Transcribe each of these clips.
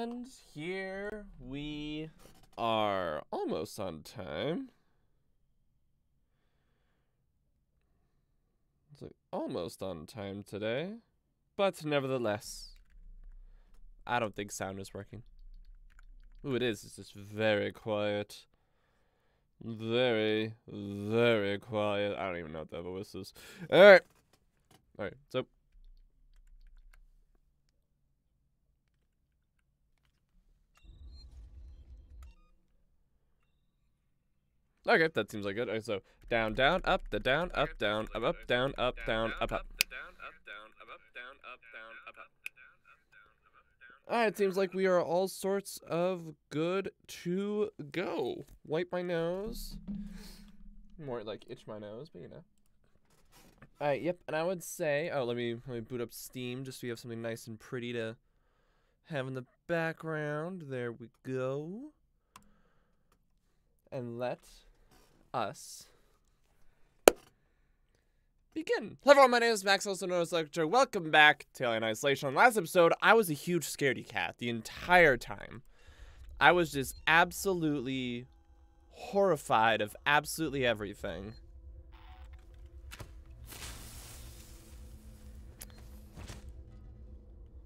And here we are almost on time. It's like almost on time today. But nevertheless, I don't think sound is working. Ooh, it is. It's just very quiet. Very, very quiet. I don't even know what that voice is. Alright. Alright, so Okay, that seems like good. Okay, so down, down, up, the down, up, down, up, up, down, up, down, up, up. Alright, it seems like we are all sorts of good to go. Wipe my nose. More like itch my nose, but you know. Alright, yep, and I would say, oh, let me let me boot up Steam just so we have something nice and pretty to have in the background. There we go. And let us begin. Hello everyone, my name is Max, also known as Lecture. Welcome back to Alien Isolation. On last episode, I was a huge scaredy cat the entire time. I was just absolutely horrified of absolutely everything.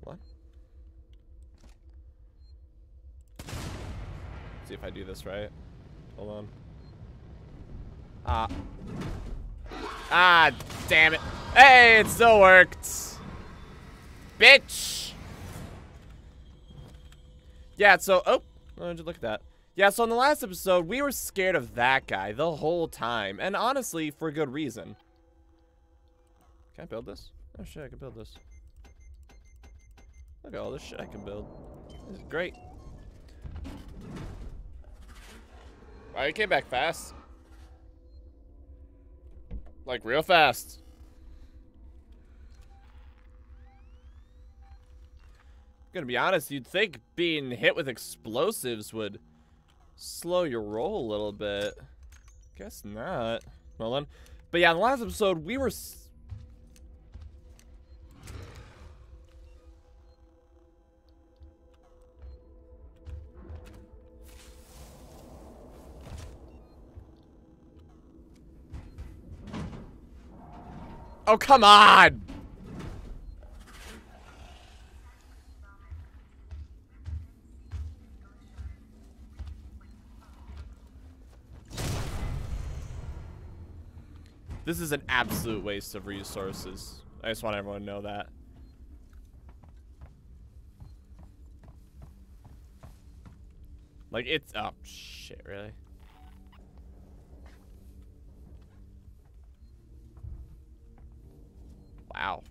What? see if I do this right. Hold on. Ah. Ah, damn it. Hey, it still worked. Bitch. Yeah, so, oh, did you look at that. Yeah, so in the last episode, we were scared of that guy the whole time. And honestly, for good reason. Can I build this? Oh shit, I can build this. Look at all this shit I can build. This is great. Wow, he came back fast. Like, real fast. I'm Gonna be honest, you'd think being hit with explosives would slow your roll a little bit. Guess not. Well then. But yeah, in the last episode, we were... Oh, come on! This is an absolute waste of resources. I just want everyone to know that. Like, it's... Oh, shit, really? Wow.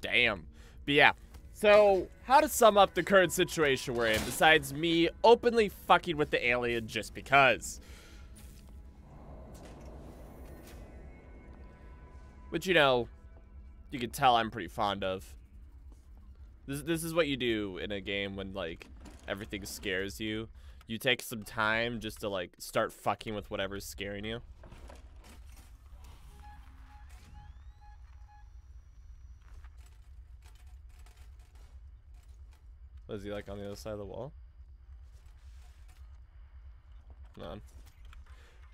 Damn. But yeah. So, how to sum up the current situation we're in, besides me openly fucking with the alien just because? Which, you know, you can tell I'm pretty fond of. This, this is what you do in a game when, like, everything scares you. You take some time just to, like, start fucking with whatever's scaring you. Was he like on the other side of the wall? None.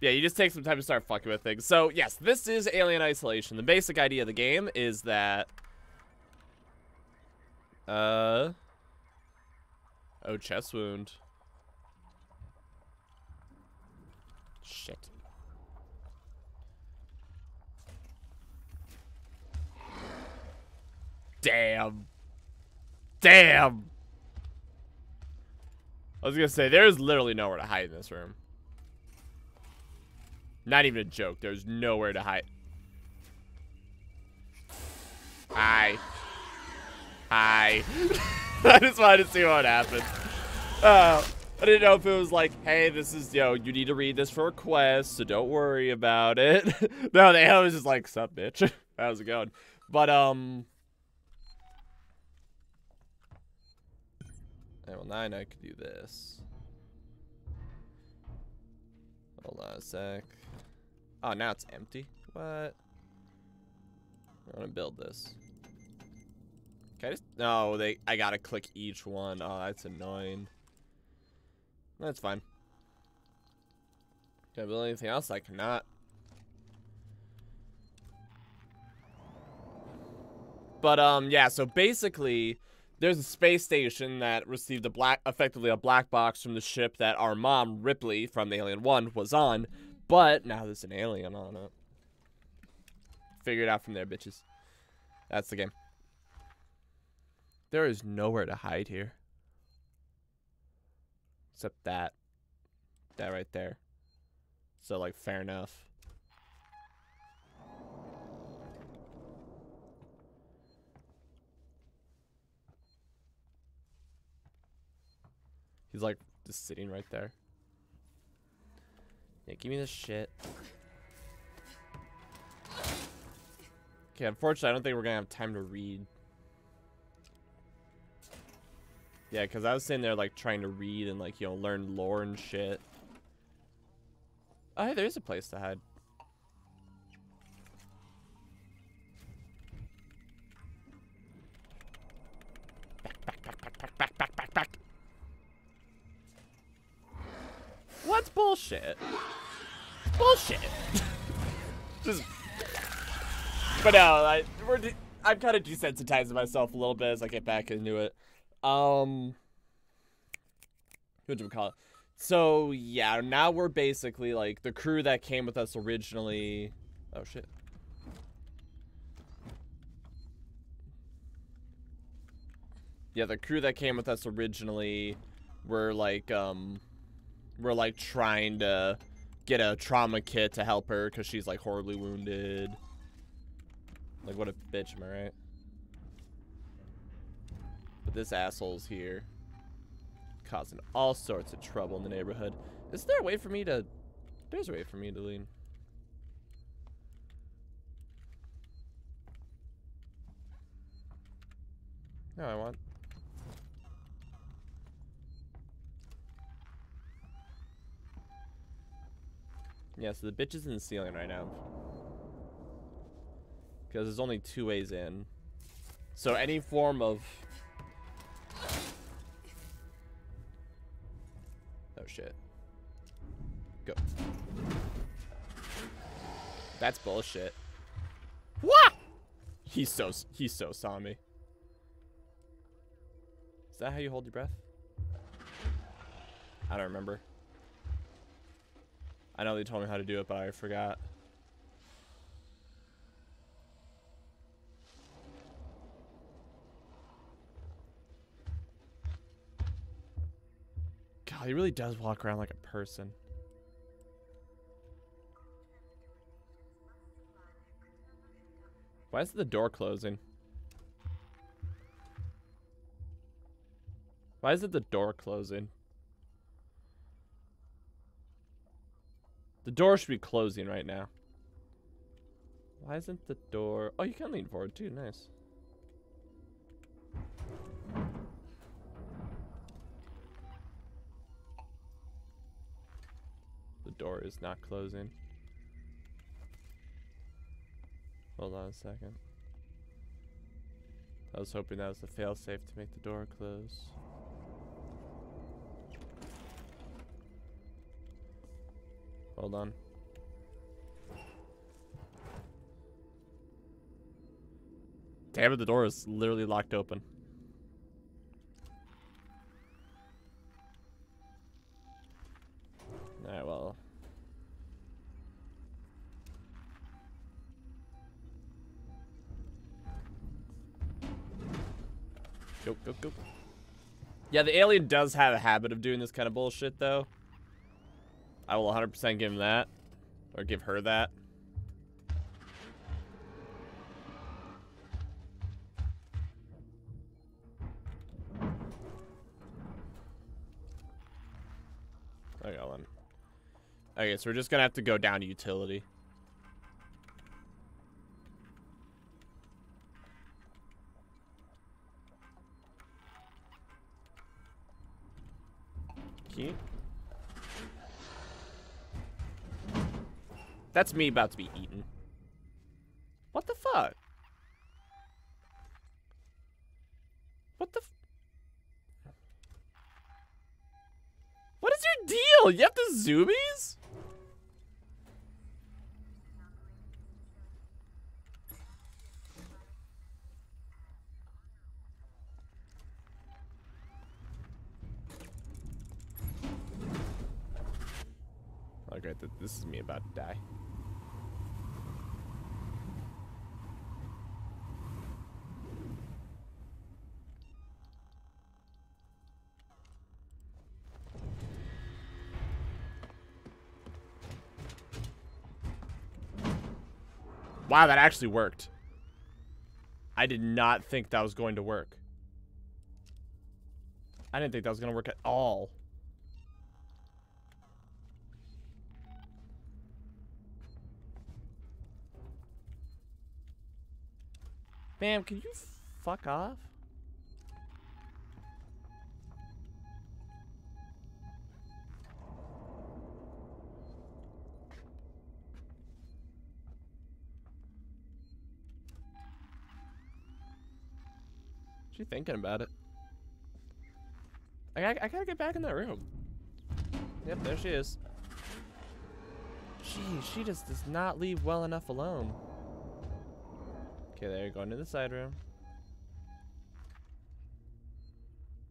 Yeah, you just take some time to start fucking with things. So, yes, this is Alien Isolation. The basic idea of the game is that... Uh... Oh, chest wound. Shit. Damn. Damn. I was gonna say, there's literally nowhere to hide in this room. Not even a joke. There's nowhere to hide. Hi. Hi. I just wanted to see what happened. Uh, I didn't know if it was like, hey, this is, yo, you need to read this for a quest, so don't worry about it. no, they was just like, sup, bitch. How's it going? But, um, know I could do this. Hold on a sec. Oh, now it's empty. What? I want to build this. Can I just... No, they... I gotta click each one. Oh, that's annoying. That's fine. Can I build anything else? I cannot. But, um, yeah, so basically, there's a space station that received a black, effectively a black box from the ship that our mom, Ripley, from the Alien 1, was on. But, now there's an alien on it. Figure it out from there, bitches. That's the game. There is nowhere to hide here. Except that. That right there. So, like, fair enough. He's, like, just sitting right there. Yeah, give me this shit. Okay, unfortunately, I don't think we're gonna have time to read. Yeah, because I was sitting there, like, trying to read and, like, you know, learn lore and shit. Oh, hey, there is a place to hide. Bullshit? Bullshit. Just. But no, I we're I'm kind of desensitizing myself a little bit as I get back into it. Um, what do we call it? So yeah, now we're basically like the crew that came with us originally. Oh shit. Yeah, the crew that came with us originally were like um we're like trying to get a trauma kit to help her because she's like horribly wounded. Like what a bitch, am I right? But this asshole's here. Causing all sorts of trouble in the neighborhood. Is there a way for me to... There's a way for me to lean. No, I want... Yeah, so the bitch is in the ceiling right now. Because there's only two ways in. So any form of Oh shit. Go. That's bullshit. What? He's so he so saw me. Is that how you hold your breath? I don't remember. I know they told me how to do it, but I forgot. God, he really does walk around like a person. Why is the door closing? Why is it the door closing? The door should be closing right now. Why isn't the door... Oh, you can lean forward too. Nice. The door is not closing. Hold on a second. I was hoping that was the failsafe to make the door close. Hold on. Damn it, the door is literally locked open. Alright, well, Go, go, go. Yeah, the alien does have a habit of doing this kind of bullshit, though. I will 100% give him that. Or give her that. Okay, then. Okay, so we're just gonna have to go down to utility. That's me about to be eaten. What the fuck? What the What is your deal? You have to zoomies? Okay, this is me about to die. Wow, that actually worked. I did not think that was going to work. I didn't think that was going to work at all. Ma'am, can you fuck off? She thinking about it. I, I, I gotta get back in that room. Yep, there she is. Gee, she just does not leave well enough alone. Okay, there you go into the side room.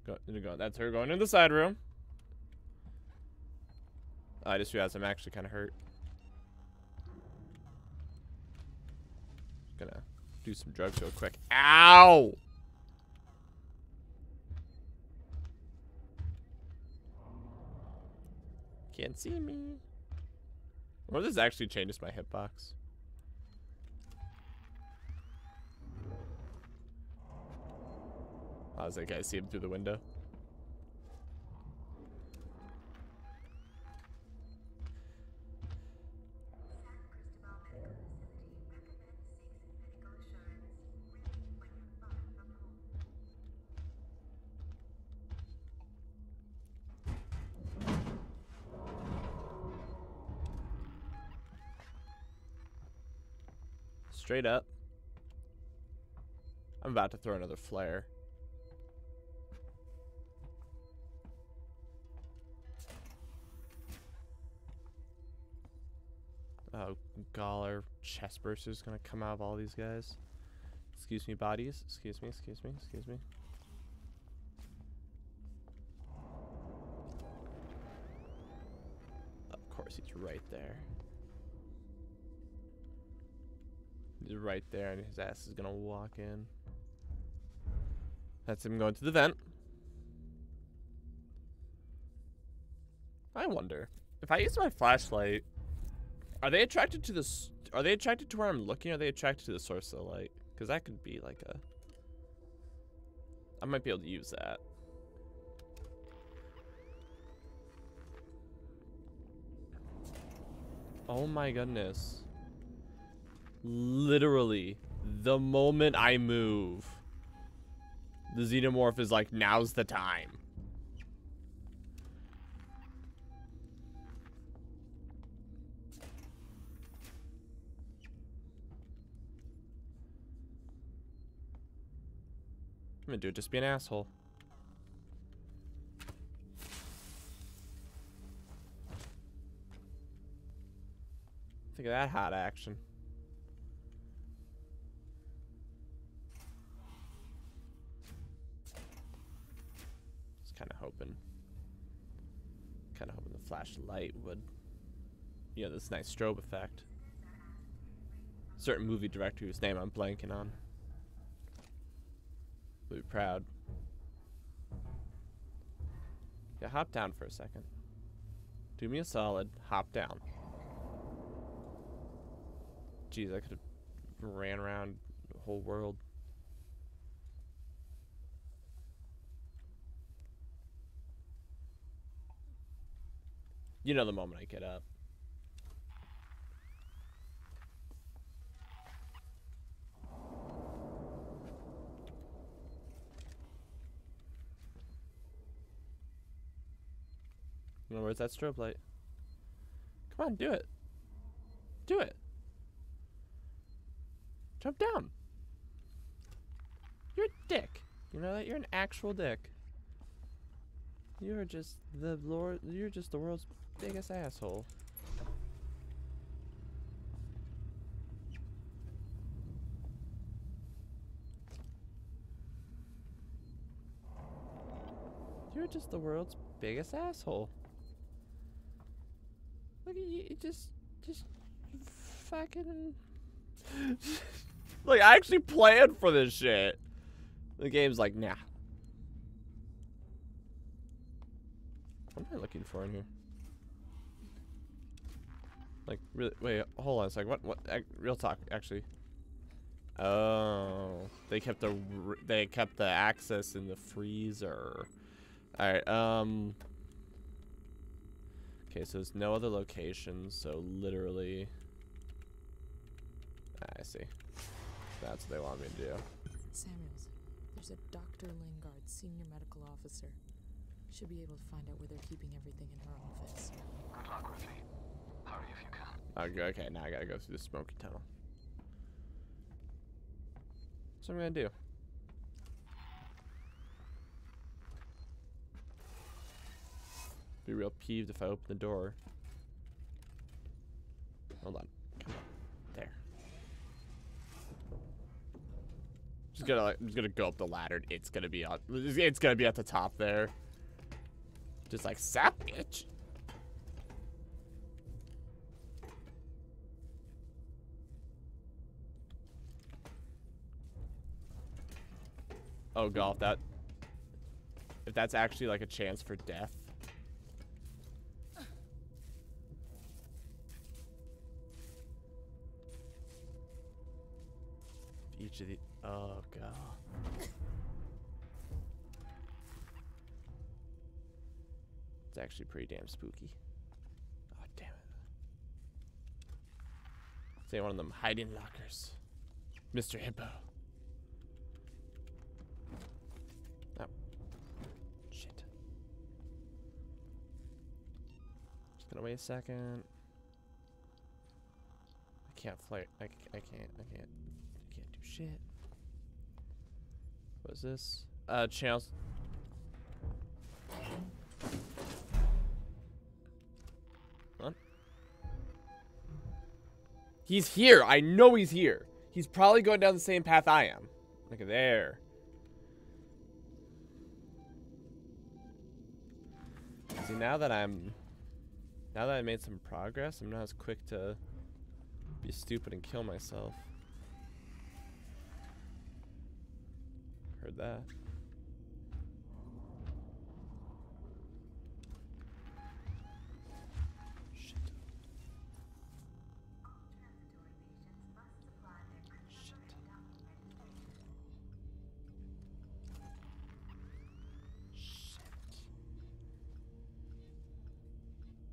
Go, go. That's her going in the side room. I just realized I'm actually kind of hurt. Gonna do some drugs real quick. Ow! Can't see me. Or this actually changes my hitbox. I was like, I see him through the window. Straight up. I'm about to throw another flare. Oh, Gauler chest burster is gonna come out of all these guys. Excuse me, bodies. Excuse me, excuse me, excuse me. Of course, he's right there. Right there, and his ass is gonna walk in. That's him going to the vent. I wonder if I use my flashlight. Are they attracted to this? Are they attracted to where I'm looking? Are they attracted to the source of the light? Because that could be like a. I might be able to use that. Oh my goodness. Literally, the moment I move, the xenomorph is like, now's the time. I'm gonna do it, just be an asshole. Think of that hot action. Kind of hoping, kind of hoping the flashlight would, you know, this nice strobe effect. Certain movie director whose name I'm blanking on. Would be proud. Yeah, hop down for a second. Do me a solid. Hop down. Jeez, I could have ran around the whole world. You know the moment I get up. Where's that strobe light? Come on, do it. Do it. Jump down. You're a dick. You know that? You're an actual dick. You're just the lord. You're just the world's biggest asshole. You're just the world's biggest asshole. Look at you, just, just fucking. like I actually planned for this shit. The game's like, nah. What am I looking for in here? Like, really? Wait, hold on a second. What? What? ac- Real talk, actually. Oh, they kept the they kept the access in the freezer. All right. Um. Okay, so there's no other locations. So literally. Ah, I see. That's what they want me to do. Samuels, there's a Dr. Lingard, senior medical officer. Should be able to find out where they're keeping everything in her office. Good luck, Ripley. Hurry if you can. Okay, now I gotta go through the smoky tunnel. So what I'm gonna do. Be real peeved if I open the door. Hold on. Come on. There. Just gonna like, just gonna go up the ladder. It's gonna be on. It's gonna be at the top there. Just like sap, bitch. Oh god, that if that's actually like a chance for death. Each of the oh god. It's actually pretty damn spooky. Oh damn it. Say one of them hiding lockers. Mr. Hippo. Gonna wait a second. I can't flirt. I can't. I can't. I can't do shit. What's this? Uh, channels. What? He's here. I know he's here. He's probably going down the same path I am. Look at there. See, now that I'm... Now that I made some progress, I'm not as quick to be stupid and kill myself. Heard that.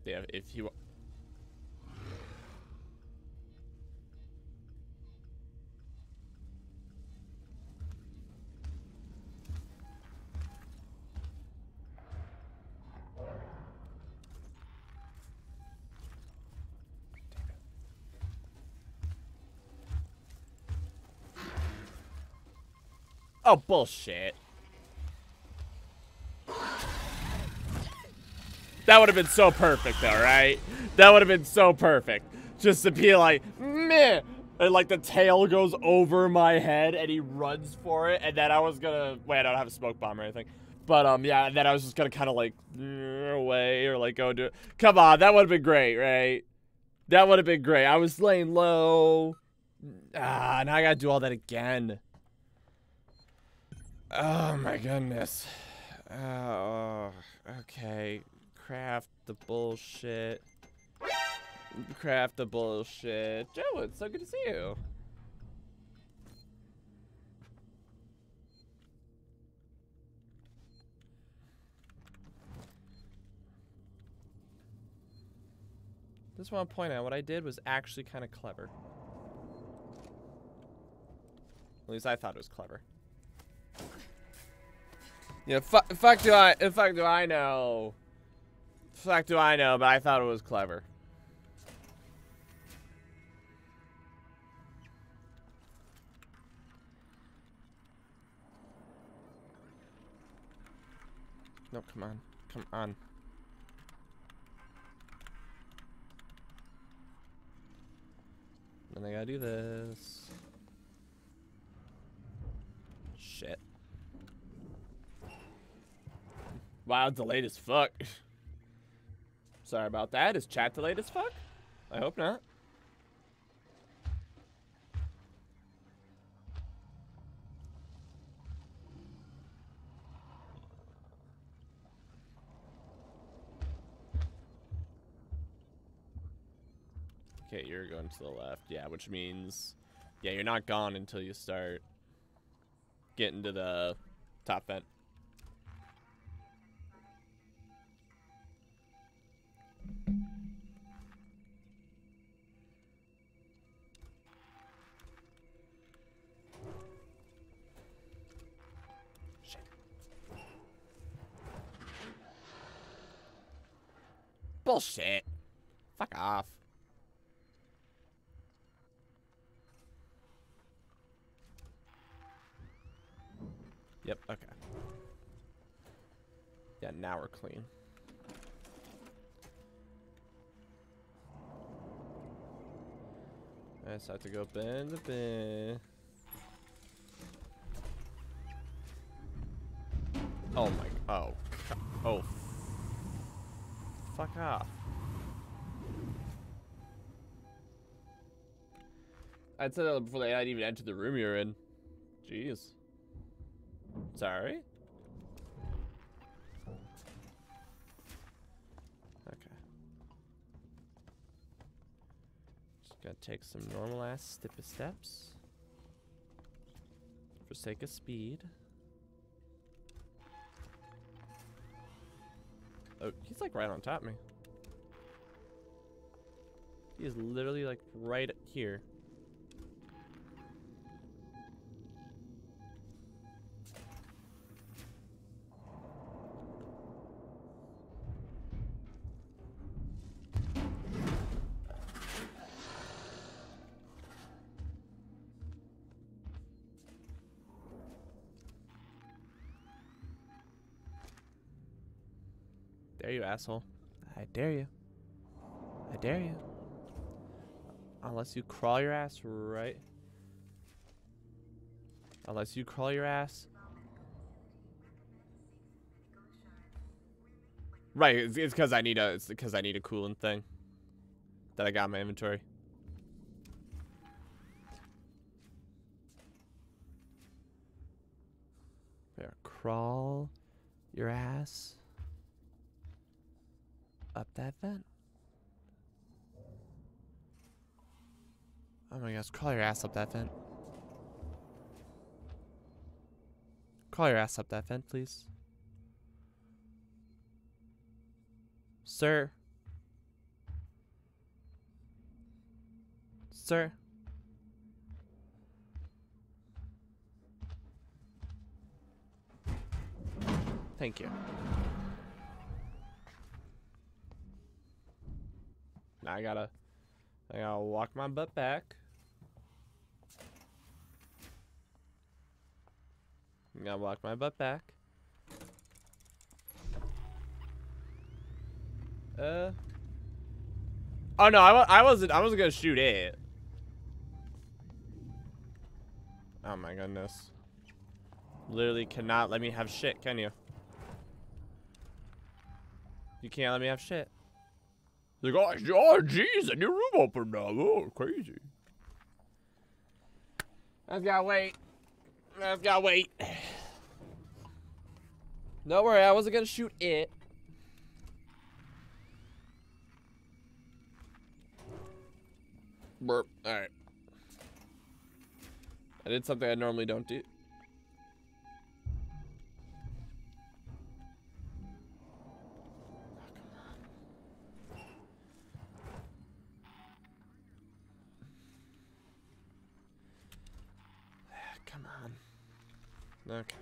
Yeah, if you Oh, bullshit. That would have been so perfect, though, right? That would have been so perfect. Just to be like, meh. And like the tail goes over my head and he runs for it. And then I was gonna. Wait, I don't have a smoke bomb or anything. But um, yeah, and then I was just gonna kind of like away or like go do it. Come on, that would have been great, right? That would have been great. I was laying low. Ah, now I gotta do all that again. Oh my goodness. Oh, okay. Craft the bullshit. Craft the bullshit. Joe, it's so good to see you. Just want to point out what I did was actually kind of clever. At least I thought it was clever. Yeah, fuck, fuck do I, fuck do I know. Fuck do I know, but I thought it was clever. No, come on. come on. Then I gotta do this. Shit. Wow, delayed as fuck. Sorry about that. Is chat delayed as fuck? I hope not. Okay, you're going to the left. Yeah, which means, yeah, you're not gone until you start getting to the top vent. Clean. I just have to go bin to bin. Oh my, oh. Oh. Fuck off. I'd said that before they had even entered the room you're in. Jeez. Sorry? Take some normal ass stippa steps. For sake of speed. Oh, he's like right on top of me. He is literally like right here. Asshole. I dare you. I dare you. Unless you crawl your ass right. Unless you crawl your ass. Right, it's because I need a it's because I need a coolant thing that I got in my inventory. There, crawl your ass up that vent. Oh my gosh, call your ass up that vent. Call your ass up that vent, please. Sir. Sir. Thank you. Now I gotta, I gotta walk my butt back. I gotta walk my butt back. Uh. Oh no, I, I wasn't. I wasn't gonna shoot it. Oh my goodness. Literally cannot let me have shit, can you? You can't let me have shit. Like, oh, oh, jeez, a new room opened up. Oh, crazy. I've got to wait. I've got to wait. Don't worry, I wasn't to shoot it. Burp. Alright. I did something I normally don't do. Okay.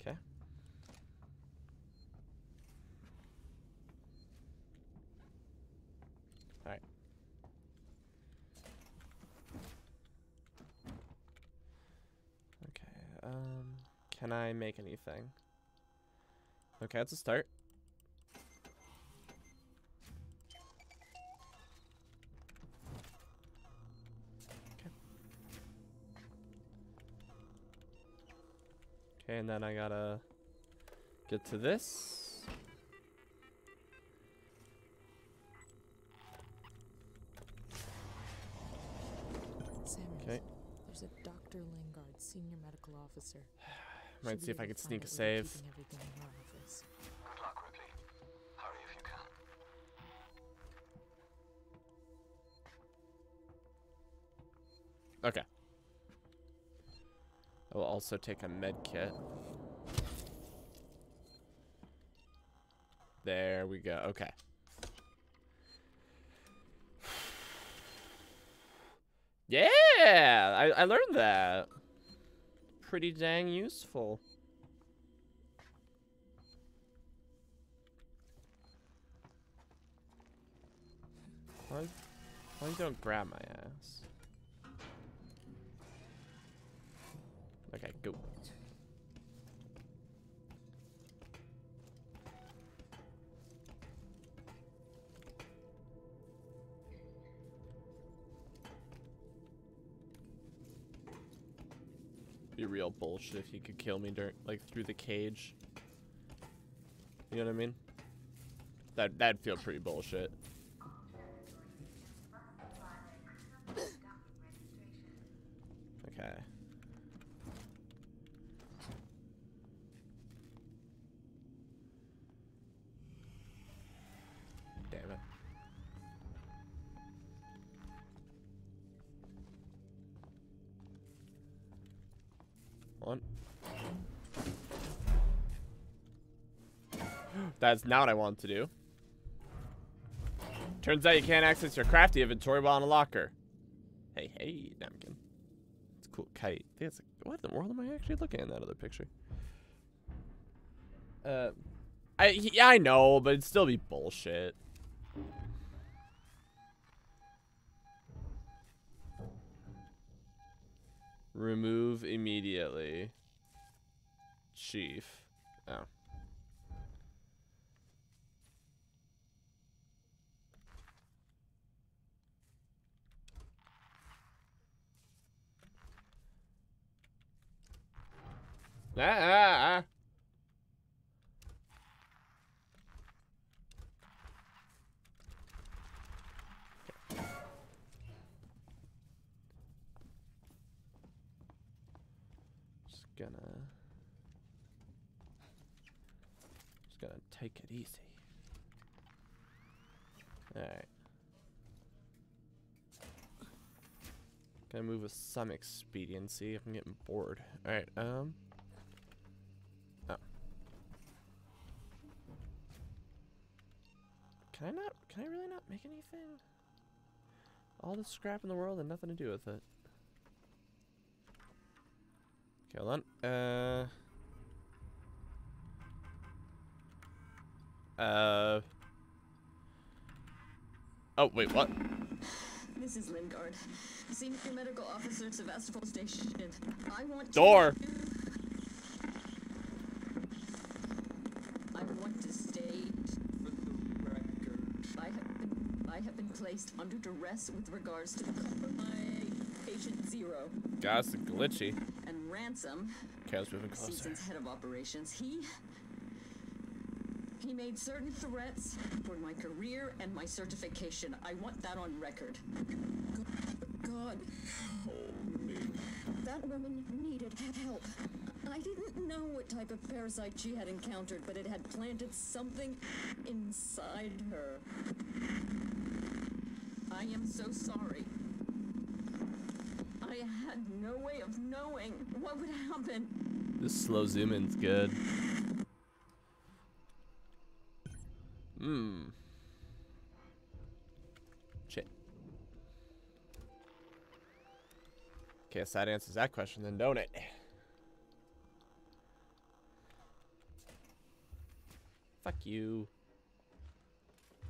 Okay. Alright. Okay, um... Can I make anything? Okay, that's a start. Okay, and then I gotta get to this. Samuels. Okay. There's a Dr. Lingard, senior medical officer. Might Should see if I able could sneak a out save. keeping everything in her office. Good luck, Ripley. Hurry if you can. Okay. I will also take a med kit. There we go. Okay. Yeah, I, I learned that. Pretty dang useful. Why, why you don't grab my ass? Okay, go. Be real bullshit if he could kill me during like through the cage. You know what I mean? That that'd feel pretty bullshit. Okay. That's not what I want to do. Turns out you can't access your crafty inventory while in a locker. Hey, hey, Namkin. It's a cool kite. It's like, what in the world am I actually looking at that other picture? Uh, I yeah I know, but it'd still be bullshit. Remove immediately. Chief. Oh. Ah, ah, ah. Just gonna just gonna take it easy. Alright. Gonna move with some expediency if I'm getting bored. Alright, um Can I not can I really not make anything? All the scrap in the world and nothing to do with it. Okay, hold on. Uh. Uh. Oh, wait, what? This is Lingard, Senior Medical Officer at Sevastopol Station. I want to- Door. I want to state for the record. I have been, I have been placed under duress with regards to patient zero it's glitchy. and ransom. Okay, let's move closer. Seegson's head of operations. He he made certain threats for my career and my certification. I want that on record. God, me. That woman needed help. I didn't know what type of parasite she had encountered, but it had planted something inside her. I am so sorry. I had no way of knowing what would happen. This slow zoom in's good. Hmm. Shit. Guess that answers that question then, don't it? Fuck you.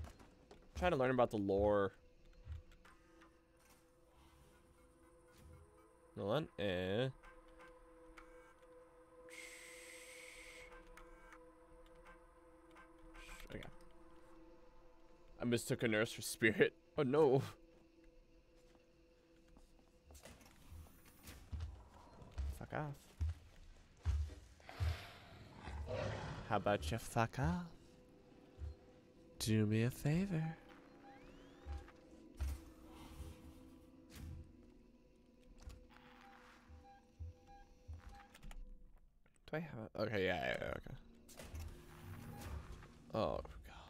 I'm trying to learn about the lore. No lan. Eh. Okay. I mistook a nurse for spirit. Oh no. Fuck off. How about you fuck off? Do me a favor. Do I have it? Okay, yeah, yeah, yeah, okay. Oh, God.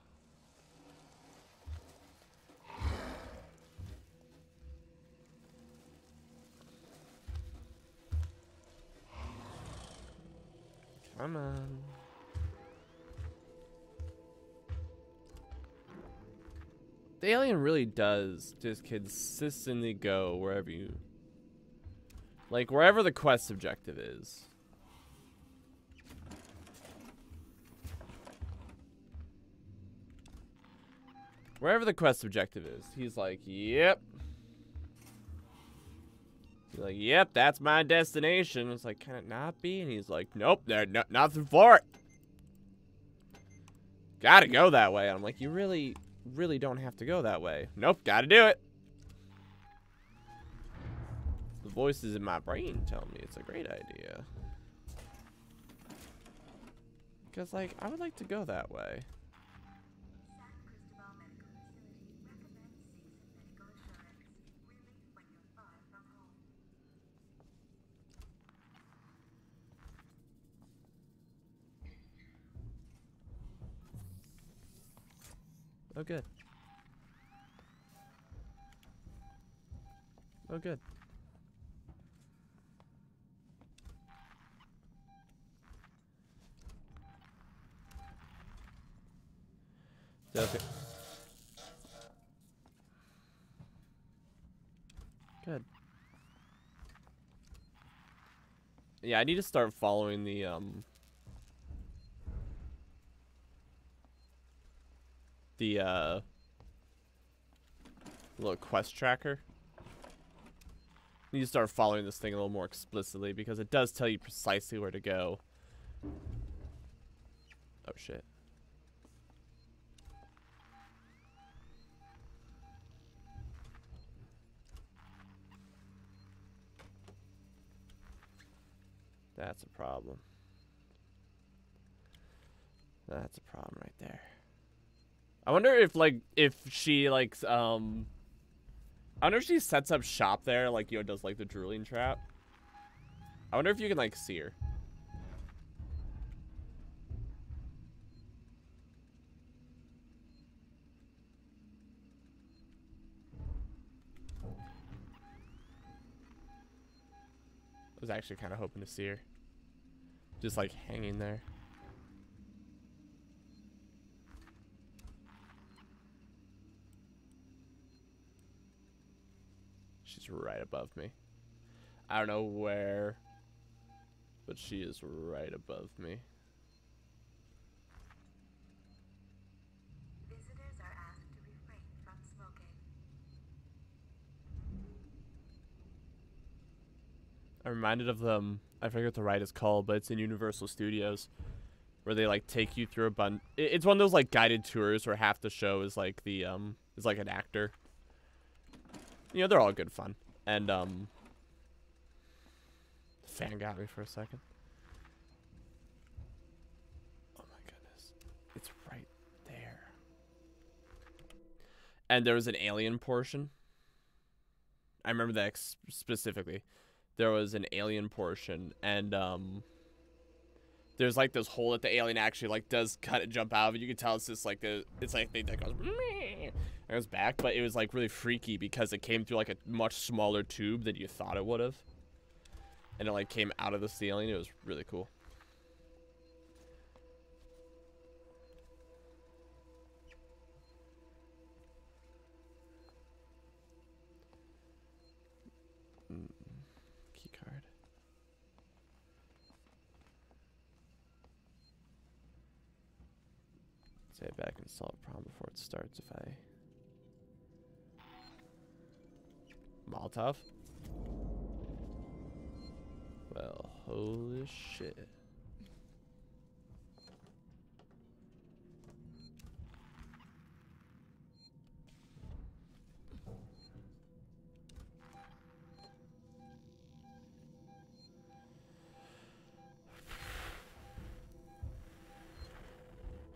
Come on. The alien really does just consistently go wherever you... Like, wherever the quest objective is. Wherever the quest objective is, he's like, yep. He's like, yep, that's my destination. It's like, can it not be? And he's like, nope, there's no nothing for it. Gotta go that way. I'm like, you really, really don't have to go that way. Nope, gotta do it. The voices in my brain tell me it's a great idea. Because, like, I would like to go that way. Oh, good. Oh, good. Okay. Good. Yeah, I need to start following the, um... The, uh... Little quest tracker. Need to start following this thing a little more explicitly because it does tell you precisely where to go. Oh, shit. That's a problem. That's a problem right there. I wonder if like if she like um I wonder if she sets up shop there like you know does like the drooling trap. I wonder if you can like see her. I was actually kind of hoping to see her. Just like hanging there. Right above me. I don't know where, but she is right above me. Visitors are asked to refrain from smoking. I'm reminded of them. I forget what the ride is called, but it's in Universal Studios, where they like take you through a bunch. It's one of those like guided tours where half the show is like the um is like an actor. You know, they're all good fun. And um, fan got me for a second. Oh my goodness, it's right there. And there was an alien portion. I remember that specifically there was an alien portion and um there's like this hole that the alien actually like does cut and jump out of. You can tell it's just like the it's like they that goes and was back, but it was like really freaky because it came through like a much smaller tube than you thought it would have, and it like came out of the ceiling. It was really cool. Mm, Key card. Say it back and solve a problem before it starts if I Molotov? Well, holy shit.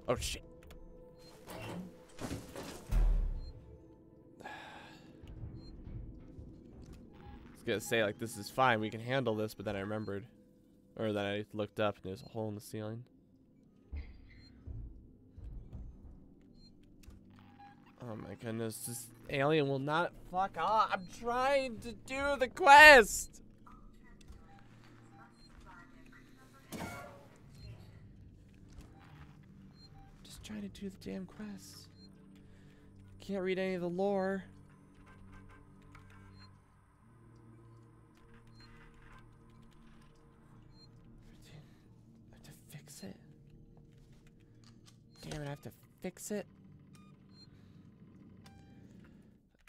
Oh shit. Gonna say like this is fine, we can handle this, but then I remembered, or then I looked up and there's a hole in the ceiling. Oh my goodness, this alien will not fuck off. I'm trying to do the quest. Just trying to do the damn quest. Can't read any of the lore. I have to fix it.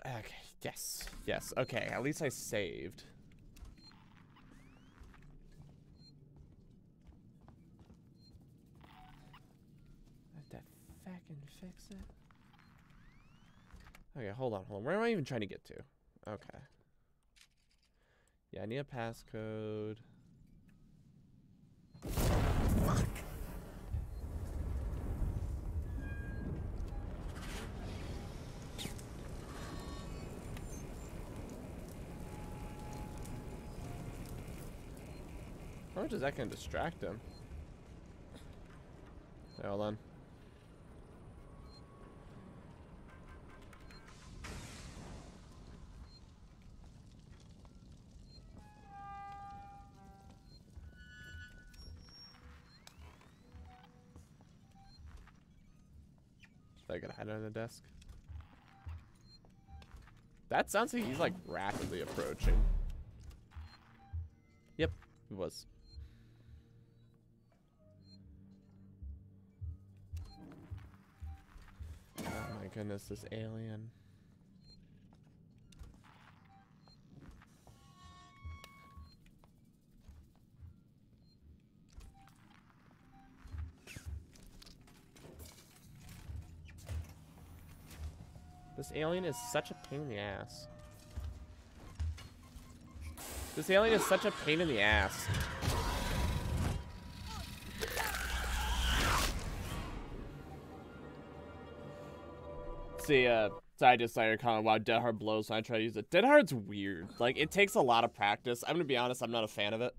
Okay, yes, yes, okay, at least I saved. I have to fucking fix it. Okay, hold on, hold on. Where am I even trying to get to? Okay. Yeah, I need a passcode. Much is that gonna distract him? Hey, hold on. I gotta hide under the desk. That sounds like he's like rapidly approaching. Yep, he was. Goodness, this alien. This alien is such a pain in the ass. This alien is such a pain in the ass. See, uh, so I decided kind of wow, Dead Hard blows when I try to use it. Dead Hard's weird. Like, it takes a lot of practice. I'm gonna be honest, I'm not a fan of it.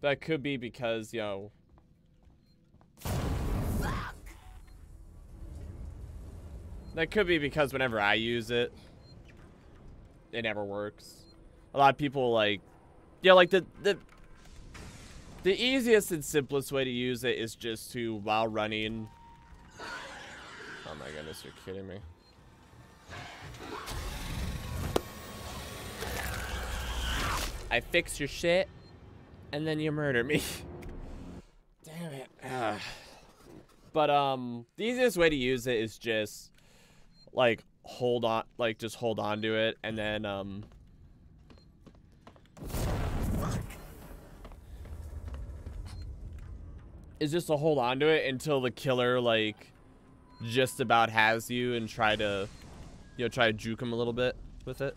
That could be because, you know. That could be because whenever I use it, it never works. A lot of people like, yeah, like the the the easiest and simplest way to use it is just to while running. Oh my goodness, you're kidding me. I fix your shit, and then you murder me. Damn it. Ugh. But um, the easiest way to use it is just like hold on, like just hold on to it, and then um. Is just to hold on to it until the killer like just about has you and try to you know try to juke him a little bit with it.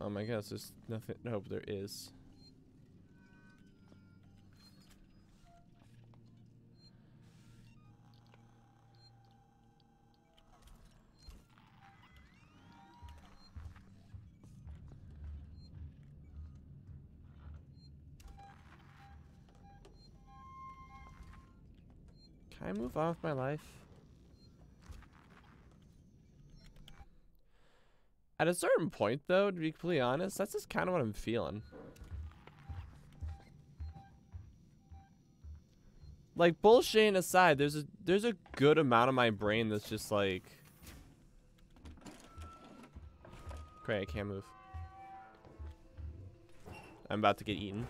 Oh my gosh, there's nothing. Nope, there is. Can I move on with my life? At a certain point, though, to be completely honest, that's just kind of what I'm feeling. Like bullshitting aside, there's a there's a good amount of my brain that's just like, great, I can't move. I'm about to get eaten.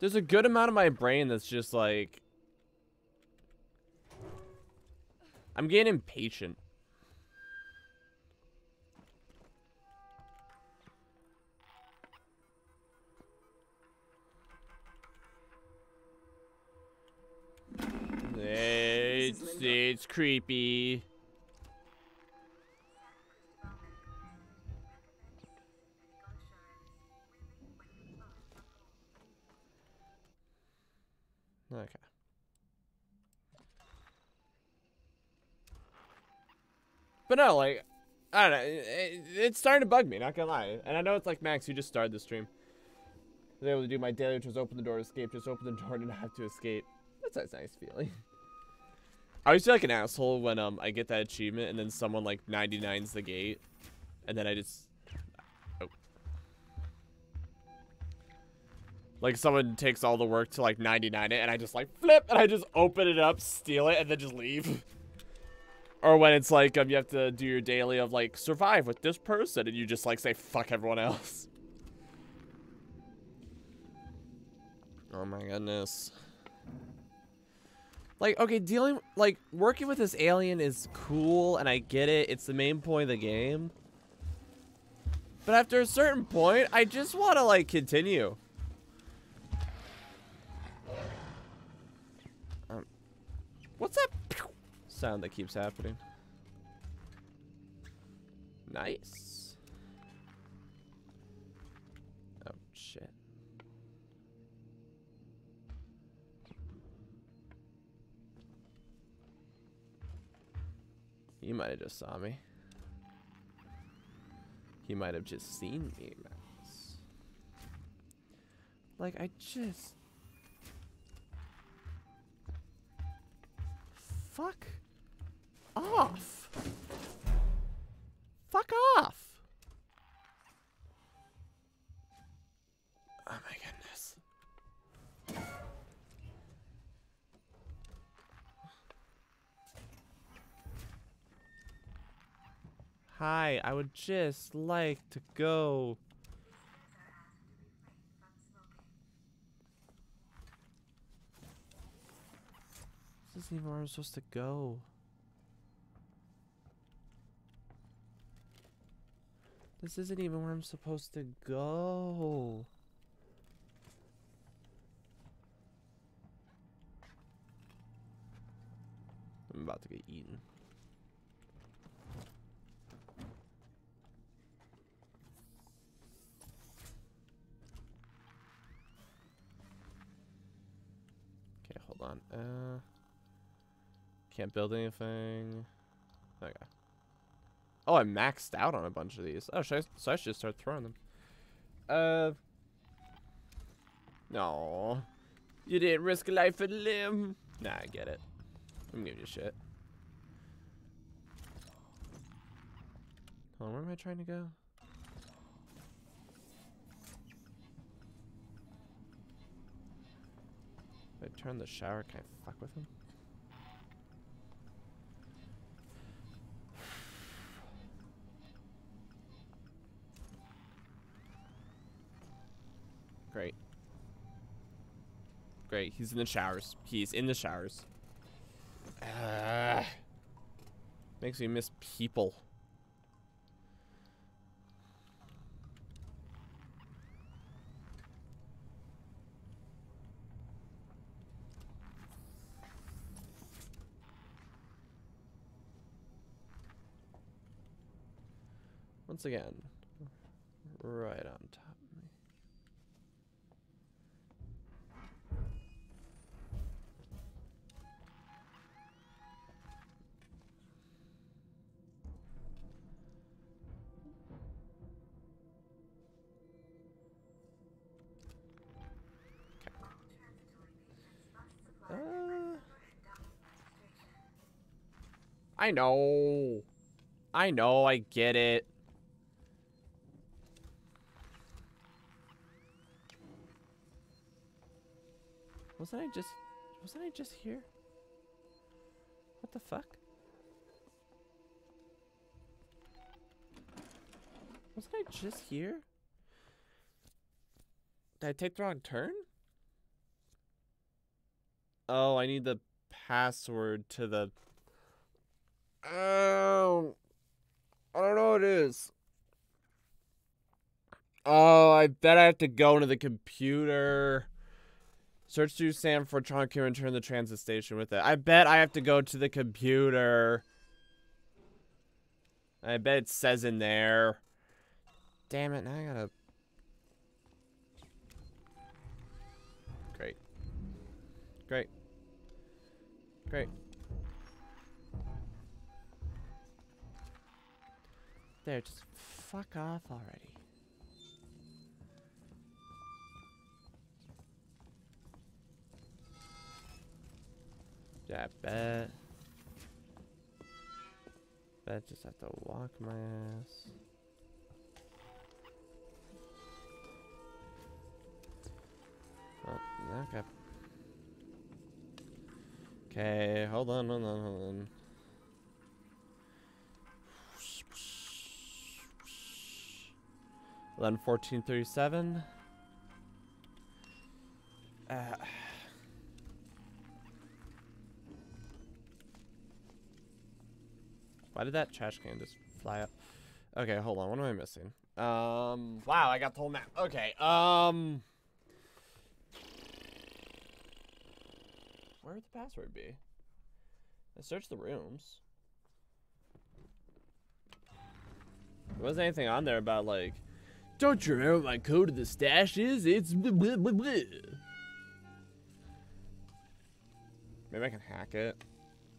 There's a good amount of my brain that's just like, I'm getting impatient. It's, it's creepy. Okay. But no, like, I don't know. It, it- it's starting to bug me, not gonna lie. And I know it's like, Max, you just started the stream. I was able to do my daily, which was open the door escape, just open the door and not have to escape. That's a nice feeling. I always feel like an asshole when um I get that achievement and then someone like 99's the gate. And then I just Like someone takes all the work to like 99 it and I just like flip and I just open it up, steal it, and then just leave. or when it's like um you have to do your daily of like survive with this person and you just like say fuck everyone else. Oh my goodness. Like, okay, dealing, like, working with this alien is cool, and I get it. It's the main point of the game. But after a certain point, I just want to, like, continue. What's that sound that keeps happening? Nice. Oh, shit. He might have just saw me. He might have just seen me, Max. Like, I just... Fuck off. Fuck off. Oh my goodness. Hi, I would just like to go. Isn't even where I'm supposed to go. This isn't even where I'm supposed to go. I'm about to get eaten. Okay, hold on. Uh, can't build anything. Okay. Oh, I maxed out on a bunch of these. Oh, I, so I should just start throwing them. Uh. No. You didn't risk life and limb. Nah, I get it. I'm giving you shit. Hold on, where am I trying to go? I turn the shower, can I fuck with him? Great. Great, he's in the showers. He's in the showers. Ah. makes me miss people. Once again, right on top I know. I know, I get it. Wasn't I just wasn't I just here? What the fuck? Wasn't I just here? Did I take the wrong turn? Oh, I need the password to the um, I don't know what it is. Oh, I bet I have to go into the computer. Search through Sam for trunk here and turn the transit station with it. I bet I have to go to the computer. I bet it says in there. Damn it, now I gotta... Great. Great. Great. There, just fuck off already. Yeah, I bet. Bet just have to walk my ass. Oh, okay. Okay, hold on, hold on, hold on. Eleven fourteen thirty seven. Uh, why did that trash can just fly up? Okay, hold on. What am I missing? Um. Wow, I got the whole map. Okay. Um. Where would the password be? I searched the rooms. There wasn't anything on there about like, don't you remember what my code of the stash is? It's blah, blah, blah, blah." Maybe I can hack it.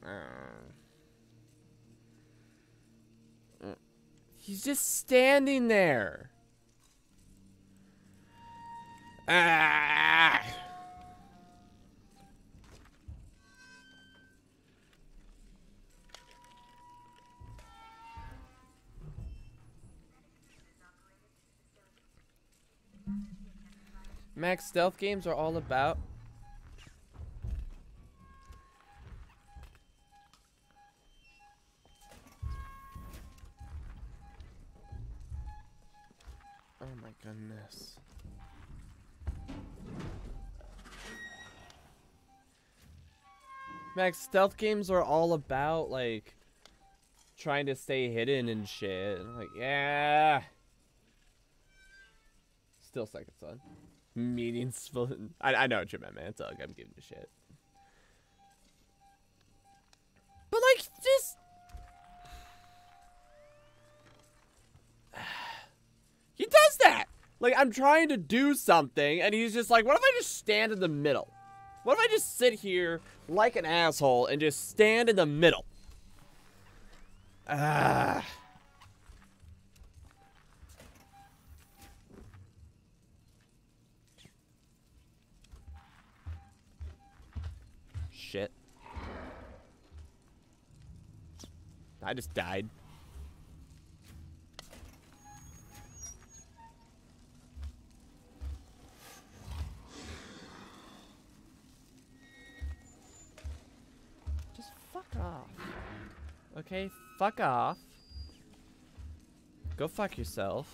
Uh. He's just standing there. Ah! Max, stealth games are all about. Oh my goodness. Max, stealth games are all about like trying to stay hidden and shit. Like, yeah. Still second son. Meetings full. I, I know what you meant, man. It's all. I'm giving a shit. But like, just. he does that. Like, I'm trying to do something, and he's just like, what if I just stand in the middle? What if I just sit here like an asshole and just stand in the middle? Ah. I just died. Just fuck off. Okay, fuck off. Go fuck yourself.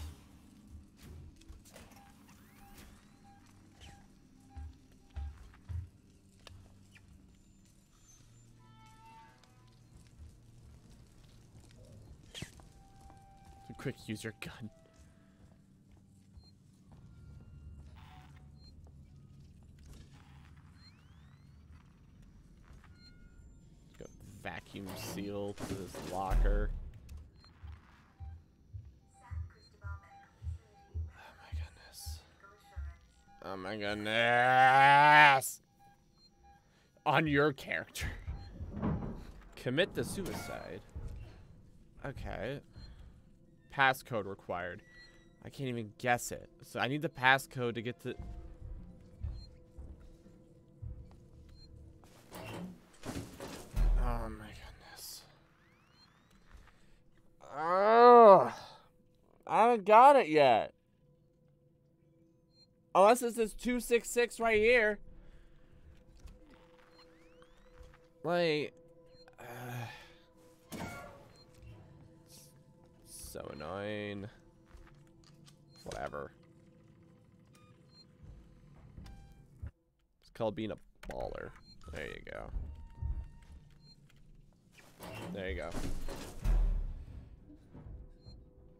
Quick, use your gun. Go vacuum seal to this locker. Oh my goodness. Oh my goodness. On your character. Commit the suicide. Okay. Passcode required. I can't even guess it. So I need the passcode to get to. Oh my goodness. Oh, I haven't got it yet. Unless it says 266 right here. Like. uh, so oh annoying. Whatever. It's called being a baller. There you go. There you go.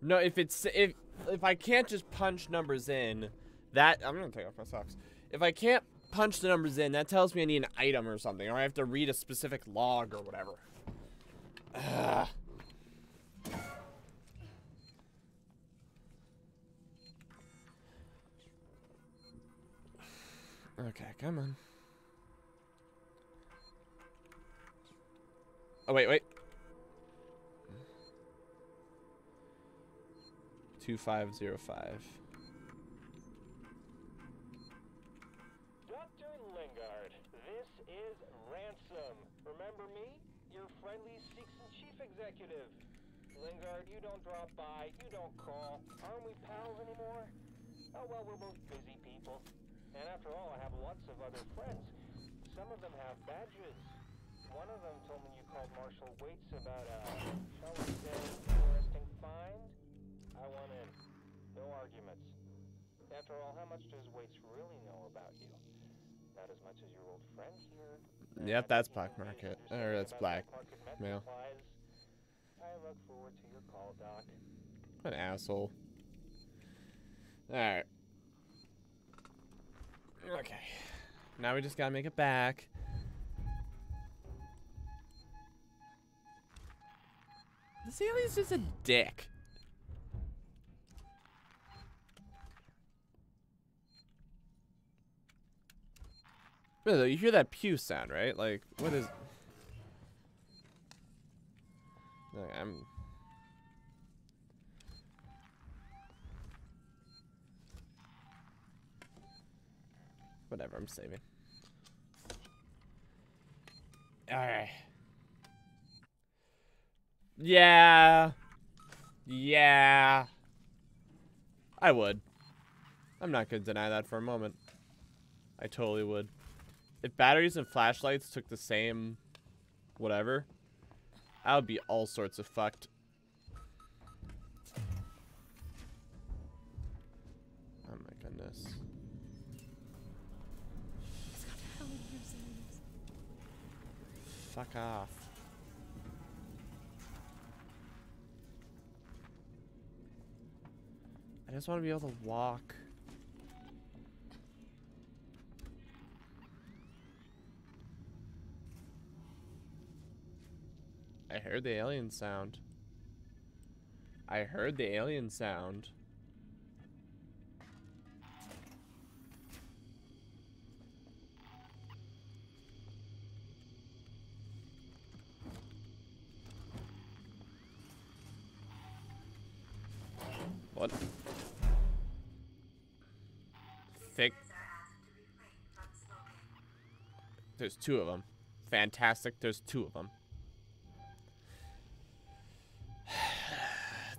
No, if it's if if I can't just punch numbers in, that I'm gonna take off my socks. If I can't punch the numbers in, that tells me I need an item or something, or I have to read a specific log or whatever. Ugh. Okay, come on. Oh, wait, wait. Two five zero five. Doctor Lingard, this is Ransom. Remember me? Your friendly Seegson chief executive. Lingard, you don't drop by, you don't call. Aren't we pals anymore? Oh well, we're both busy people. And after all, I have lots of other friends. Some of them have badges. One of them told me you called Marshal Waits about a, shall we say, interesting find. I want in. No arguments. After all, how much does Waits really know about you? Not as much as your old friend here. Yep, that's black market. Or that's black mail. I look forward to your call, Doc. What an asshole. Alright. Okay. Now we just gotta make it back. This alien's just a dick. Really, you hear that pew sound, right? Like, what is... I'm... Whatever, I'm saving. Alright. Yeah. Yeah. I would. I'm not gonna deny that for a moment. I totally would. If batteries and flashlights took the same whatever, I would be all sorts of fucked. Fuck off. I just want to be able to walk. I heard the alien sound. I heard the alien sound. What? Thick. There's two of them. Fantastic. There's two of them.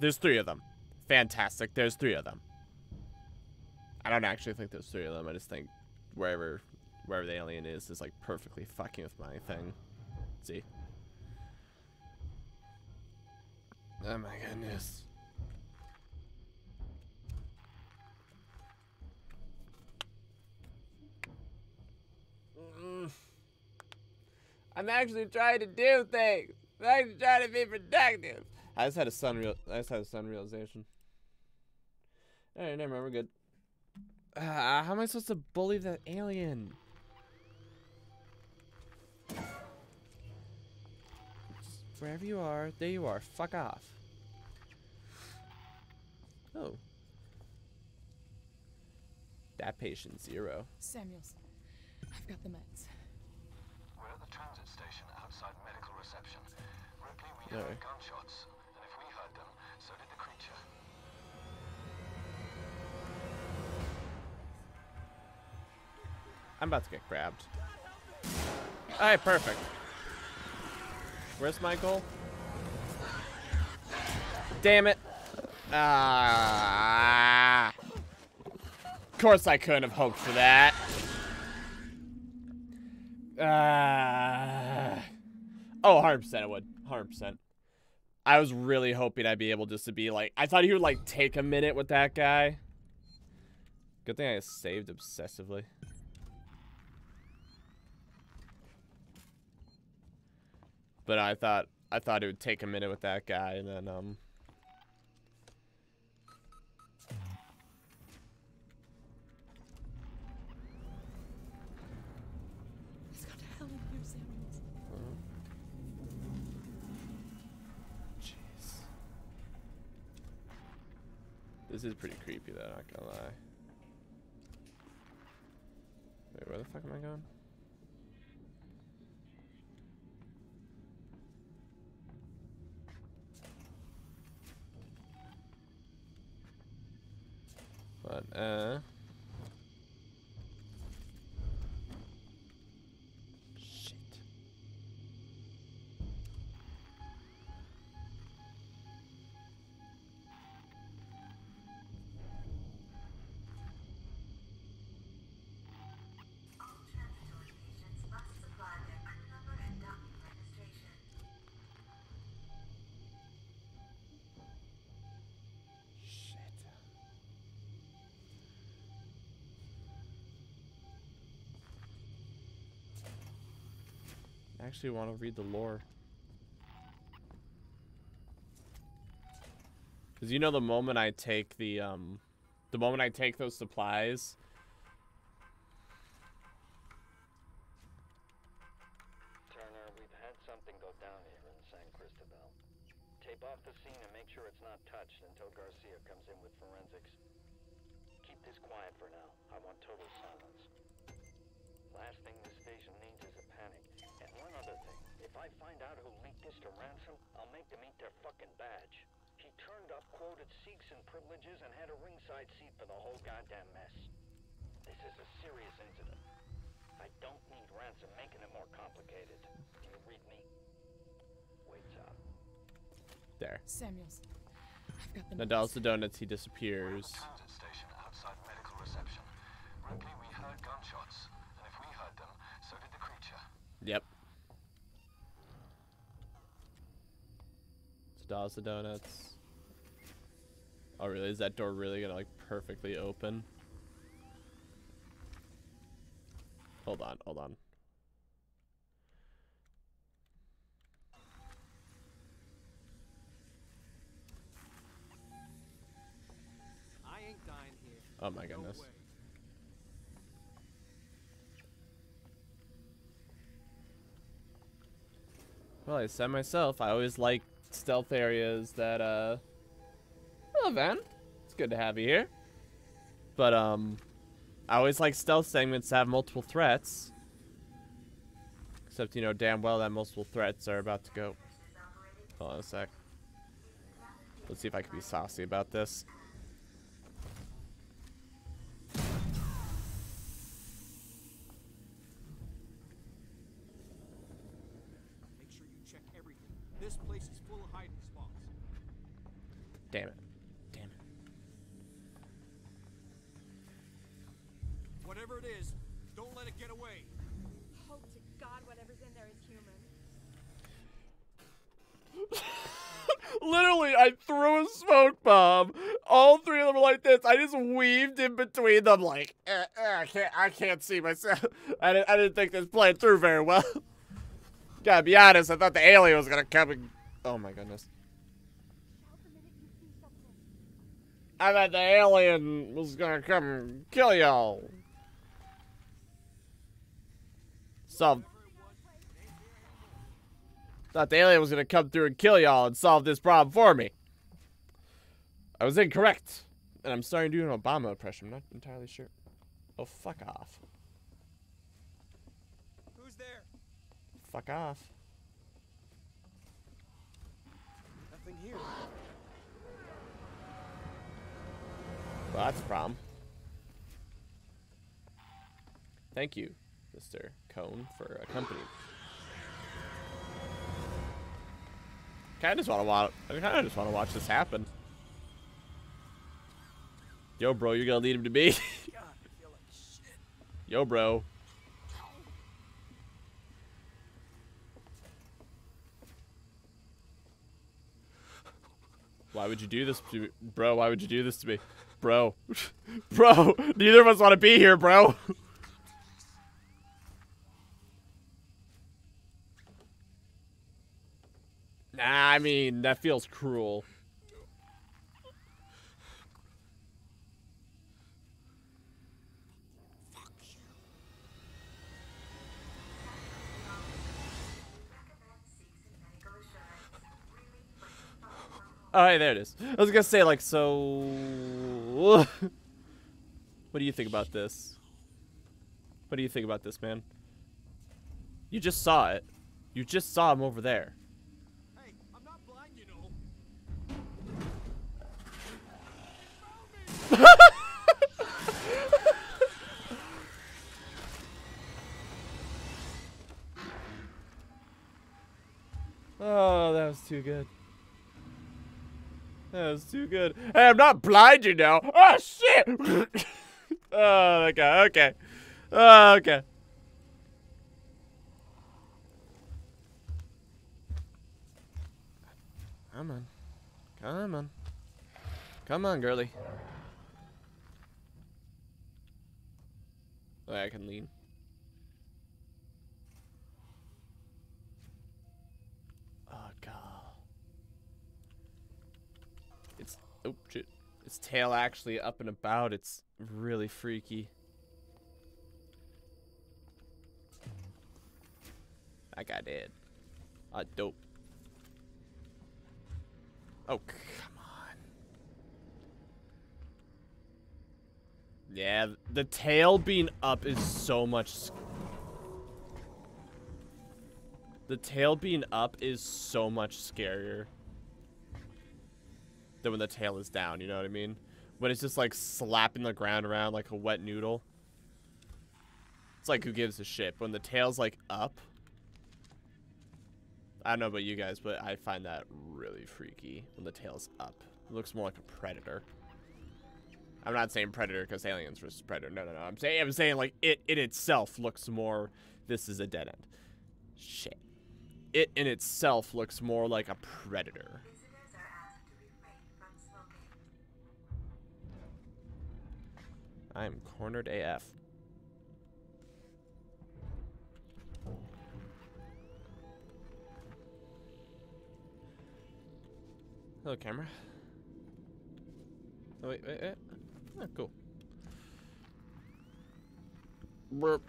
There's three of them. Fantastic. There's three of them. I don't actually think there's three of them. I just think wherever wherever the alien is is like perfectly fucking with my thing. see. Oh my goodness. Mm. I'm actually trying to do things. I'm actually trying to be productive. I just had a sun real. I just had a sun realization. All right, never mind. We're good. Uh, how am I supposed to bully that alien? Just wherever you are, there you are. Fuck off. Oh. That patient zero. Samuels, I've got the meds. We're at the transit station outside medical reception. Heard gunshots, and if we heard them, so did the creature. I'm about to get grabbed. Alright, perfect. Where's my goal? Damn it. Ah. Of course I couldn't have hoped for that. Ah. Oh, 100% I would. 100%. I was really hoping I'd be able just to be like, I thought he would like take a minute with that guy. Good thing I saved obsessively. But I thought I thought it would take a minute with that guy and then um This is pretty creepy though, not gonna lie. Wait, where the fuck am I going? But, uh... actually want to read the lore. Cause you know the moment I take the um the moment I take those supplies Turner, we've had something go down here in San Cristobal. Tape off the scene and make sure it's not touched until Garcia comes in with forensics. Keep this quiet for now. I want total silence. Last thing this station needs is a panic. And one other thing. If I find out who leaked this to Ransom, I'll make them eat their fucking badge. He turned up, quoted Sikhs and privileges, and had a ringside seat for the whole goddamn mess. This is a serious incident. I don't need Ransom making it more complicated. Do you read me? Waits up. there. Samuels. I've got the Nadal's notes. the donuts, he disappears. station outside medical reception. Ripley, we heard gunshots, and if we heard them, so did the creature. Yep. The donuts. Oh really? Is that door really gonna like perfectly open? Hold on, hold on. I ain't dying here. Oh my No goodness. way. Well, I said myself, I always like stealth areas that, uh... Hello, Van. It's good to have you here. But, um... I always like stealth segments that have multiple threats. Except, you know damn well that multiple threats are about to go. Hold on a sec. Let's see if I can be saucy about this. Them, like eh, eh, I can't, I can't see myself. I didn't, I didn't think this played through very well. Gotta be honest, I thought the alien was gonna come and. Oh my goodness. I thought the alien was gonna come and kill y'all. So. Thought the alien was gonna come through and kill y'all and solve this problem for me. I was incorrect. And I'm starting to do an Obama impression. I'm not entirely sure. Oh, fuck off. Who's there? Fuck off. Nothing here. Well, that's a problem. Thank you, Mr. Cone, for accompanying. Kinda just wanna watch I kinda just wanna watch this happen. Yo bro, you're gonna lead him to me? God, like. Yo bro. Why would you do this to me? Bro, why would you do this to me? Bro. bro, neither of us want to be here, bro. nah, I mean, that feels cruel. All right, there it is. I was gonna say like so. what do you think about this? What do you think about this, man? You just saw it. You just saw him over there. Hey, I'm not blind, you know. oh, that was too good. That was too good. Hey, I'm not blind, you know. Oh shit! oh, okay, okay, oh, okay. Come on, come on, come on, girly. Oh, I can lean. Oh god. It's oh shit. Its tail actually up and about. It's really freaky. I got dead. Ah, dope. Oh, come on. Yeah, the tail being up is so much. The tail being up is so much scarier than when the tail is down. You know what I mean? When it's just like slapping the ground around like a wet noodle. It's like who gives a shit. When the tail's like up. I don't know about you guys, but I find that really freaky when the tail's up. It looks more like a predator. I'm not saying predator because aliens versus predator. No, no, no. I'm saying I'm saying like it in itself looks more. This is a dead end. Shit. It in itself looks more like a predator. I'm cornered AF. Hello, camera. Oh, wait, wait, wait. Oh, cool. Burp.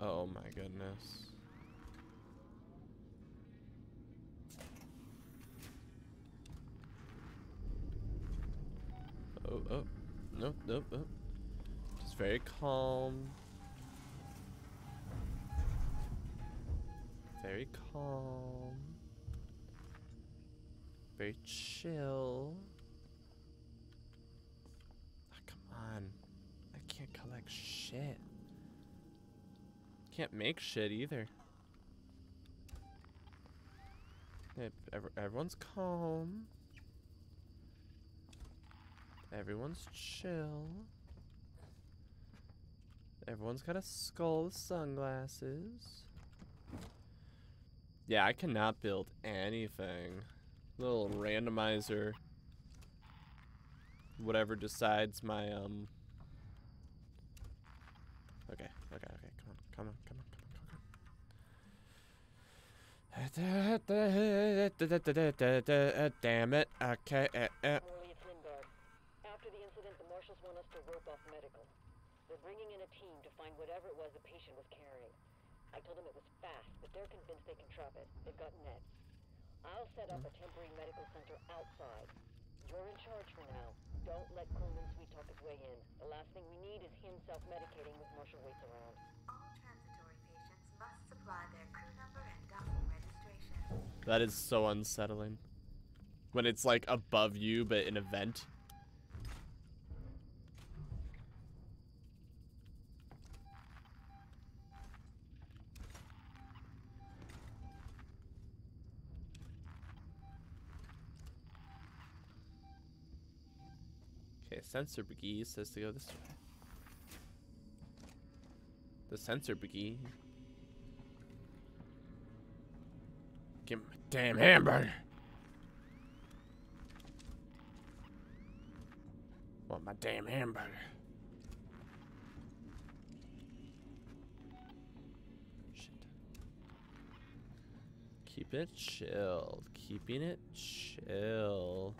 Oh my goodness. Oh, oh. Nope, nope, nope. Just very calm. Very calm. Very chill. Ah, come on. I can't collect shit. Can't make shit either. Everyone's calm. Everyone's chill. Everyone's got a skull with sunglasses. Yeah, I cannot build anything. Little randomizer. Whatever decides my, um... Okay, okay, okay, come on, come on, come on, come on, come on. Damn it, okay, uh, uh. Orly, it's Lindbergh. After the incident, the marshals want us to rope off medical. They're bringing in a team to find whatever it was the patient was carrying. I told them it was fast, but they're convinced they can trap it. They've got nets. I'll set up a mm. temporary medical center outside. You're in charge for now. Don't let Coleman sweet talk his way in. The last thing we need is him self-medicating with Marshal Waits around. All transitory patients must supply their crew number and docking registration. That is so unsettling. When it's like above you, but in a event. Okay, sensor buggy says to go this way. The sensor buggy. Give me a damn hamburger. Want my damn hamburger. Shit. Keep it chilled. Keeping it chill.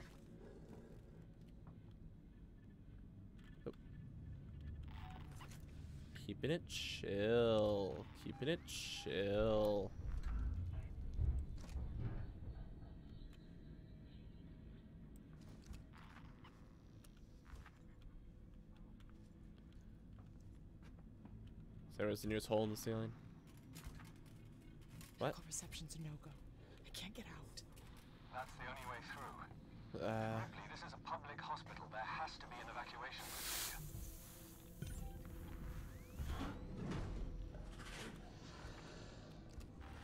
Keeping it chill. Keeping it chill. There was the nearest hole in the ceiling. What? Medical reception's a no-go. I can't get out. That's the only way through. Uh, Ripley, this is a public hospital. There has to be an evacuation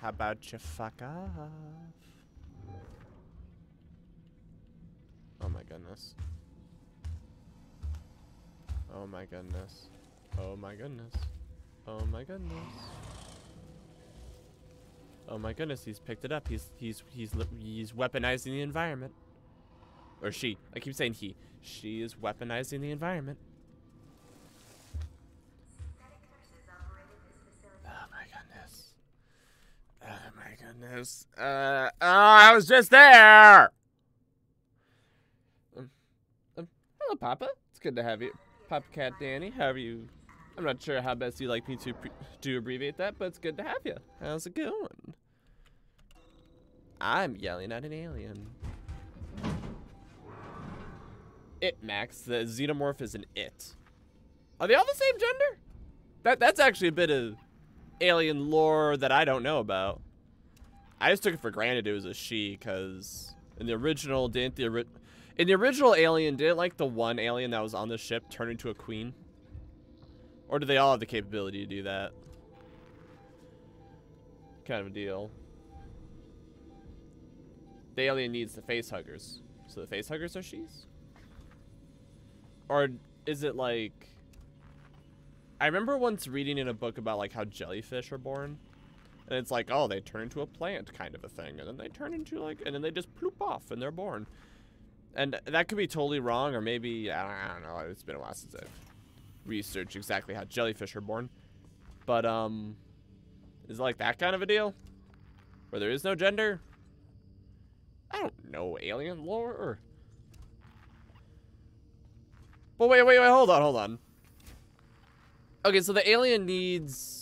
How about you fuck off? Oh my goodness. Oh my goodness. Oh my goodness. Oh my goodness. Oh my goodness, he's picked it up. He's he's he's he's weaponizing the environment. Or she. I keep saying he. She is weaponizing the environment. Goodness. Uh oh, I was just there. Um, um, hello, Papa. It's good to have you, Papa Cat Danny. How are you? I'm not sure how best you like me to to abbreviate that, but it's good to have you. How's it going? I'm yelling at an alien. It Max. The xenomorph is an it. Are they all the same gender? That that's actually a bit of alien lore that I don't know about. I just took it for granted it was a she, cause in the original didn't the in the original Alien didn't like the one alien that was on the ship turn into a queen, or do they all have the capability to do that? Kind of a deal. The alien needs the face huggers, so the face huggers are she's, or is it like? I remember once reading in a book about like how jellyfish are born. And it's like, oh, they turn into a plant kind of a thing. And then they turn into like, and then they just ploop off and they're born. And that could be totally wrong, or maybe, I don't know, it's been a while since I've researched exactly how jellyfish are born. But, um, is it like that kind of a deal? Where there is no gender? I don't know alien lore. Or... But wait, wait, wait, hold on, hold on. Okay, so the alien needs.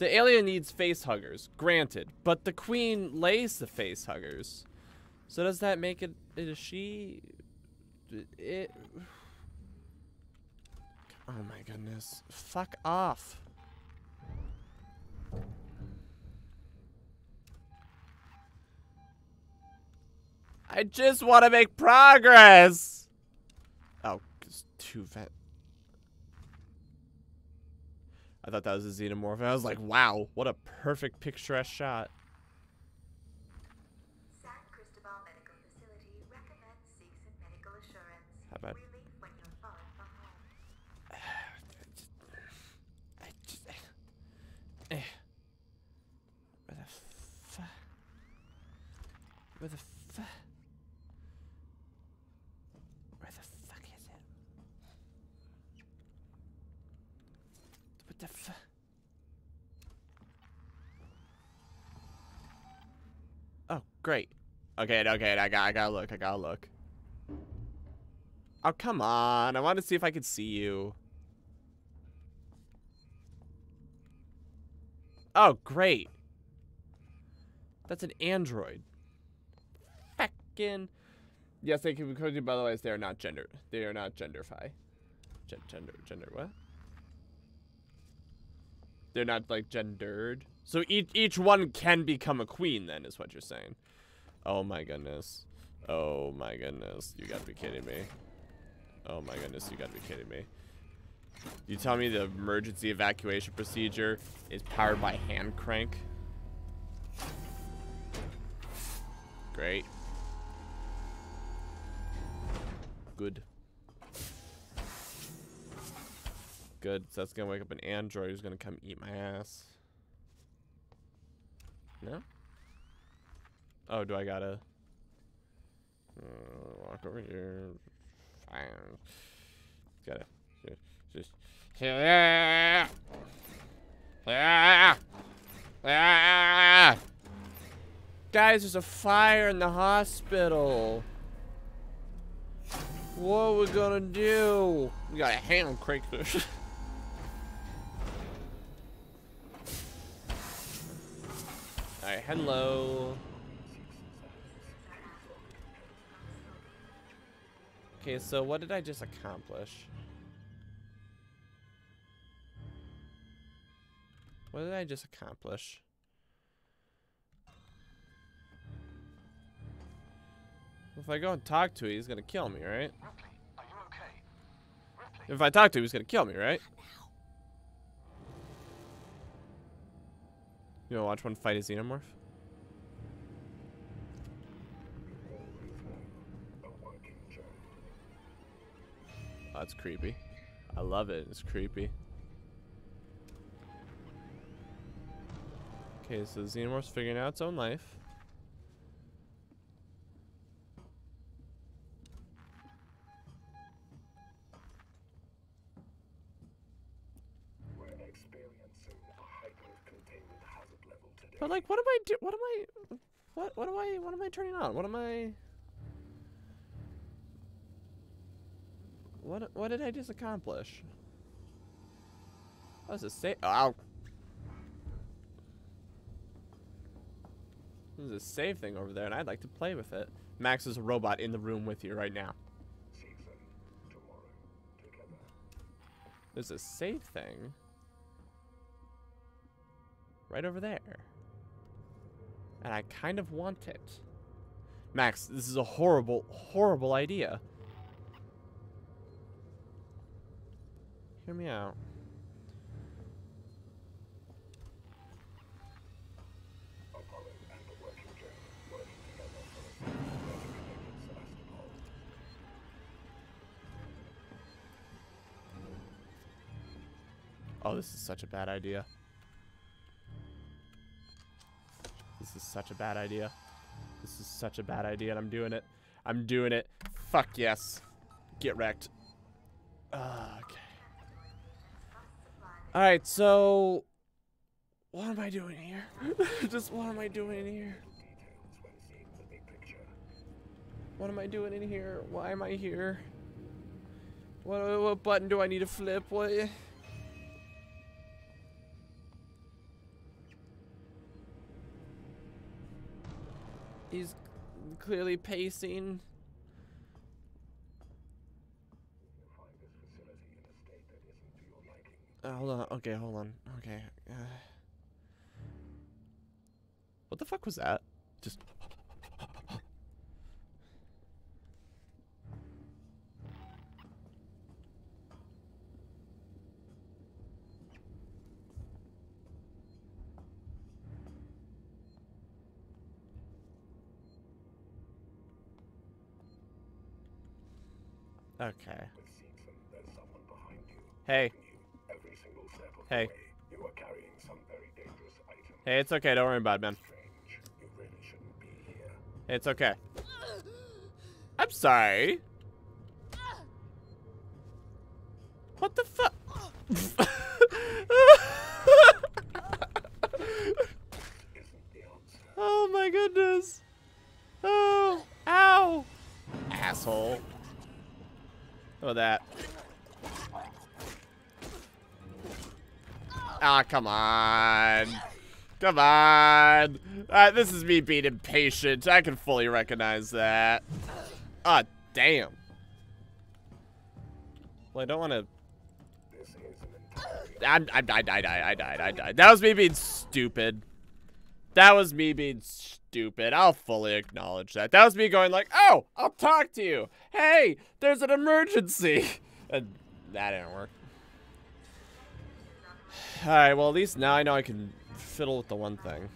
The alien needs face huggers, granted, but the queen lays the face huggers. So does that make it, it she? It. Oh my goodness. Fuck off. I just want to make progress. Oh, too vet. I thought that was a xenomorph. I was like, wow, what a perfect picturesque shot. San Cristobal Medical Facility recommends Seegson Medical Assurance. How about- Relief when you're far from home. I just. Eh. Where the fuck? Where the fuck? Where the fuck is it? What the fuck? Oh, great. Okay, okay, I got, I gotta look, I gotta look. Oh, come on. I want to see if I can see you. Oh, great. That's an android. Feckin'. Yes, they can be coded, the way, they are not gender. They are not genderfy. Gen- gender, gender, what? They're not, like, gendered. So each, each one can become a queen, then, is what you're saying. Oh, my goodness. Oh, my goodness. You gotta be kidding me. Oh, my goodness. You gotta be kidding me. You tell me the emergency evacuation procedure is powered by hand crank? Great. Good. Good. So that's gonna wake up an android who's gonna come eat my ass. No? Oh, do I gotta uh, walk over here? Fine. Gotta just, just Ah! Ah! Ah! Guys, there's a fire in the hospital. What are we gonna do? We gotta hand crank this. Alright, hello. Okay, so what did I just accomplish? What did I just accomplish? If I go and talk to him, he's gonna kill me, right? Ripley, okay? Ripley. If I talk to him, he's gonna kill me, right? You wanna watch one fight a xenomorph? That's creepy. I love it. It's creepy. Okay, so the xenomorph's figuring out its own life. We're experiencing a heightened containment hazard level today. But like, what am I do? What am I? What what am I? What am I turning on? What am I? What what did I just accomplish? That was a save. Ow. There's a save thing over there, and I'd like to play with it. Max is a robot in the room with you right now. There's a save thing. Right over there. And I kind of want it. Max, this is a horrible, horrible idea. Hear me out. Oh, this is such a bad idea. This is such a bad idea. This is such a bad idea, and I'm doing it. I'm doing it. Fuck yes. Get wrecked. Ah, okay. Alright, so... What am I doing here? Just what am I doing here? What am I doing in here? Why am I here? What, what button do I need to flip? What? He's clearly pacing. You'll find this facility in a state that isn't to your liking. Uh, hold on. Okay, hold on. Okay. Uh, what the fuck was that? Just. Okay. With Seegson, there's someone behind you. Hey. Item. Hey, it's okay. Don't worry about it, man. Really shouldn't be here. It's okay. I'm sorry. What the fuck? Isn't the answer. oh my goodness. Oh, ow. Asshole. At that. Ah, come on. Come on. Uh, this is me being impatient. I can fully recognize that. Ah, damn. Well, I don't want to I'm, I died, I died, I died, I died. That was me being stupid. That was me being stupid. I'll fully acknowledge that. That was me going like, oh, I'll talk to you. Hey, there's an emergency. And that didn't work. Alright, well, at least now I know I can fiddle with the one thing.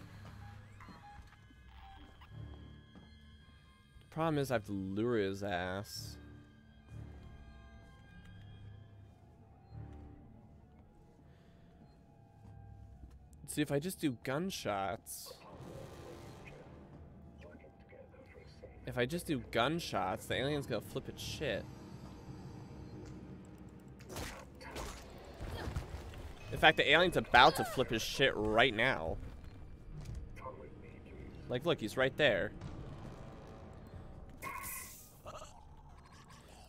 Problem is I have to lure his ass. See if I just do gunshots. If I just do gunshots, the alien's gonna flip its shit. In fact, the alien's about to flip his shit right now. Like, look, he's right there.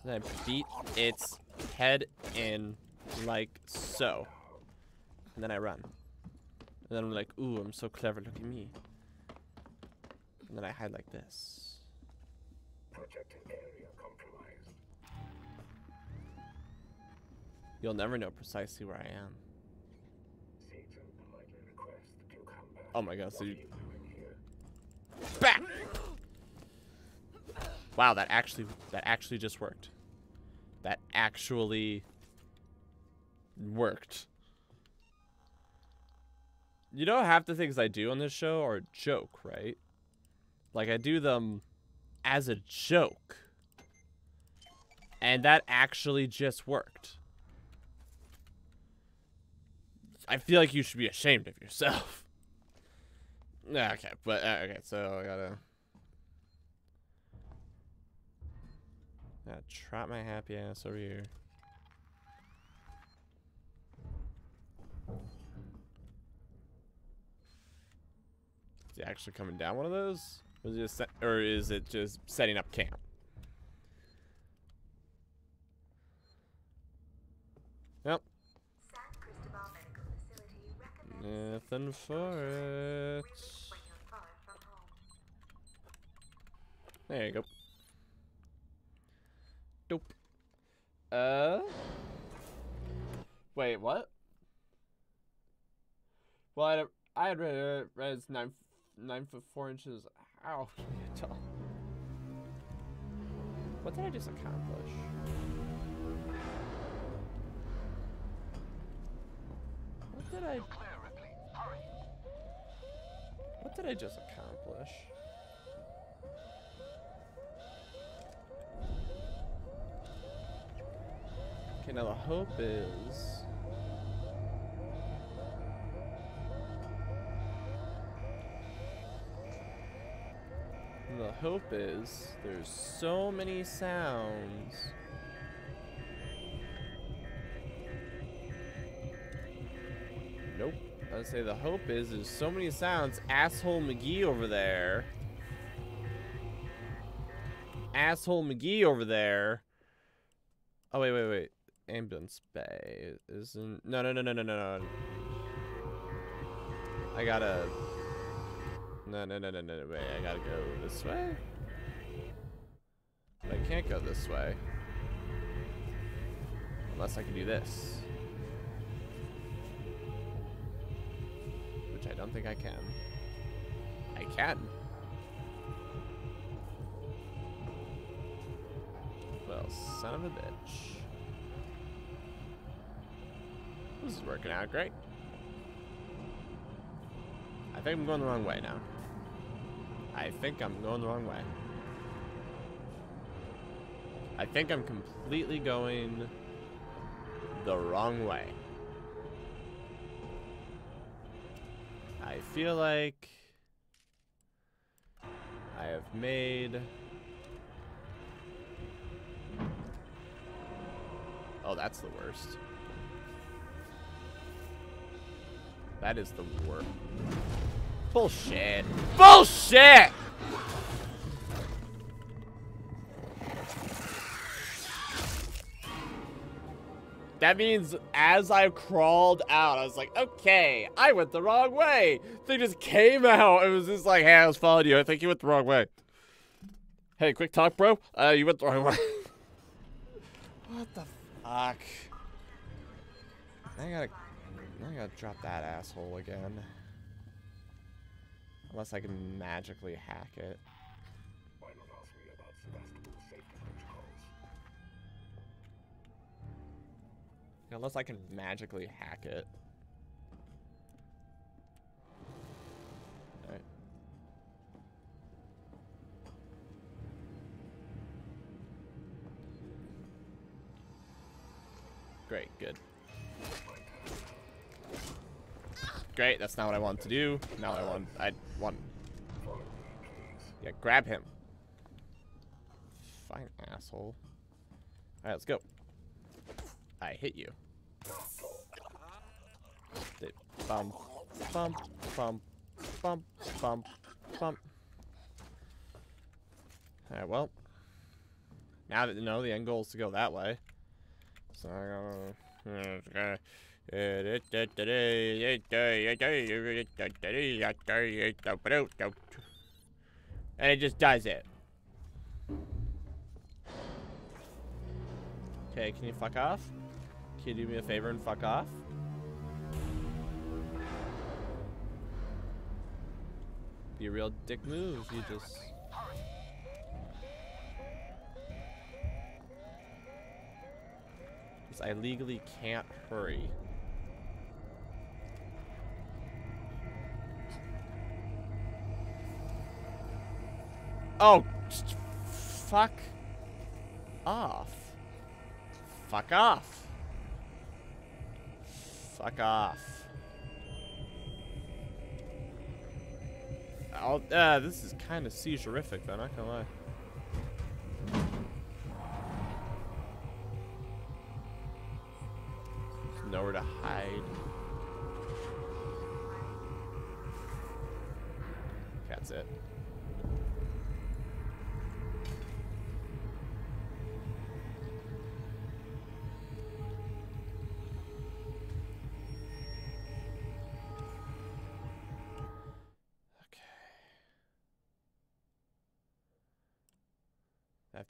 Then I beat its head in like so. And then I run. And then I'm like, ooh, I'm so clever, look at me. And then I hide like this. You'll never know precisely where I am. Seegson politely request that you come back. Oh my here? Back! Wow, that actually that actually just worked. That actually worked. You know, half the things I do on this show are a joke, right? Like I do them as a joke. And that actually just worked. I feel like you should be ashamed of yourself. Yeah, okay, but uh, okay, so I gotta gotta trot my happy ass over here. Is he actually coming down one of those? Or is set, or is it just setting up camp? Yep. San Cristobal Medical Facility recommends Nothing for it. There you go. Dope. Uh. Wait, what? Well, I had, I had read, read it's nine, nine foot four inches. Ow. tall. What did I just accomplish? What did I? What did I just accomplish? Okay, now the hope is. The hope is there's so many sounds. Would say the hope is there's so many sounds. Asshole McGee over there. Asshole McGee over there. Oh wait, wait, wait. Ambulance bay isn't. No, no, no, no, no, no, no. I gotta. No, no, no, no, no, no. Wait, I gotta go this way. But I can't go this way. Unless I can do this. Don't think I can. I can. Well, son of a bitch. This is working out great. I think I'm going the wrong way now. I think I'm going the wrong way. I think I'm completely going the wrong way. I feel like I have made. Oh, that's the worst. That is the worst. Bullshit. Bullshit! That means as I crawled out, I was like, okay, I went the wrong way. They just came out. It was just like, hey, I was following you. I think you went the wrong way. Hey, quick talk, bro. Uh, you went the wrong way. what the fuck? I gotta, I gotta drop that asshole again. Unless I can magically hack it. Unless I can magically hack it. Alright. Great, good. Great, that's not what I want to do. Now I want I want. Yeah, grab him. Fine asshole. Alright, let's go. I hit you. They- Bum, bum, bum, bum, bum, bum. Alright, well. Now that you know the end goal is to go that way. So I gotta. And it just does it. Okay, can you fuck off? Can you do me a favor and fuck off? Be a real dick move, you just... Because I legally can't hurry. Oh, fuck off. Fuck off. Fuck off. I'll, uh, this is kind of seizurific, though, not gonna lie.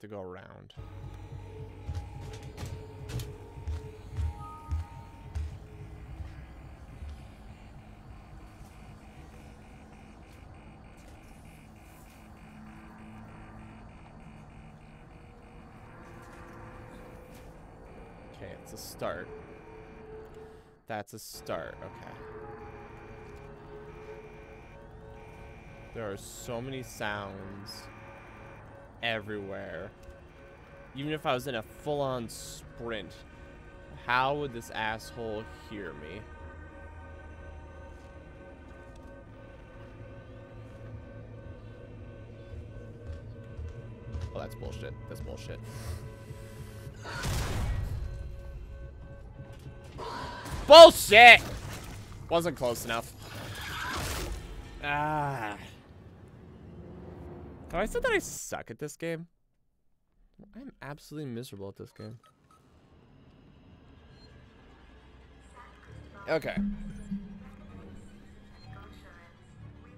To go around. Okay, it's a start. That's a start. Okay. There are so many sounds everywhere. Even if I was in a full-on sprint, how would this asshole hear me? Oh, that's bullshit. That's bullshit. Bullshit! Wasn't close enough. Ah. Have I said that I suck at this game? I'm absolutely miserable at this game. Okay.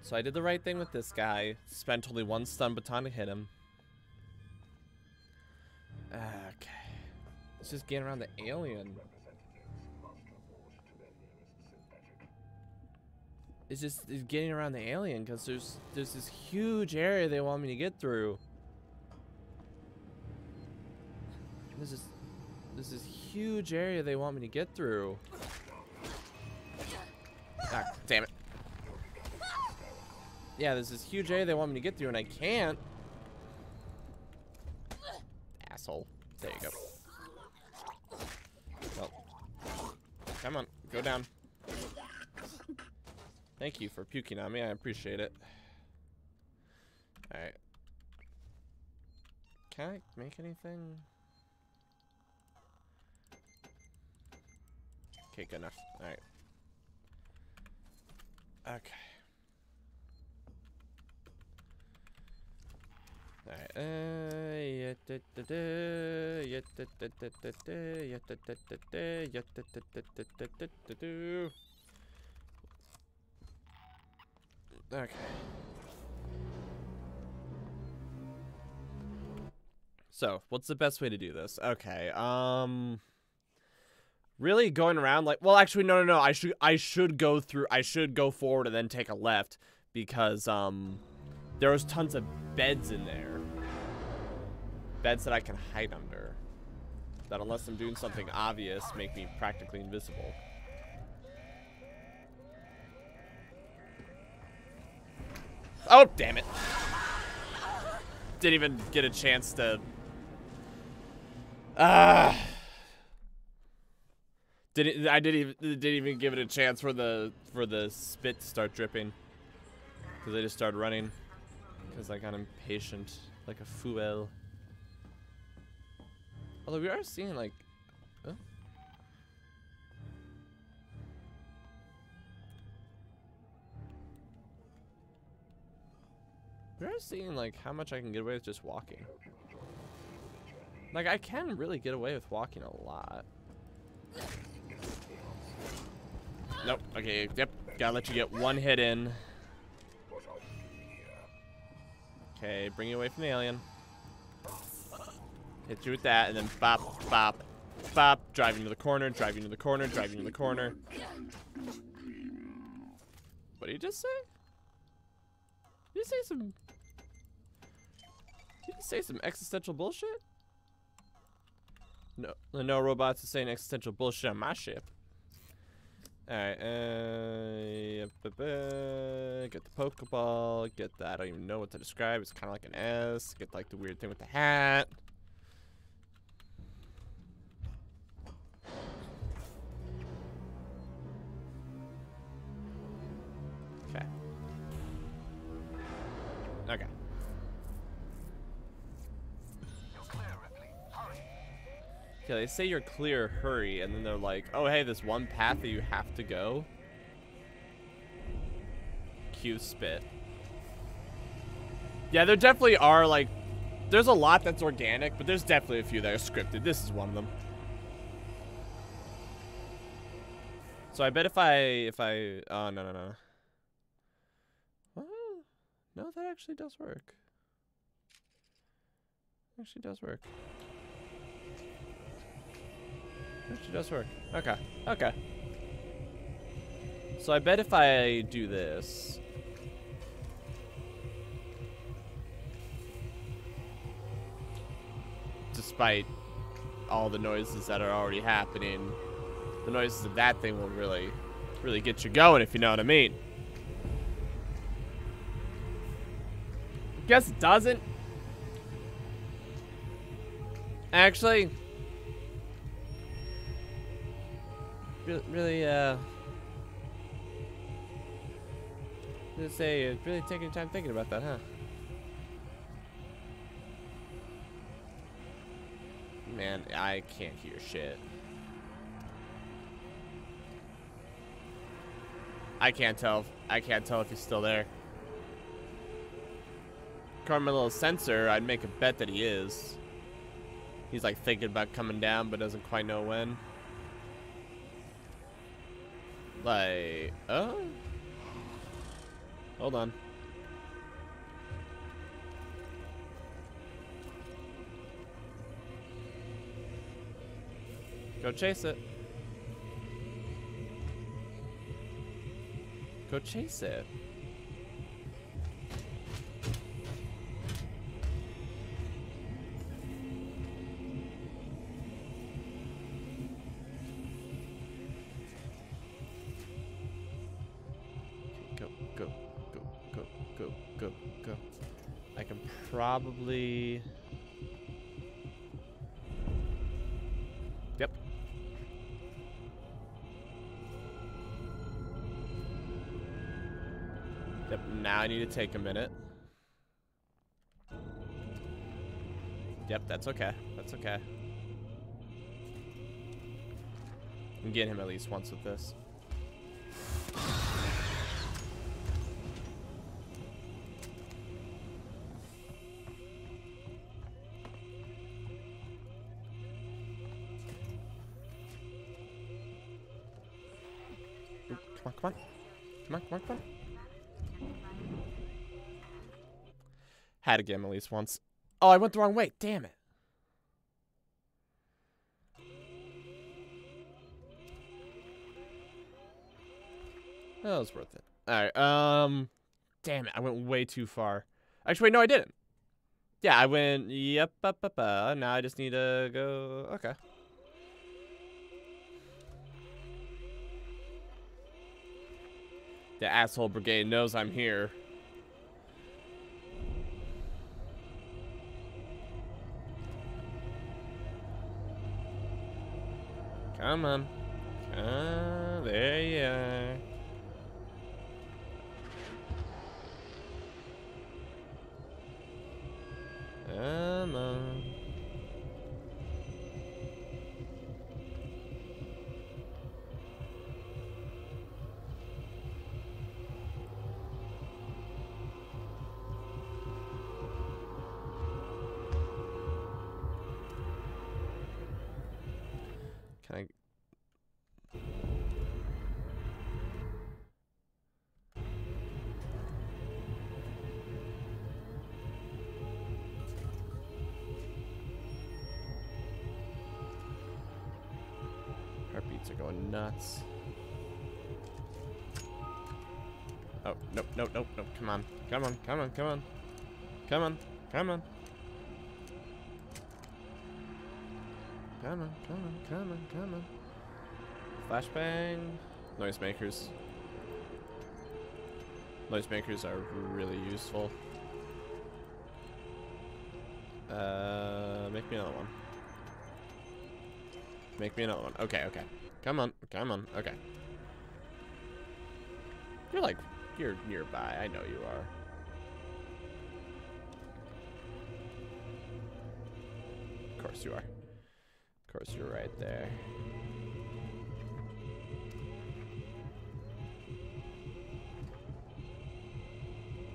So I did the right thing with this guy. Spent only one stun baton to hit him. Okay. Let's just get around the alien. It's just it's getting around the alien because there's there's this huge area they want me to get through. This is this is huge area they want me to get through. Ah, damn it. Yeah, there's this huge area they want me to get through and I can't. Asshole. There you go. Well. Come on, go down. Thank you for puking on me. I appreciate it. Alright. Can I make anything? Okay, good enough. Alright. Okay. Alright, uh, yeah, da, da, da, yeah, da, da, da, da, da, yeah, da, da, da, da, yeah, da, da, da, da, da, da, da, do. Okay. So, what's the best way to do this? Okay, um really going around like well actually no no no I should I should go through I should go forward and then take a left because um there was tons of beds in there. Beds that I can hide under. That unless I'm doing something obvious make me practically invisible. Oh, damn it. Didn't even get a chance to... Ah. Didn't I didn't even didn't even give it a chance for the for the spit to start dripping. Cuz I just started running cuz I got impatient like a fool. Although we are seeing like We are seeing like how much I can get away with just walking. Like I can really get away with walking a lot. Nope. Okay. Yep. Gotta let you get one hit in. Okay. Bring you away from the alien. Hit you with that, and then bop, bop, bop. Drive into the corner. Drive into the corner. Drive into the corner. What did you just say? Did you say some? Did you say some existential bullshit? No, no robots are saying existential bullshit on my ship. Alright, uh, get the Pokeball, get that, I don't even know what to describe, it's kind of like an S, get like the weird thing with the hat. Okay. Yeah, they say you're clear, hurry, and then they're like, oh hey, there's one path that you have to go. Cue spit. Yeah, there definitely are like, there's a lot that's organic, but there's definitely a few that are scripted. This is one of them. So I bet if I, if I, oh no no no. No, that actually does work. Actually does work. Actually does work. Okay. Okay. So I bet if I do this. Despite all the noises that are already happening, the noises of that thing will really, really get you going, if you know what I mean. Guess doesn't. Actually, really, uh, just say, really taking time thinking about that, huh? Man, I can't hear shit. I can't tell. I can't tell if he's still there. Little sensor, I'd make a bet that he is. He's like thinking about coming down, but doesn't quite know when. Like, oh? Hold on. Go chase it. Go chase it. Probably... Yep. Yep, now I need to take a minute. Yep, that's okay. That's okay. I'm getting him at least once with this. Come on, come on. Come on, come on. Had get him at least once. Oh, I went the wrong way. Damn it. That was worth it. Alright, um... Damn it, I went way too far. Actually, wait, no, I didn't. Yeah, I went... Yep, up, up, uh, now I just need to go... Okay. The asshole brigade knows I'm here. Come on. Ah, there you are. Come on. Nuts. Oh, nope, nope, nope, nope. Come on. Come on, come on, come on. Come on, come on. Come on, come on, come on, come on. Flashbang. noisemakers. Noisemakers are really useful. Uh, make me another one. Make me another one. Okay, okay. Come on, come on. Okay. You're like, you're nearby. I know you are. Of course you are. Of course you're right there.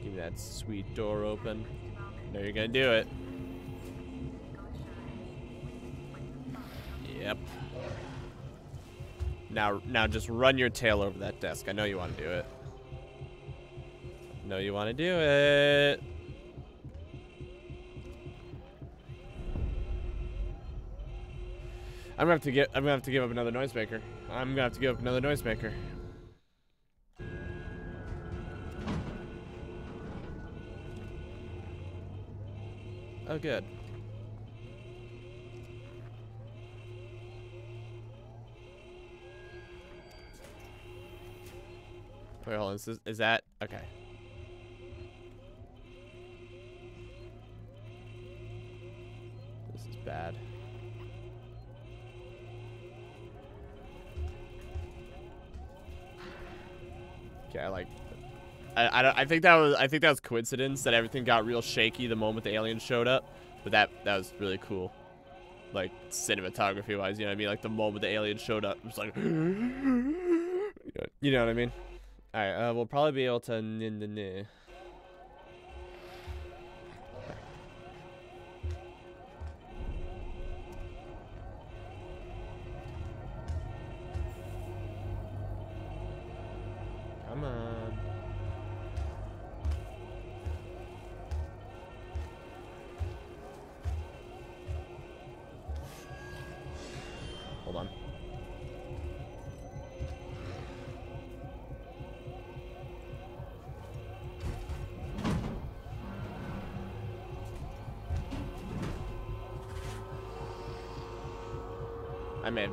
Give me that sweet door open. No, you're gonna do it. Yep. Now, now just run your tail over that desk. I know you want to do it. know you want to do it. I'm gonna have to get. I'm gonna have to give up another noisemaker. I'm gonna have to give up another noisemaker. Oh, good. Wait, hold on. Is, this, is that okay? This is bad. Okay, I like. I, I, don't- I think that was I think that was coincidence that everything got real shaky the moment the aliens showed up, but that that was really cool, like cinematography wise. You know what I mean? Like the moment the aliens showed up, it was like, you know what I mean? All right, uh, we'll probably be able to.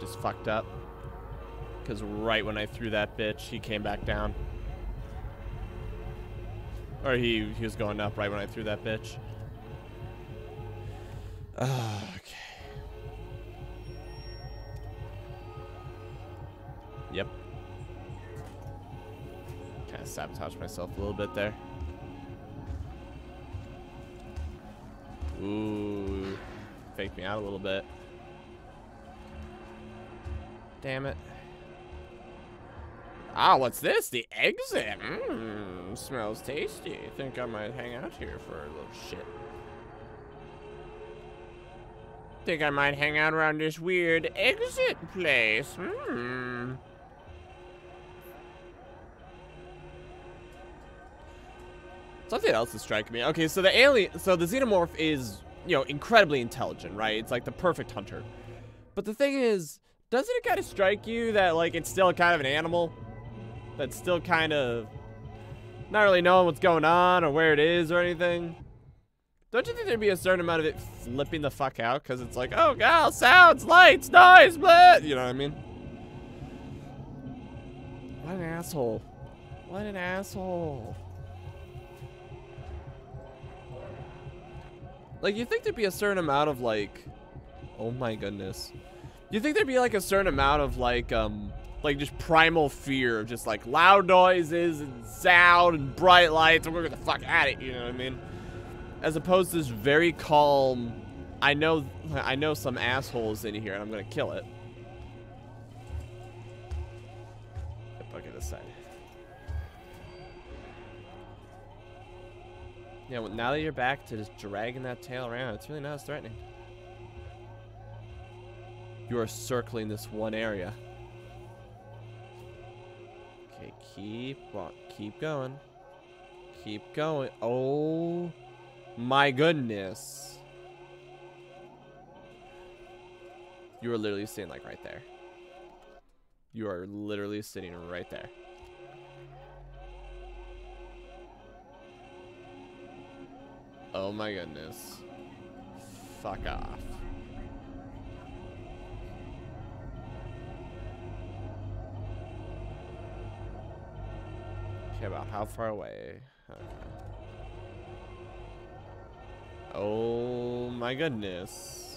Just fucked up. Because right when I threw that bitch, he came back down. Or he, he was going up right when I threw that bitch. Ah, okay. Yep. Kind of sabotage myself a little bit there. Ooh. Faked me out a little bit. Damn it. Ah, what's this? The exit. Mmm, smells tasty. Think I might hang out here for a little shit. Think I might hang out around this weird exit place. Hmm. Something else is striking me. Okay, so the alien, so the xenomorph is, you know, incredibly intelligent, right? It's like the perfect hunter. But the thing is, doesn't it kind of strike you that like it's still kind of an animal? That's still kind of not really knowing what's going on or where it is or anything. Don't you think there'd be a certain amount of it flipping the fuck out? Because it's like, oh god, sounds, lights, noise, blah. You know what I mean? What an asshole. What an asshole. Like, you think there'd be a certain amount of, like... Oh my goodness. You think there'd be, like, a certain amount of, like, um... Like, just primal fear of just, like, loud noises and sound and bright lights and we're gonna fuck at it, you know what I mean? As opposed to this very calm... I know, I know some assholes in here and I'm gonna kill it. Okay, this. Yeah, well, now that you're back to just dragging that tail around, it's really not as threatening. You are circling this one area. Okay, keep on, keep going. Keep going. Oh my goodness. You are literally sitting like right there. You are literally sitting right there. Oh my goodness. Fuck off. About how far away? Okay. Oh my goodness.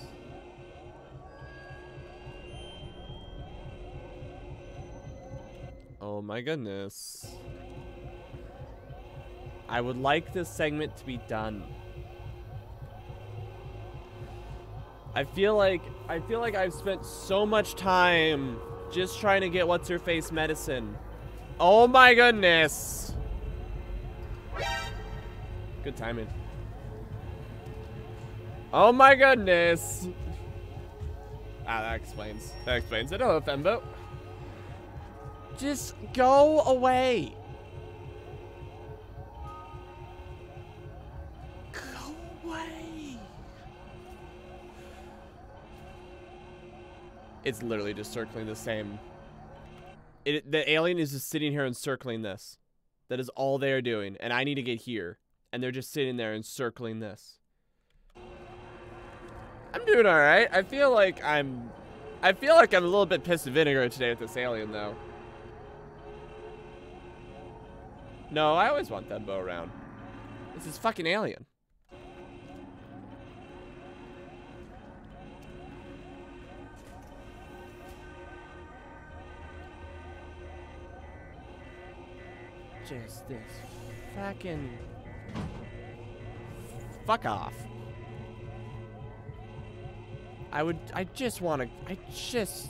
Oh my goodness. I would like this segment to be done. I feel like I feel like I've spent so much time just trying to get what's her face medicine. Oh my goodness. Good timing. Oh my goodness. Ah, that explains. That explains it. Hello, Fembo. Just go away. Go away. It's literally just circling the same. It, the alien is just sitting here and circling this. That is all they are doing. And I need to get here. And they're just sitting there and circling this. I'm doing alright. I feel like I'm... I feel like I'm a little bit pissed vinegar today with this alien, though. No, I always want that bow around. This is fucking alien. Just this fucking... Fuck off. I would, I just want to, I just,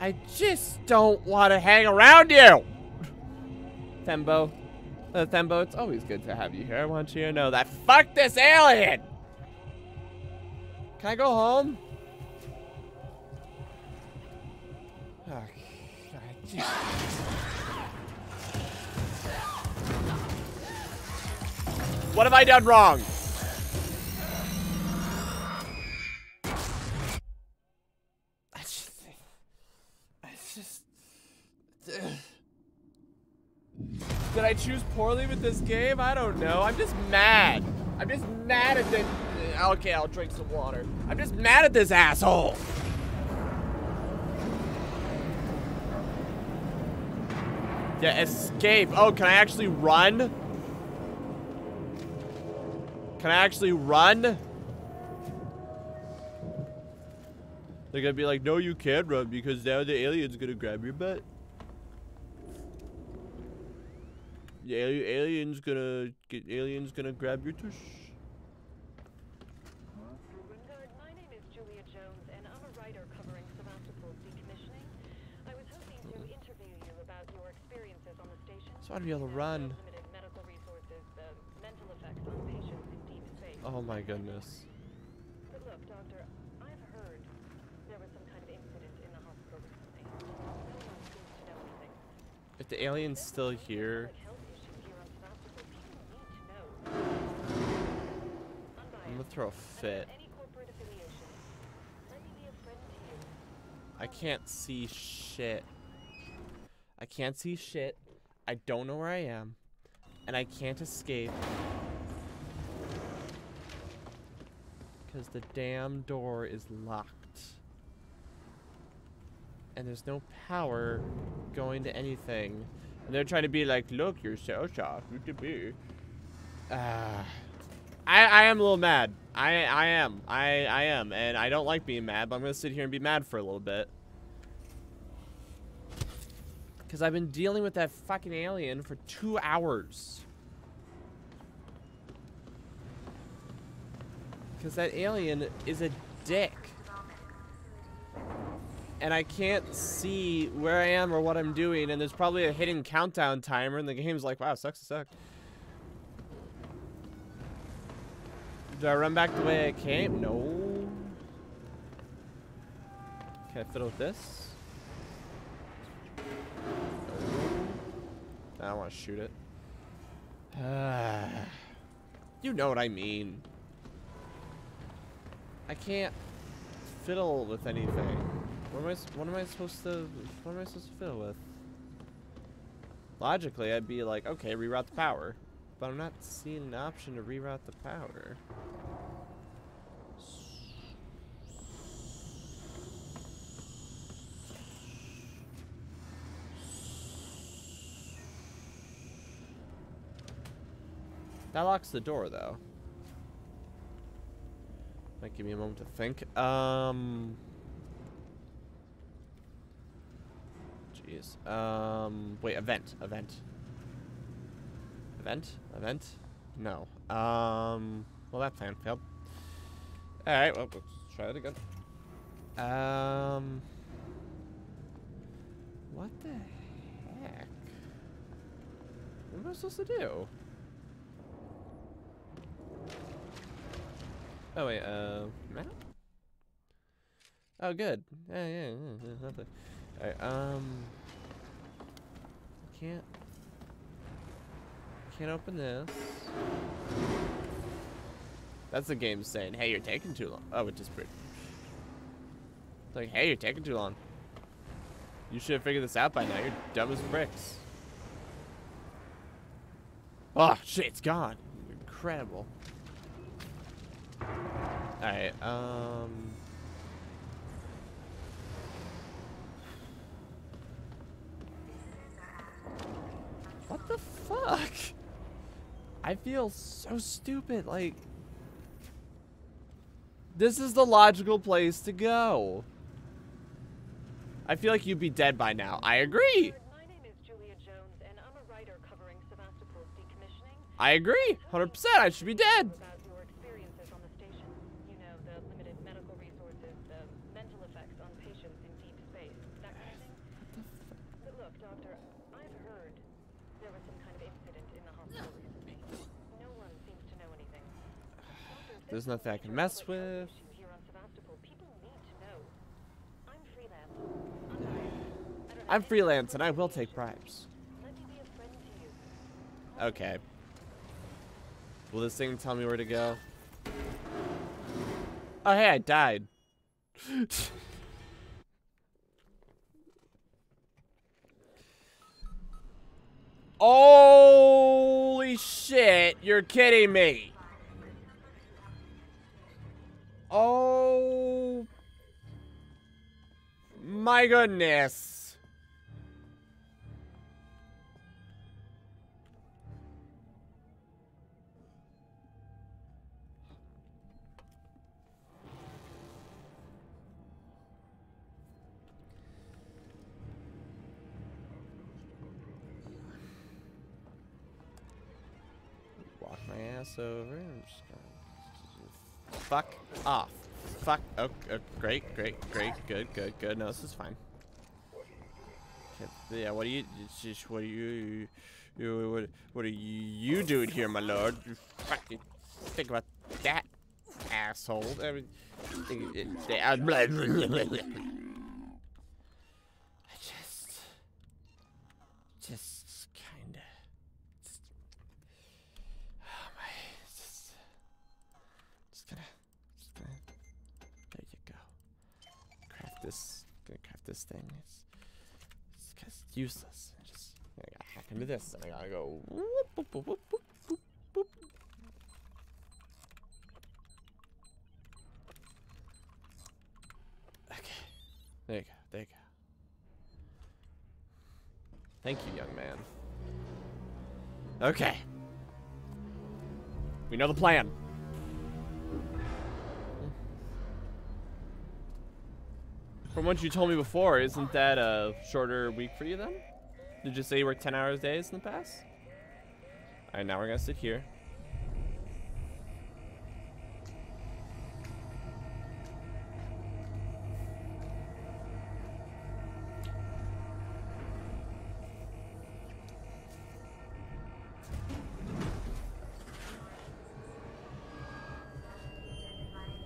I just don't want to hang around you. Thembo, uh, Thembo, it's always good to have you here. I want you to know that. Fuck this alien! Can I go home? Oh, God. What have I done wrong? I just, I just, did I choose poorly with this game? I don't know. I'm just mad. I'm just mad at the. Uh, okay, I'll drink some water. I'm just mad at this asshole. Yeah, escape. Oh, can I actually run? Can I actually run? They're gonna be like, no, you can't run because now the alien's gonna grab your butt. The ali- alien's gonna get alien's gonna grab your tush. Wingard, my name is Julia Jones, Oh my goodness. But look, Doctor, I've heard there was some kind of incident in the hospital recently. No one seems to know anything. If the alien's still here, Public health issue here on Sevastopol. People need to know. I'm gonna throw a fit. any corporate affiliation. Let me be a friend to you. I can't see shit. I can't see shit. I don't know where I am. And I can't escape. Because the damn door is locked. And there's no power going to anything. And they're trying to be like, look, you're so soft. You could be. Ah. I, I am a little mad. I I am. I I am. And I don't like being mad, but I'm gonna sit here and be mad for a little bit. Cause I've been dealing with that fucking alien for two hours. Cause that alien is a dick. And I can't see where I am or what I'm doing, and there's probably a hidden countdown timer, and the game's like, wow, sucks to suck. Do I run back the way I came? No. Can I fiddle with this? I don't want to shoot it. you know what I mean. I can't fiddle with anything. What am I? What am I supposed to? What am I supposed to fiddle with? Logically, I'd be like, okay, reroute the power, but I'm not seeing an option to reroute the power. That locks the door, though. Might give me a moment to think. Um. Jeez. Um. Wait. Event. Event. Event. Event. No. Um. Well, that plan failed. All right. Well, let's try it again. Um. What the heck? What am I supposed to do? Oh wait, uh, map? Oh, good. Yeah, yeah, yeah, nothing. Alright, um, can't, can't open this. That's the game saying, hey, you're taking too long. Oh, it just, it's like, hey, you're taking too long. You should have figured this out by now. You're dumb as bricks. Oh, shit, it's gone. Incredible. Alright, um... What the fuck? I feel so stupid, like... This is the logical place to go. I feel like you'd be dead by now. I agree. My name is Julia Jones, and I'm a writer covering Sevastopol's decommissioning. I agree. 100%. I should be dead. About your experiences on the station. You know, the limited medical resources, the mental effects on patients in deep space, that kind of thing. But look, Doctor, I've heard there was some kind of incident in the hospital recently. No one seems to know anything. Doctor, if There's nothing I can mess with. issue Here on Sevastopol, people need to know. I'm freelance. I'm not- I don't I'm have freelance and I will take bribes. Let me be a friend to you. Okay. Will this thing tell me where to go? Oh, hey, I died. Holy shit, you're kidding me. Oh my goodness. Walk my ass over. I'm just fuck off. Fuck. Oh, oh, great, great, great, good, good, good. No, this is fine. Yeah, what are you? Just what are you? you what, what are you doing here, my lord? You fucking think about that, asshole. I mean. I just, just kinda. Just, oh my, just, just gonna, just gonna. There you go. Craft this. Gonna craft this thing. It's, it's, it's useless. I just, I gotta hack into this, and I gotta go. Whoop, whoop, whoop. Okay. There you go. There you go. Thank you, young man. Okay. We know the plan. From what you told me before, isn't that a shorter week for you then? Did you say you worked 10 hours days in the past? Alright, now we're gonna sit here.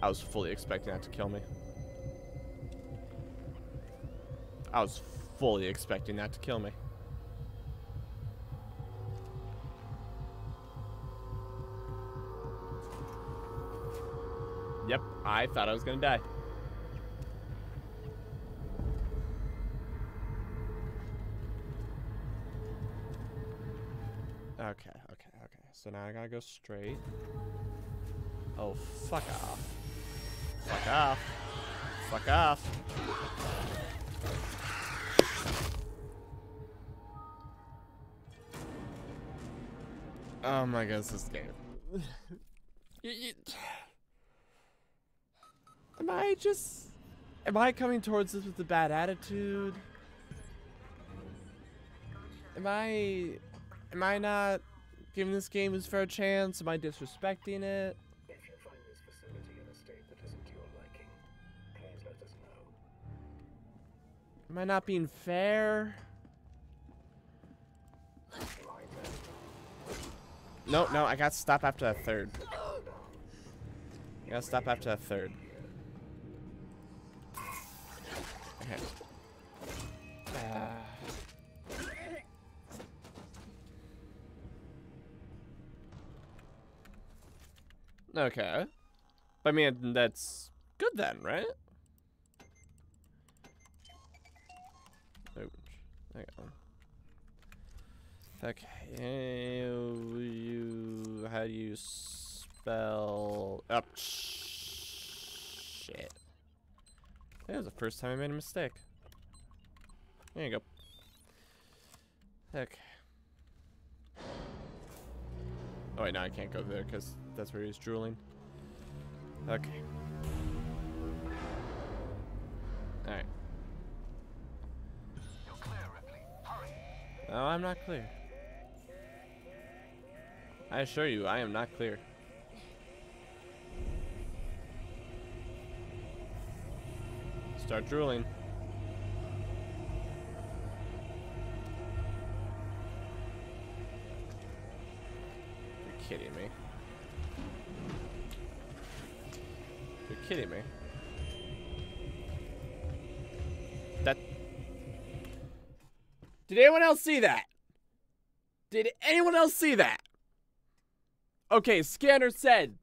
I was fully expecting that to kill me. I was fully expecting that to kill me. Yep, I thought I was gonna die. Okay, okay, okay. So now I gotta go straight. Oh, fuck off. Fuck off. Fuck off. Oh my goodness, this game. Y- y- Am I just. Am I coming towards this with a bad attitude? Am I. Am I not giving this game its fair chance? Am I disrespecting it? If you find this facility in a state that isn't to your liking, please let us know. Am I not being fair? No, no, I got to stop after a third. I gotta stop after a third. Okay. Ah. okay. I mean, that's good then, right? Ouch. Hang Okay, you, how do you spell up? shit. That was the first time I made a mistake. There you go. Okay. Oh wait, no, I can't go there because that's where he's drooling. Okay. Alright. You're clear, Ripley. Hurry. No, I'm not clear. I assure you, I am not clear. Start drooling. You're kidding me. You're kidding me. That. Did anyone else see that? Did anyone else see that? Okay, scanner said.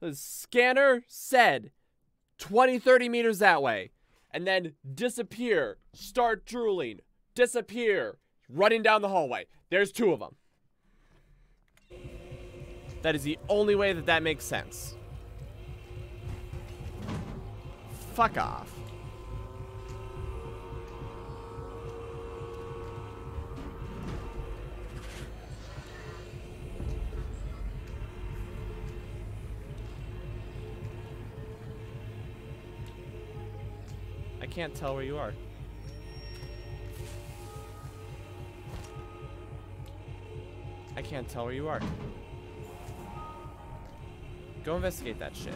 The scanner said 20, 30 meters that way. And then disappear. Start drooling. Disappear. Running down the hallway. There's two of them. That is the only way that that makes sense. Fuck off. Can't tell where you are. I can't tell where you are. Go investigate that shit.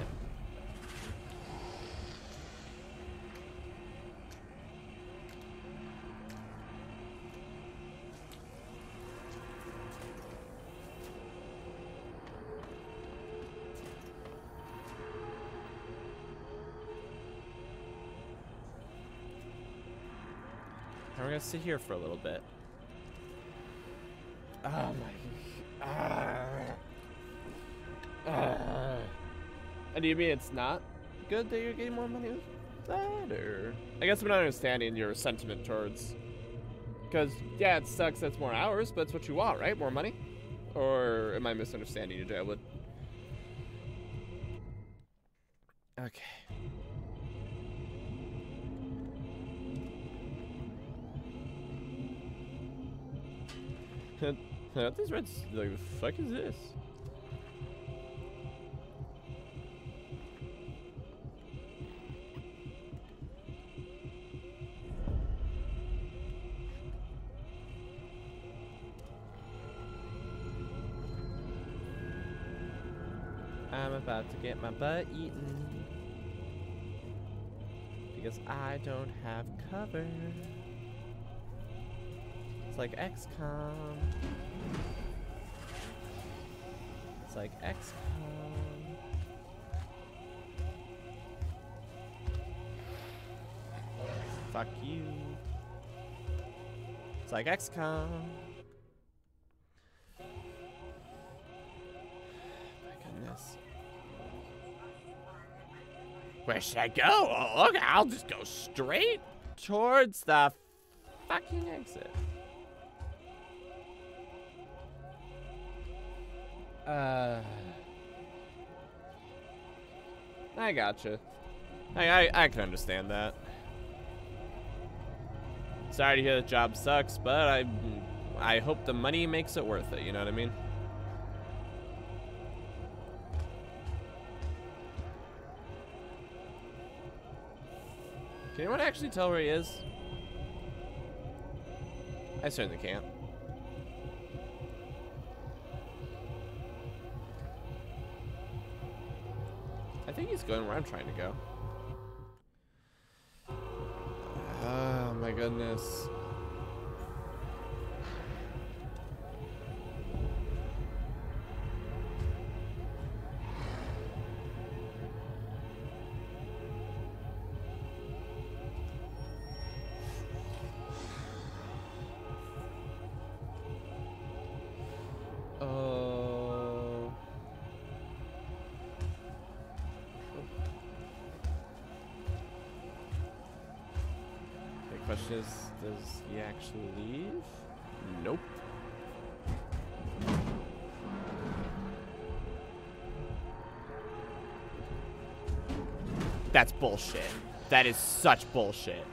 We're gonna sit here for a little bit. Oh my. Ah. Ah. And you mean it's not good that you're getting more money with that, or? I guess I'm not understanding your sentiment towards. Because yeah, it sucks. That's more hours, but it's what you want, right? More money. Or am I misunderstanding you, Jaywood? Okay. What these reds like the fuck is this? I'm about to get my butt eaten because I don't have cover. It's like XCOM. It's like XCOM. Fuck you. It's like XCOM. My goodness. Where should I go? Oh, okay, I'll just go straight towards the fucking exit. Uh, I gotcha. I, I I can understand that. Sorry to hear the job sucks, but I I hope the money makes it worth it, you know what I mean? Can anyone actually tell where he is? I certainly can't. Going where I'm trying to go. Oh my goodness. Leave? Nope. That's bullshit. That is such bullshit.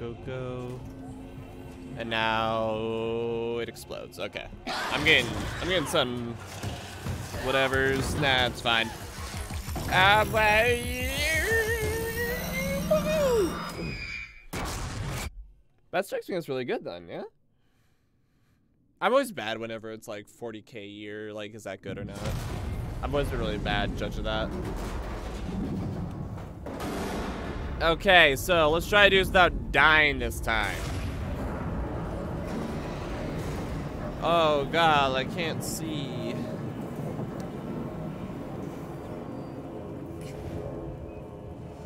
Go, go. And now it explodes. Okay. I'm getting I'm getting some whatever's. Nah, it's fine. That strikes me as really good then, yeah? I'm always bad whenever it's like 40k a year, like is that good or not? I've always been really bad judge of that. Okay, so let's try to do this without dying this time. Oh god, I can't see.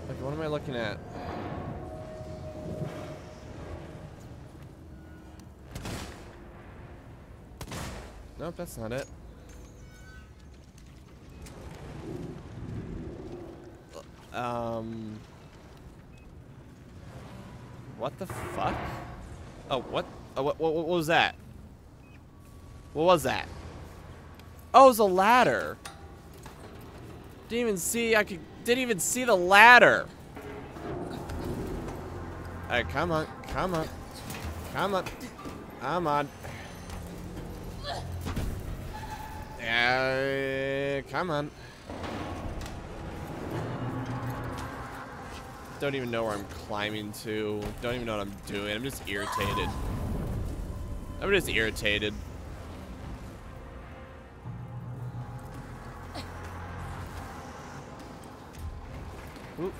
Like, what am I looking at? Nope, that's not it. Um. What the fuck? Oh, what? Oh, what, what, what was that? What was that? Oh, it was a ladder. Didn't even see. I could. Didn't even see the ladder. Alright, come on, come on, come on, come on. Yeah, come on. Don't even know where I'm climbing to. Don't even know what I'm doing. I'm just irritated. I'm just irritated. Oop.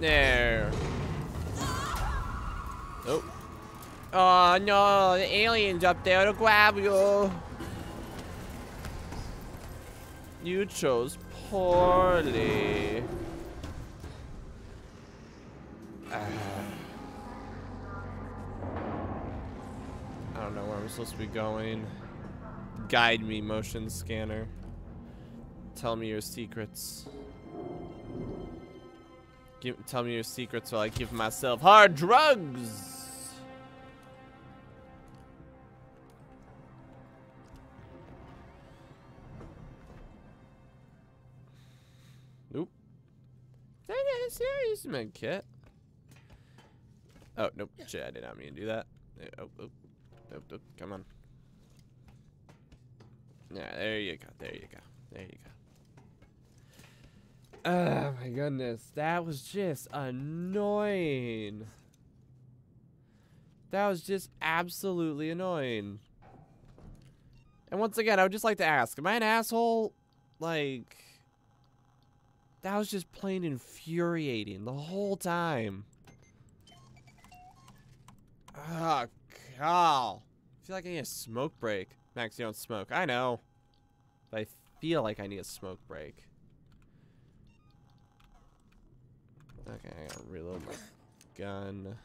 There. Oh. Oh no, the alien's up there to grab you. You chose poorly. Supposed to be going. Guide me, motion scanner. Tell me your secrets. Give, tell me your secrets while I give myself hard drugs. Nope. Serious, man, kit. Oh, nope. Shit, I did not mean to do that. Oh, oh, oh. Oh, come on. Yeah, there you go. There you go. There you go. Oh my goodness, that was just annoying. That was just absolutely annoying. And once again, I would just like to ask, am I an asshole? Like, that was just plain infuriating the whole time. Ah, oh, God. I feel like I need a smoke break. Max, you don't smoke. I know. But I feel like I need a smoke break. Okay, I gotta reload my gun.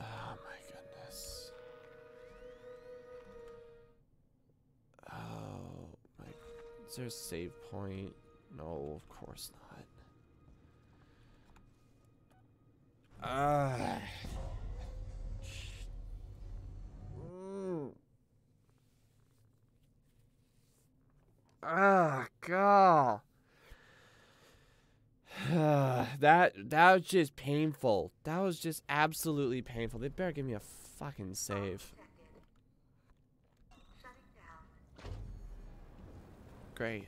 Oh my goodness. Oh my. Is there a save point? No, of course not. Ah. Mm. Ah, God. that that was just painful. That was just absolutely painful. They better give me a fucking save. Great.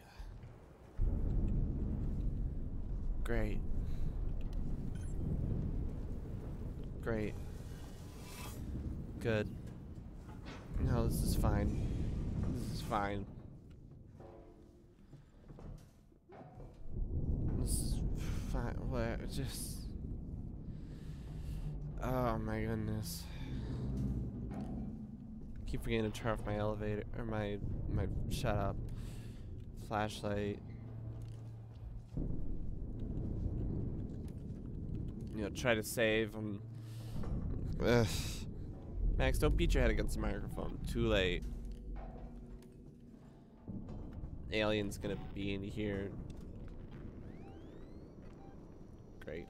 Great. Great. Good. No, this is fine. This is fine. This is fine. What? Just. Oh my goodness. Keep forgetting to turn off my elevator or my my shut up flashlight. You know, try to save. Um, ugh. Max, don't beat your head against the microphone. Too late. Alien's gonna be in here. Great.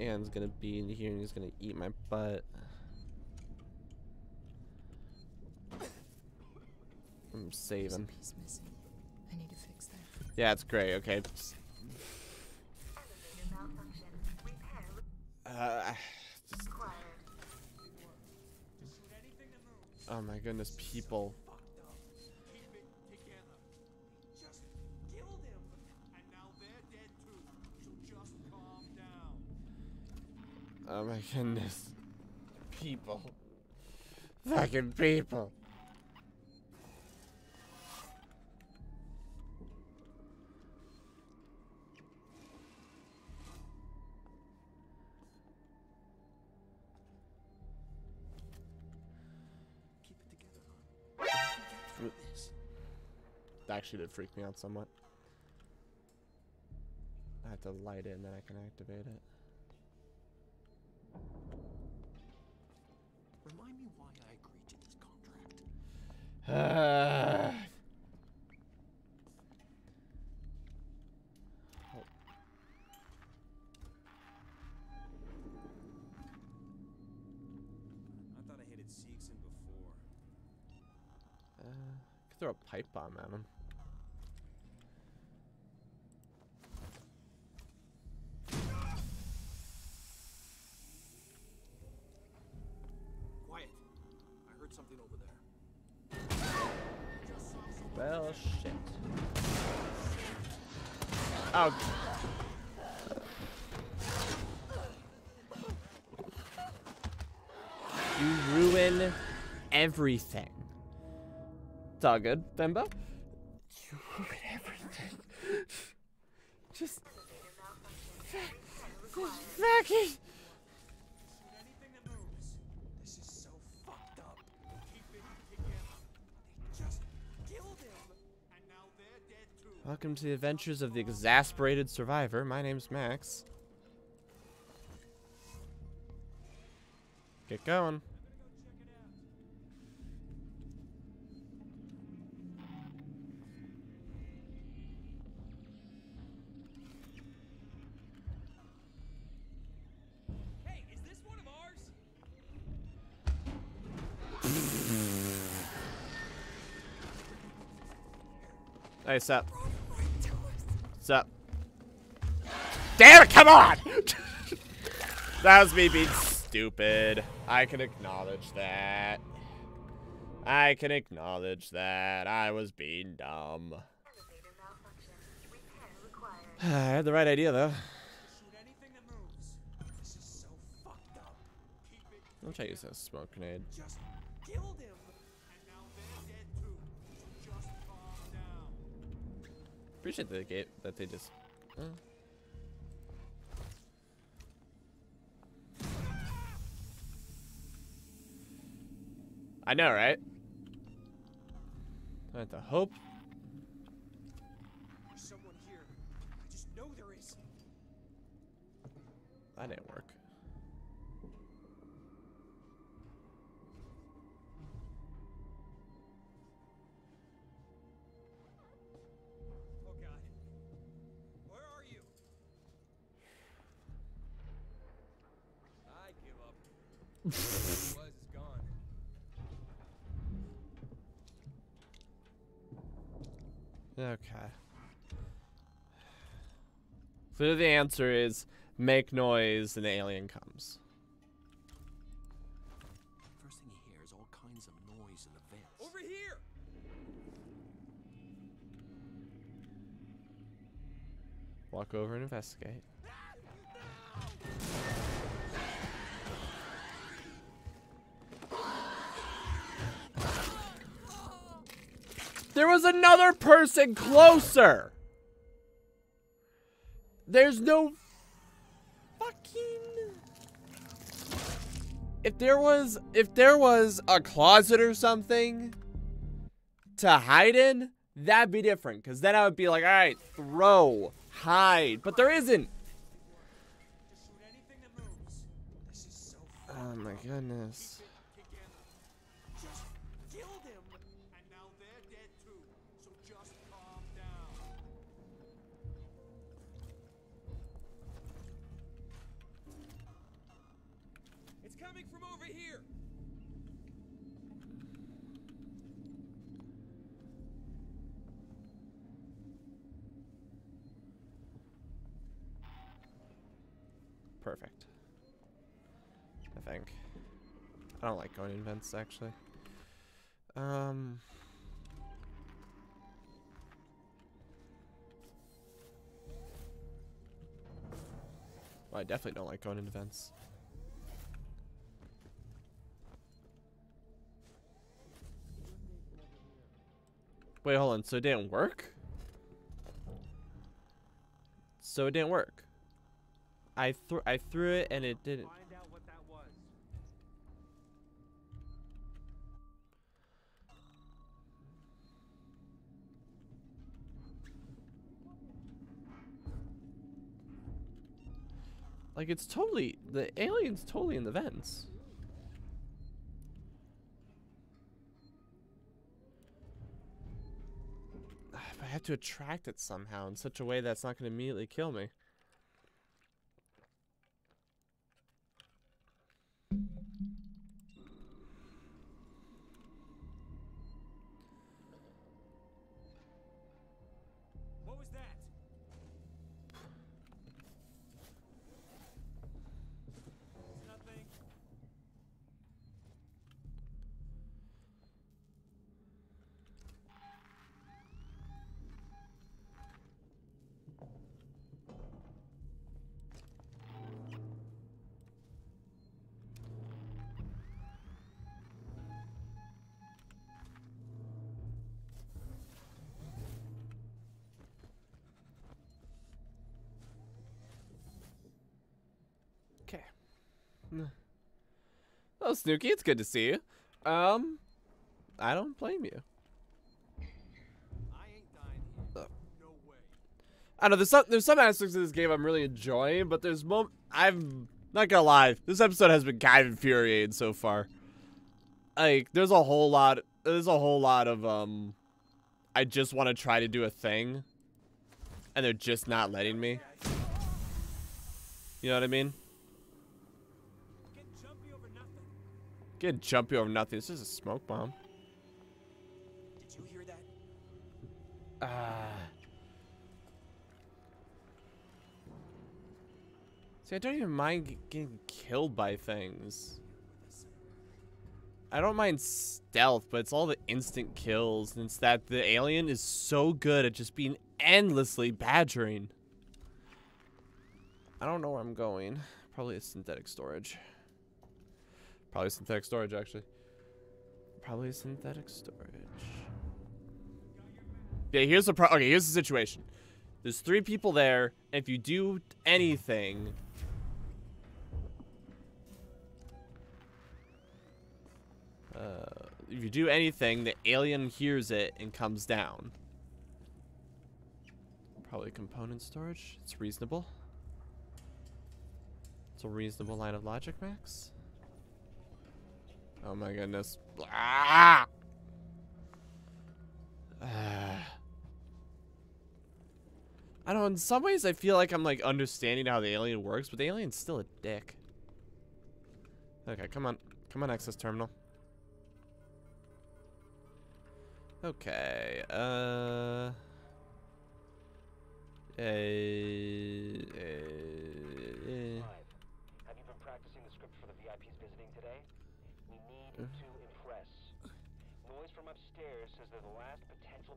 Alien's gonna be in here and he's gonna eat my butt. I'm saving. piece missing. I need to fix that. Yeah, it's great. Okay. Uh, oh my goodness, people. Oh my goodness. People. Fucking people. Actually did freak me out somewhat. I have to light it and then I can activate it. Remind me why I agreed to this contract. I thought I hated Seegson before. Uh, could throw a pipe bomb at him. Well, shit. Oh. You ruin everything. It's all good, Bembo. You ruin everything. Just. Fucking. Welcome to the adventures of the exasperated survivor. My name's Max. Get going. Hey, is this one of ours? What's up? Up? Damn it, come on! that was me being stupid. I can acknowledge that. I can acknowledge that. I was being dumb. I had the right idea, though. So I'll try to use that smoke grenade. just killed him. Appreciate the gate that they just. uh. I know, right? I have to hope. There's someone here. I just know there is. That didn't work. Okay. So the answer is make noise and the alien comes. First thing you hear is all kinds of noise in the vents. Over here! Walk over and investigate. There was another person closer. There's no fucking If there was if there was a closet or something to hide in, that'd be different cuz then I would be like, "All right, throw, hide." But there isn't. Just shoot anything that moves. This is so Oh my goodness. Perfect. I think. I don't like going in vents actually. Um well, I definitely don't like going into vents. Wait, hold on. So it didn't work? So it didn't work. I threw I threw it and it didn't. Like it's totally the alien's totally in the vents. I have to attract it somehow in such a way that's not going to immediately kill me. Snooky, it's good to see you. Um, I don't blame you. I know there's some there's some aspects of this game I'm really enjoying, but there's mo I'm not gonna lie, this episode has been kind of infuriating so far. Like, there's a whole lot there's a whole lot of um I just want to try to do a thing and they're just not letting me. You know what I mean? Getting jumpy over nothing. Getting jumpy over nothing. This is a smoke bomb. Did you hear that? Ah. See, I don't even mind getting killed by things. I don't mind stealth, but it's all the instant kills. And it's that the alien is so good at just being endlessly badgering. I don't know where I'm going. Probably a synthetic storage. Probably synthetic storage, actually. Probably synthetic storage. Yeah, here's the pro. Okay, here's the situation. There's three people there. And if you do anything, uh, if you do anything, the alien hears it and comes down. Probably component storage. It's reasonable. It's a reasonable line of logic, Max. Oh my goodness. Ah! I don't know, in some ways I feel like I'm like understanding how the alien works, but the alien's still a dick. Okay, come on. Come on, access terminal. Okay, uh... eh, eh, Five.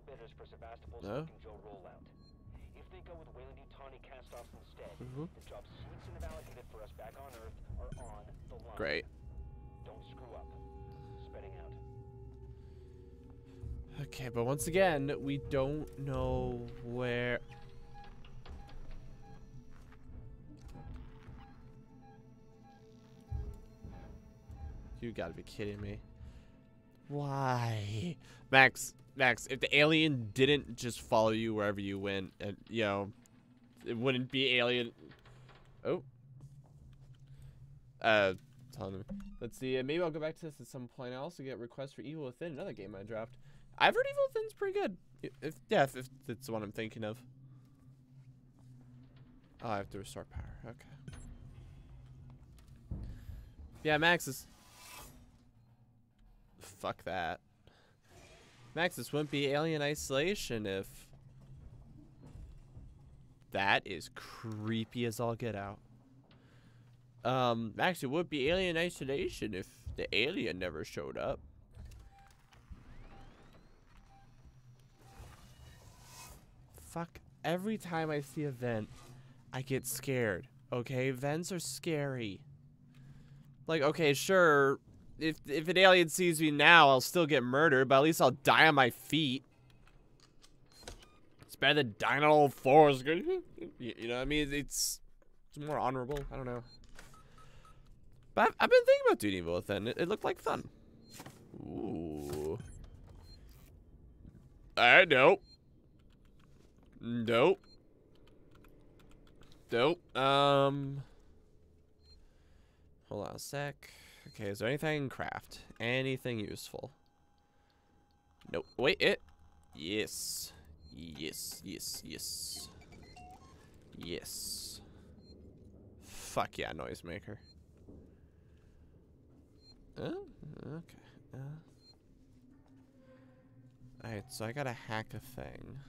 Bidders for Sevastopol's No? and Joe rollout. If they go with Weyland Yutani castoffs instead, Mhm. the jobs Seegson have allocated for us back on Earth are on the line. Great. Don't screw up. Spreading out. Okay, but once again, we don't know where... You gotta be kidding me. Why? Max, Max, if the alien didn't just follow you wherever you went, and, you know, it wouldn't be alien... Oh. Uh. Let's see, uh, maybe I'll go back to this at some point. I also get requests for Evil Within, another game I dropped. I've heard Evil Within's pretty good. If yeah, if, it's the one I'm thinking of. Oh, I have to restore power. Okay. Yeah, Max is. Fuck that. Max, this wouldn't be Alien Isolation if. That is creepy as all get out. Um, Max, it would be Alien Isolation if the alien never showed up. Fuck. Every time I see a vent, I get scared. Okay, vents are scary. Like, okay, sure, if if an alien sees me now, I'll still get murdered, but at least I'll die on my feet. It's better than dying on all fours. You know, I mean, it's it's more honorable. I don't know. But I've, I've been thinking about doing Evil Within. It, it looked like fun. Ooh. I nope. Nope. Nope. Um. Hold on a sec. Okay, is there anything I can craft? Anything useful? Nope. Wait, it. Yes. Yes, yes, yes. Yes. Fuck yeah, noisemaker. Oh, okay. Uh. Alright, so I gotta hack a thing.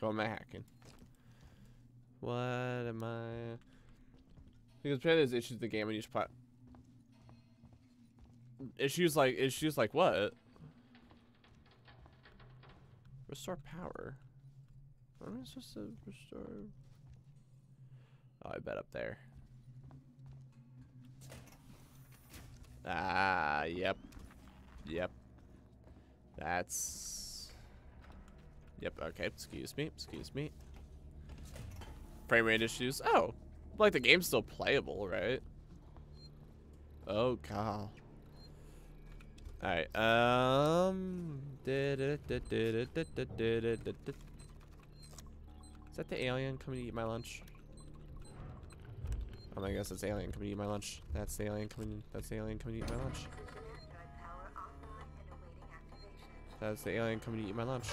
What am I hacking? What am I? Because apparently there's issues with the game you just put issues like issues like what? Restore power. What am I supposed to restore? Oh, I bet up there. Ah, yep. Yep. That's... Yep, okay, excuse me, excuse me. Frame rate issues. Oh, like the game's still playable, right? Oh, god. Alright, um... Is that the alien coming to eat my lunch? Oh, I guess it's alien coming to eat my lunch. That's the alien coming. That's the alien coming to eat my lunch. That's the alien coming to eat my lunch.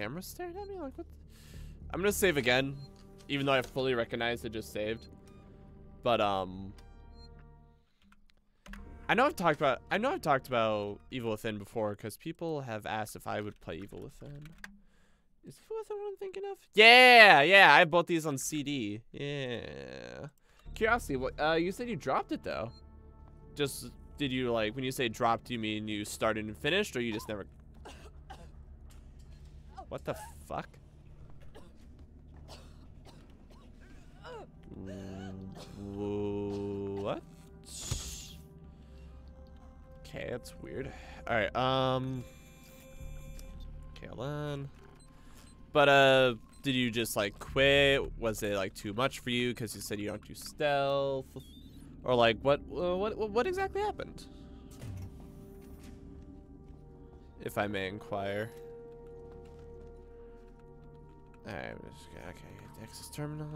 Camera staring at me like what? I'm gonna save again, even though I fully recognize it just saved. But um, I know I've talked about I know I've talked about Evil Within before because people have asked if I would play Evil Within. Is Evil Within what I'm thinking of? Yeah, yeah, I bought these on CD. Yeah. Curiosity, what? Uh, you said you dropped it though. Just did you like when you say dropped? Do you mean you started and finished, or you just never? What the fuck? What? Okay, that's weird. All right. Um. Okay, hold on. But uh, did you just like quit? Was it like too much for you because you said you don't do stealth, or like what? uh, What? What, what exactly happened? If I may inquire. Alright, okay, access terminal.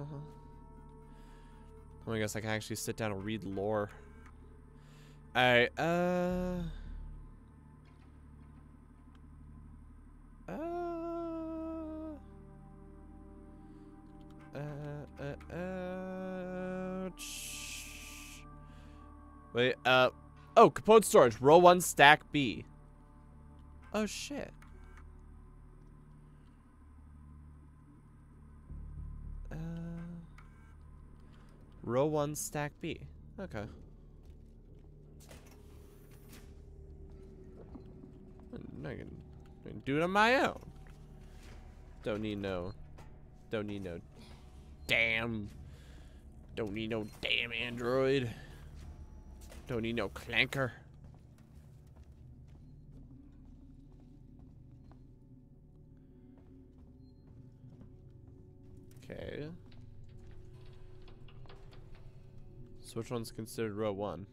Oh, I guess I can actually sit down and read lore. Alright, uh... Uh... Uh, uh. Wait, uh... Oh, component storage. Row 1, stack B. Oh, shit. Uh... Row 1, stack B. Okay. I can, I can do it on my own. Don't need no. Don't need no. Damn. Don't need no damn android. Don't need no clanker. So which one's considered row one?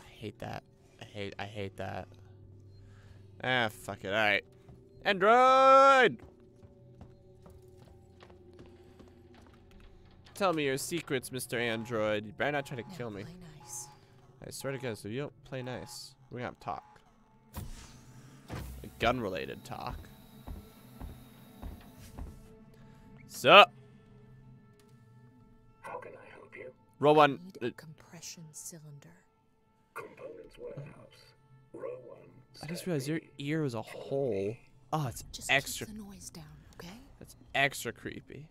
I hate that. I hate I hate that. Ah, fuck it. Alright. Android! Tell me your secrets, Mr. Android. You better not try to kill me. Nice. I swear to God, if you don't play nice, we're gonna have talk. Gun related talk. Row one. Need uh, a compression cylinder. Components warehouse. Row one. I just realized your ear was a hole. Oh, it's Just extra. keep the noise down, okay? That's extra creepy.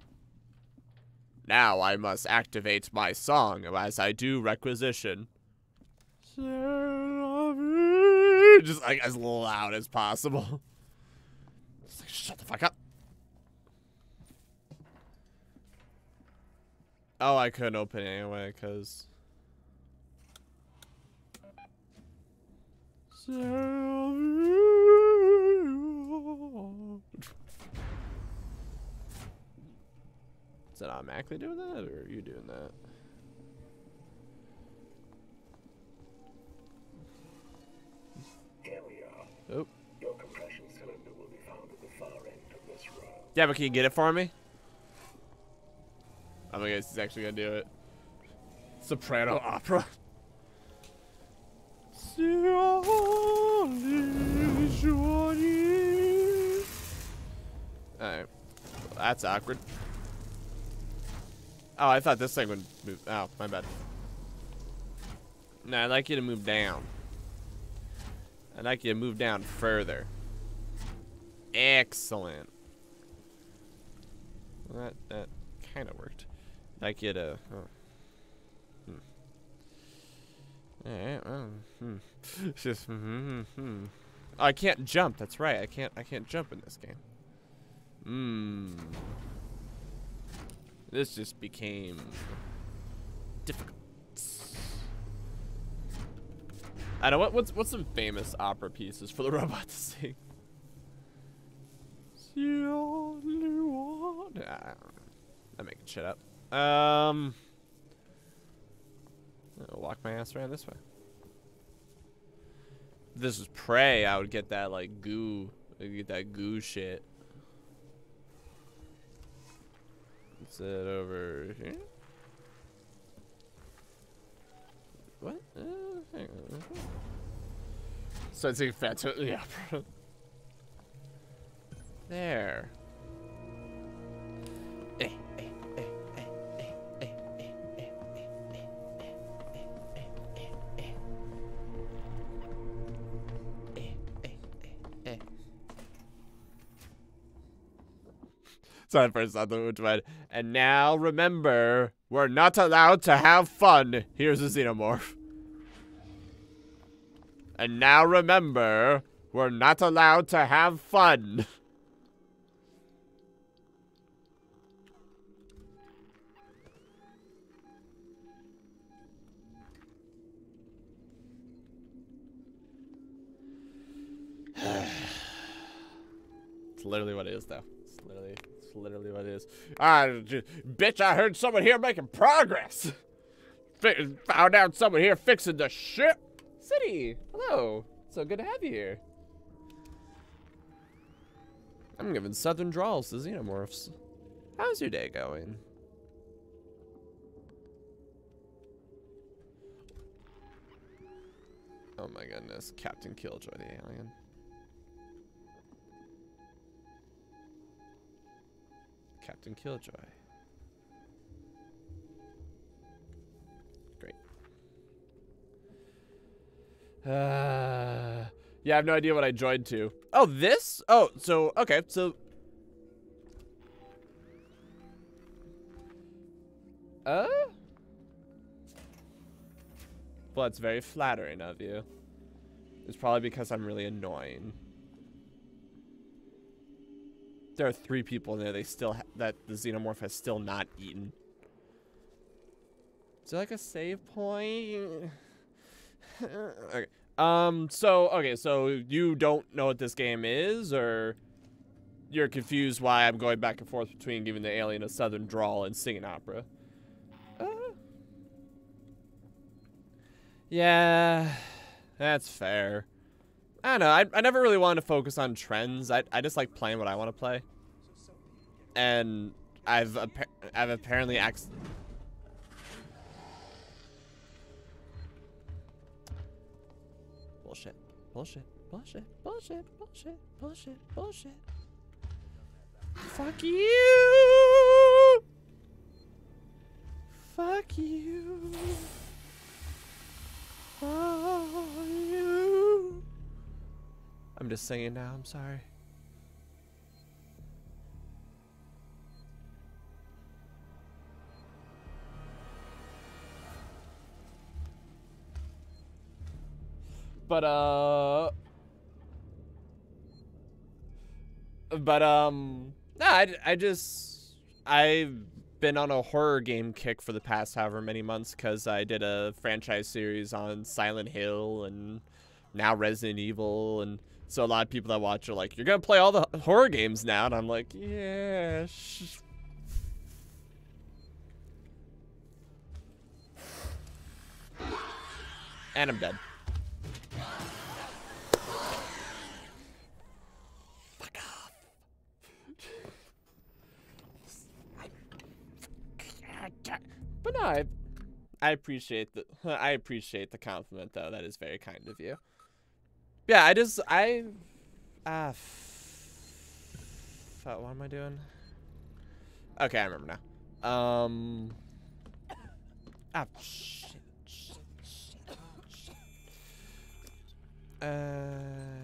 Now I must activate my song as I do requisition. Just like as loud as possible. Just like, shut the fuck up. Oh, I couldn't open it anyway, because. Is it automatically doing that, or are you doing that? Here we are. Oh. Your compression cylinder will be found at the far end of this row. Yeah, but can you get it for me? Oh my guess he's actually gonna do it. Soprano opera. Alright. Well, that's awkward. Oh, I thought this thing would move. Oh, my bad. No, I'd like you to move down. I'd like you to move down further. Excellent. That that kind of worked. I'd like you. Oh. Hmm. Alright, well, hmm. It's Just, hmm, hmm, hmm. Oh, I can't jump. That's right. I can't. I can't jump in this game. Hmm. This just became difficult. I know what. What's what's some famous opera pieces for the robot to sing? The only one. Nah, I. I'm making shit up. Um. I'll walk my ass around this way. If this is prey, I would get that like goo. I'd get that goo shit. Is it over here? What? Uh, hang on. So it's like fat. Yeah. there. Sorry, for thought which one. And now remember, we're not allowed to have fun. Here's a xenomorph. And now remember, we're not allowed to have fun. It's literally what it is, though. Literally what it is. I, just, bitch, I heard someone here making progress. F found out someone here fixing the ship. City, hello. So good to have you here. I'm giving southern draws to xenomorphs. How's your day going? Oh my goodness, Captain Killjoy the alien. Captain Killjoy. Great. Uh, yeah, I have no idea what I joined to. Oh, this? Oh, so, okay, so. Uh? Well, it's very flattering of you. It's probably because I'm really annoying. There are three people in there. They still ha- that the xenomorph has still not eaten. Is there like a save point? okay. Um. So okay. So you don't know what this game is, or you're confused why I'm going back and forth between giving the alien a southern drawl and singing opera. Uh, yeah, that's fair. I don't know. I, I never really wanted to focus on trends. I, I just like playing what I want to play. And I've appa- I've apparently acc- bullshit, bullshit, bullshit, bullshit, bullshit, bullshit, bullshit. Fuck you. Fuck you. Fuck you. I'm just singing now. I'm sorry. But uh But um nah, I, I just I've been on a horror game kick for the past however many months cuz I did a franchise series on Silent Hill and now Resident Evil and so a lot of people that watch are like you're going to play all the horror games now and I'm like yeah and I'm dead. Fuck off. But no, I, I appreciate the I appreciate the compliment though. That is very kind of you. Yeah, I just I ah f- what am I doing? Okay, I remember now. Um ah shit, shit, shit, shit. Uh.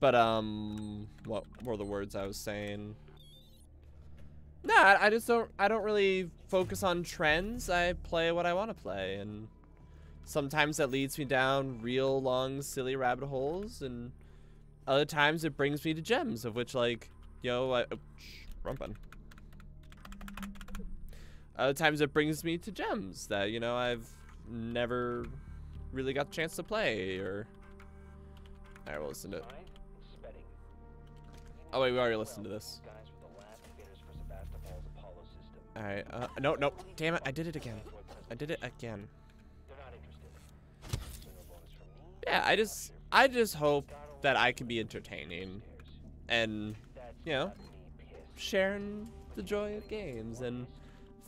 But um what were the words I was saying? Nah, I I just don't I don't really focus on trends. I play what I want to play and sometimes that leads me down real long silly rabbit holes and other times it brings me to gems of which like yo I oh, shh. Other times it brings me to gems that you know I've never really got the chance to play or Alright, we'll listen to it. Oh wait, we already listened to this. Alright, uh, no, no, damn it, I did it again. I did it again. Yeah, I just, I just hope that I can be entertaining and, you know, got me pissed. sharing the joy of games and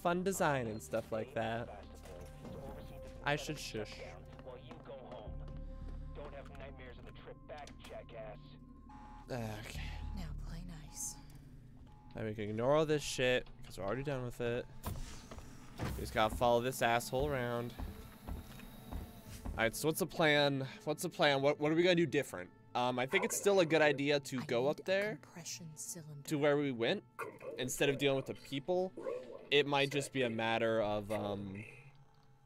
fun design and stuff like that. Sevastopol to oversee this I should shush. shutdown While you go home. Don't have nightmares of the trip back, jackass. Okay. Now play nice. Now we can ignore all this shit because we're already done with it. We just gotta follow this asshole around. Alright, so what's the plan? What's the plan? What what are we gonna do different? Um, I think it's still a good idea to I go up there to where we went instead of dealing with the people. It might just be a matter of um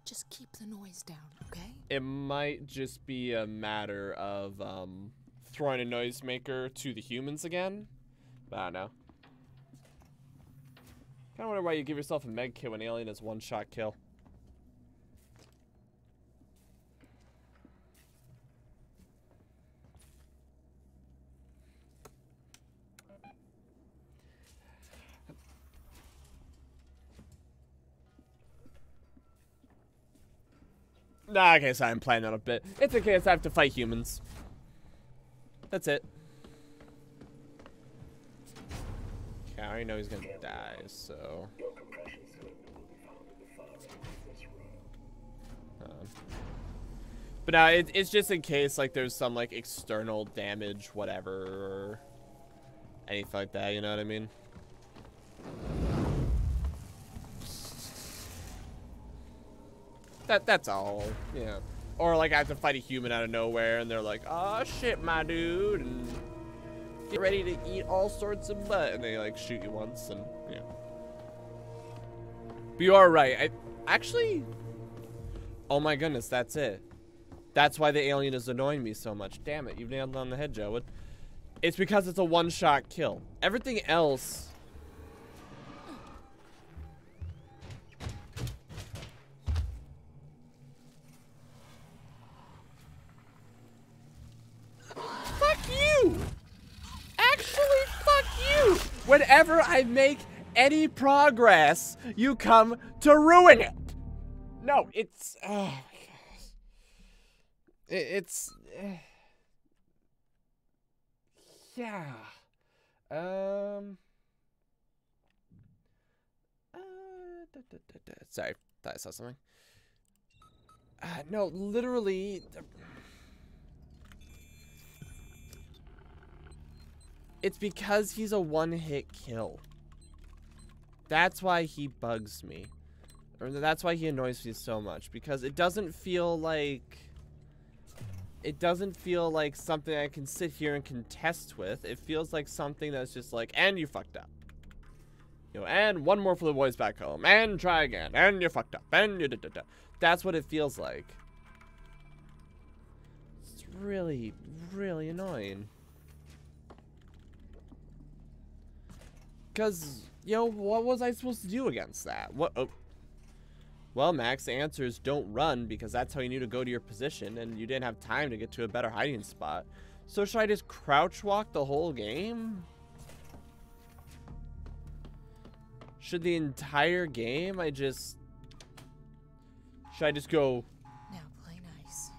Just keep the noise down, okay? it might just be a matter of um throwing a noisemaker to the humans again. But I don't know. Kinda wonder why you give yourself a med kit when alien is one shot kill. Nah, okay, so I'm playing on a bit. It's okay, it's I have to fight humans. That's it. Okay, I already know he's gonna die, so. Uh, But now it, it's just in case like there's some like external damage, whatever, or anything like that. You know what I mean? That that's all. Yeah. Or like I have to fight a human out of nowhere, and they're like, "Oh shit, my dude," and get ready to eat all sorts of butt, and they like shoot you once, and yeah. But you are right. I actually. Oh my goodness, that's it. That's why the alien is annoying me so much. Damn it, you've nailed it on the head, Joe. It's because it's a one-shot kill. Everything else. Whenever I make any progress, you come to ruin it! No, it's. Oh gosh. It, it's. eh. yeah. Um. Uh. Sorry, thought I saw something. Uh, no, literally. It's because he's a one-hit kill. That's why he bugs me. Or that's why he annoys me so much. Because it doesn't feel like... It doesn't feel like something I can sit here and contest with. It feels like something that's just like, and you fucked up. You know, and one more for the boys back home. And try again. And you fucked up. And you da da da. That's what it feels like. It's really, really annoying. Because, you know, what was I supposed to do against that? What? Oh. Well, Max, the answer is don't run because that's how you need to go to your position and you didn't have time to get to a better hiding spot. So should I just crouch walk the whole game? Should the entire game I just... Should I just go Now play nice.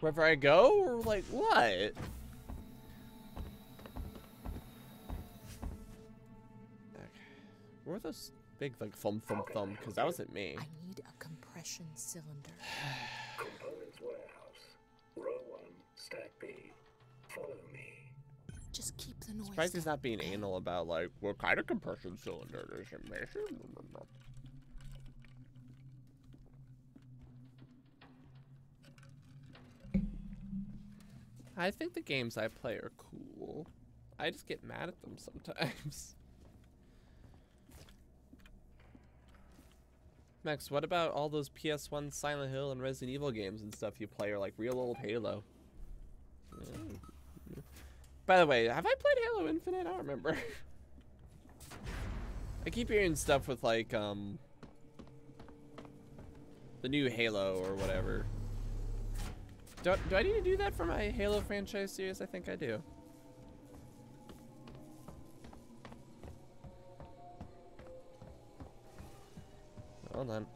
wherever I go? Or like, what? Where were those big, like, thump, thump, thump? Because that wasn't me. I need a compression cylinder. Components warehouse. Row one, stack B. Follow me. Just keep the noise. Surprised he's not being okay? anal about, like, what kind of compression cylinder is it missing? I think the games I play are cool. I just get mad at them sometimes. Max, what about all those PS1 Silent Hill and Resident Evil games and stuff you play, or like real old Halo? By the way, have I played Halo Infinite? I don't remember. I keep hearing stuff with like um the new Halo or whatever. Do, do I need to do that for my Halo franchise series? I think I do. Hold on.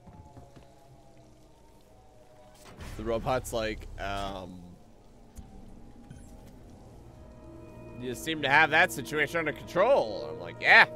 The robot's like, um... You seem to have that situation under control. I'm like, yeah.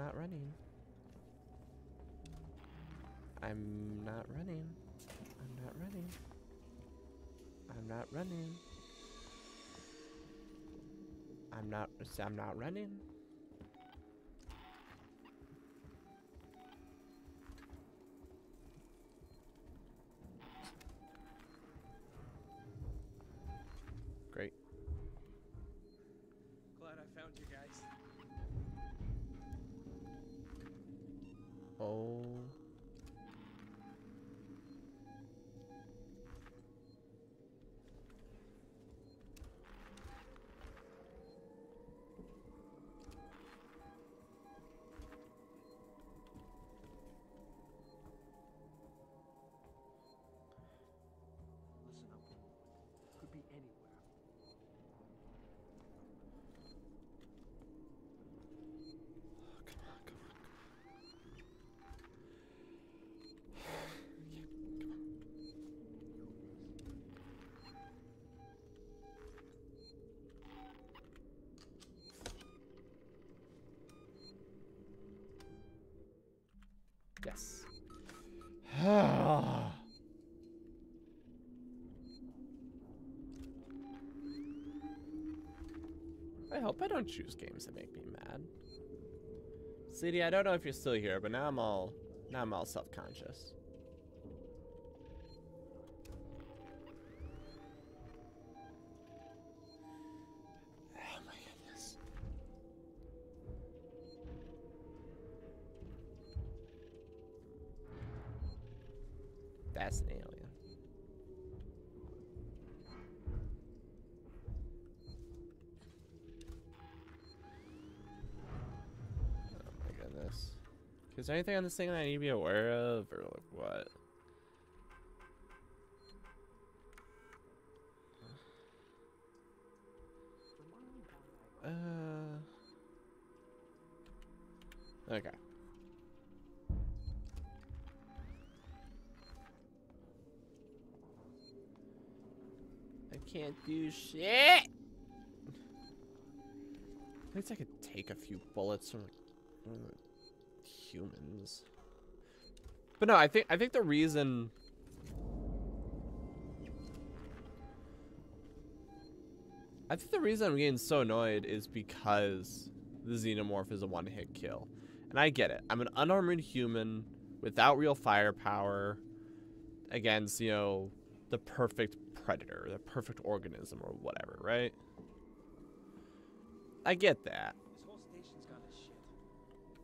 Not running. I'm not running. I'm not running. I'm not running. I'm not. I'm not running. Oh. Hope I don't choose games that make me mad. CD, I don't know if you're still here, but now I'm all now I'm all self-conscious. There anything on this thing that I need to be aware of, or like what? Uh. Okay. I can't do shit. At least I could take a few bullets from uh, humans. But no, I think I think the reason I think the reason I'm getting so annoyed is because the xenomorph is a one-hit kill. And I get it. I'm an unarmored human without real firepower against, you know, the perfect predator, the perfect organism or whatever, right? I get that. This whole station's gone to shit.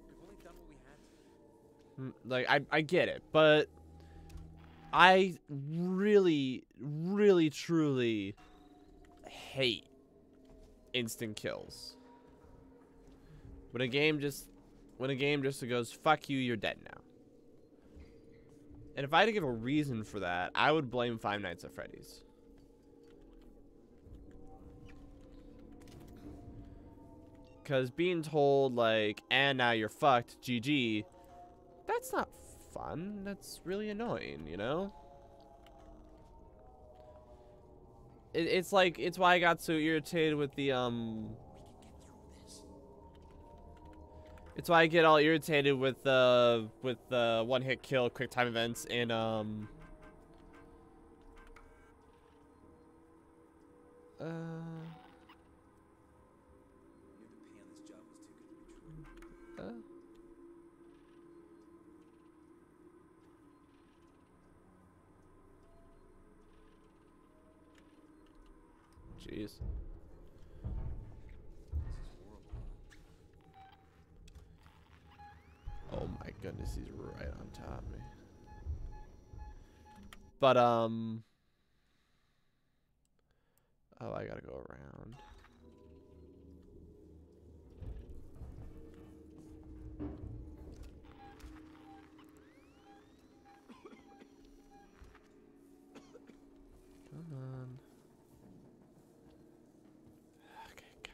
We've only done what we had to. Mm, Like I I get it, but I really really truly hate instant kills. When a game just when a game just goes fuck you, you're dead now. And if I had to give a reason for that, I would blame Five Nights at Freddy's. Cause being told like, and now you're fucked, GG, that's not fun. That's really annoying, you know? It, it's like, it's why I got so irritated with the, um... It's why I get all irritated with, uh, with the one-hit kill quick time events and, um... Uh... Uh... Jeez. Oh my goodness, he's right on top of me. But, um... Oh, I gotta go around. Come on.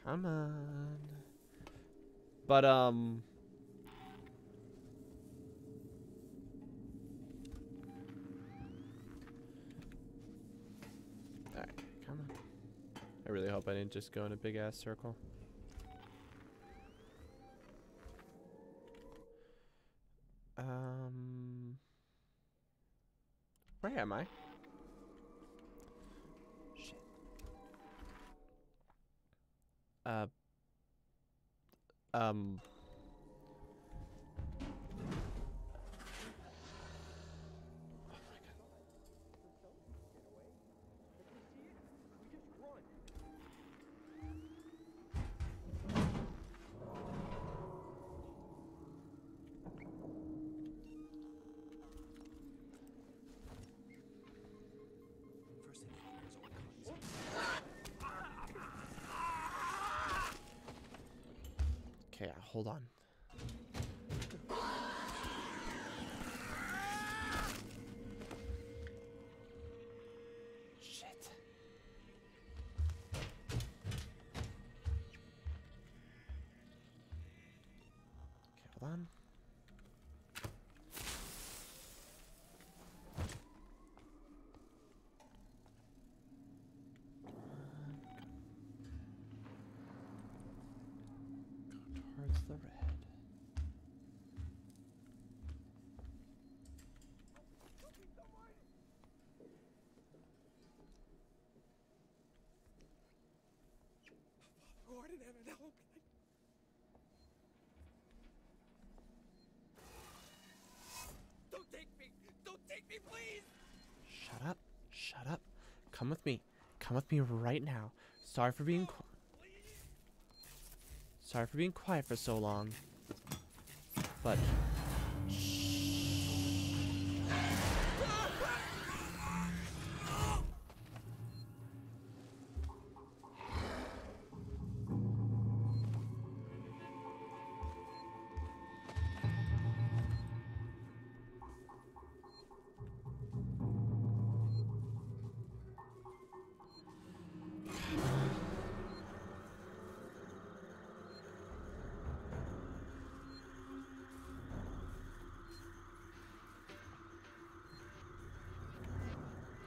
Come on. But, um... Alright, come on. I really hope I didn't just go in a big ass circle. Um... Where am I? Uh... Um... hold on. The red. Gordon? didn't have help. Don't take me! Don't take me, please! Shut up. Shut up. Come with me. Come with me right now. Sorry for being qu- Sorry for being quiet for so long. But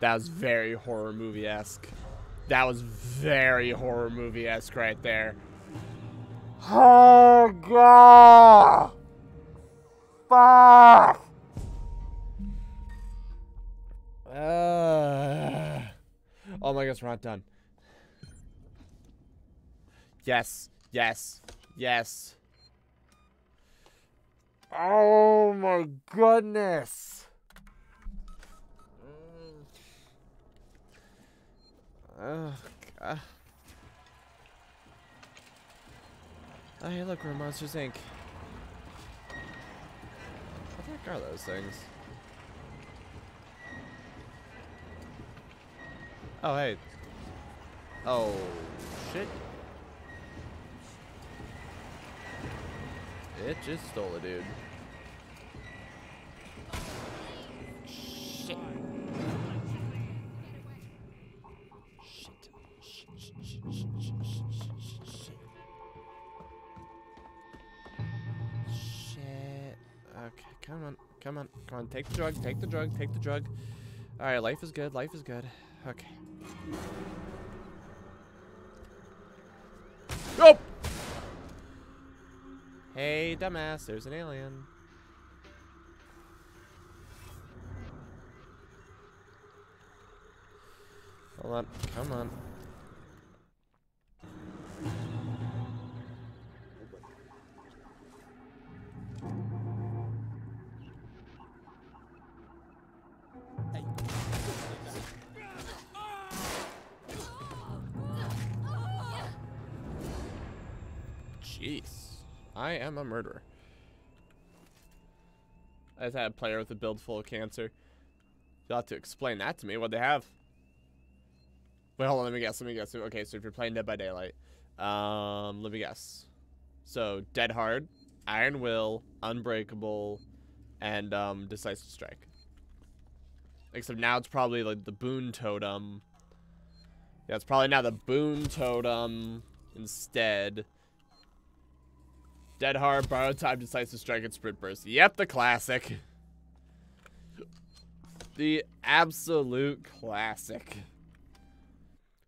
That was very horror movie esque. That was very horror movie esque right there. Oh god! Fuck! Uh, oh my gosh, we're not done. Yes, yes, yes. Oh my goodness! Oh, God. Oh, hey, look, we're Monsters Inc. What the heck are those things? Oh, hey. Oh, shit. It just stole a dude. Come on. Take the drug, take the drug, take the drug. Alright, life is good, life is good. Okay. Nope! Hey, dumbass, there's an alien. Hold on, come on. Am a murderer. I just had a player with a build full of cancer. You'll have to explain that to me. What they have? Wait, hold on. Let me guess. Let me guess. Okay, so if you're playing Dead by Daylight, um, let me guess. So Dead Hard, Iron Will, Unbreakable, and um, Decisive Strike. Except now it's probably like the Boon Totem. Yeah, it's probably now the Boon Totem instead. Dead Hard, Borrowed Time, Decisive Strike, and Sprint Burst. Yep, the classic. The absolute classic.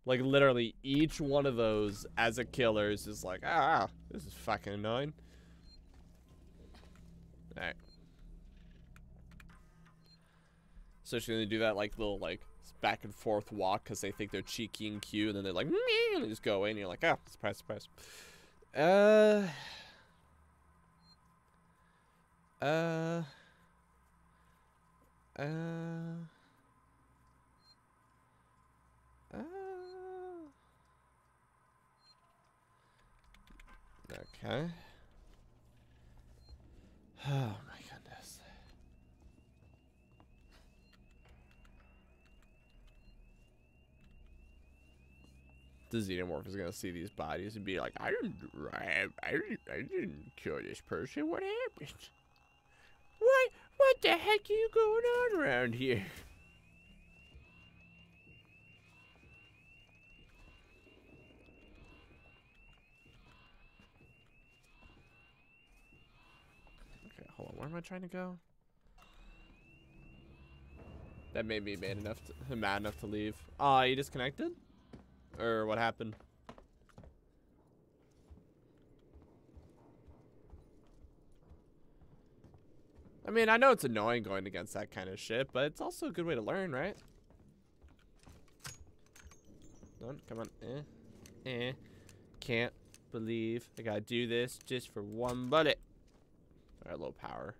Like, literally, each one of those as a killer is just like, ah, this is fucking annoying. Alright. So she's gonna do that, like, little, like, back and forth walk because they think they're cheeky and cute, and then they're like, Meh, and they just go away, and you're like, ah, surprise, surprise. Uh. Uh. Uh. Uh. Okay. Oh my goodness. The xenomorph is gonna see these bodies and be like, I didn't, I, I, I didn't kill this person. What happened? What, what the heck are you going on around here? Okay, hold on. Where am I trying to go? That made me mad enough, to, mad enough to leave. Ah, uh, you disconnected? Or what happened? I mean, I know it's annoying going against that kind of shit, but it's also a good way to learn, right? Come on. Eh. Eh. Can't. believe I gotta do this just for one bullet. Alright, low power.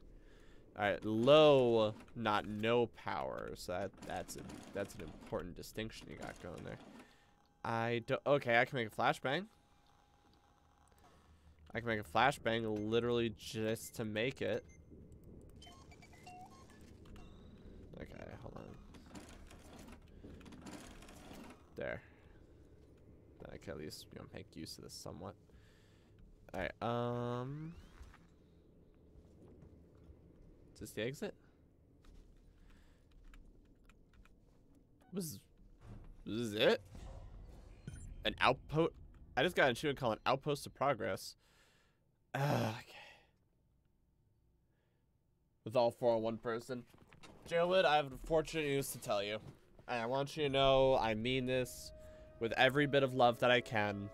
Alright, low, not no power. So that that's a that's an important distinction you got going there. I don't okay, I can make a flashbang. I can make a flashbang literally just to make it. Okay, hold on. There. Then I can at least you know make use of this somewhat. Alright, um Is this the exit? Was this is it? An outpost I just got an achievement called an outpost of progress. Ah, okay. With all four on one person. Jailwood, I have unfortunate news to tell you. And I want you to know I mean this with every bit of love that I can.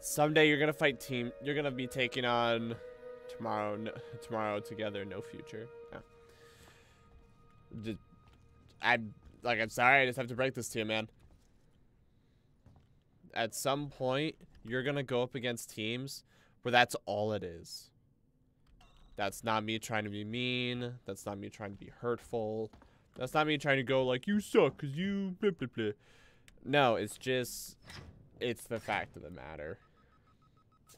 Someday you're gonna fight team. You're gonna be taking on tomorrow. No, tomorrow together, no future. Yeah. I'm like I'm sorry. I just have to break this to you, man. At some point, you're gonna go up against teams where that's all it is. That's not me trying to be mean. That's not me trying to be hurtful. That's not me trying to go like, you suck because you blah, blah, blah. No, it's just, it's the fact of the matter.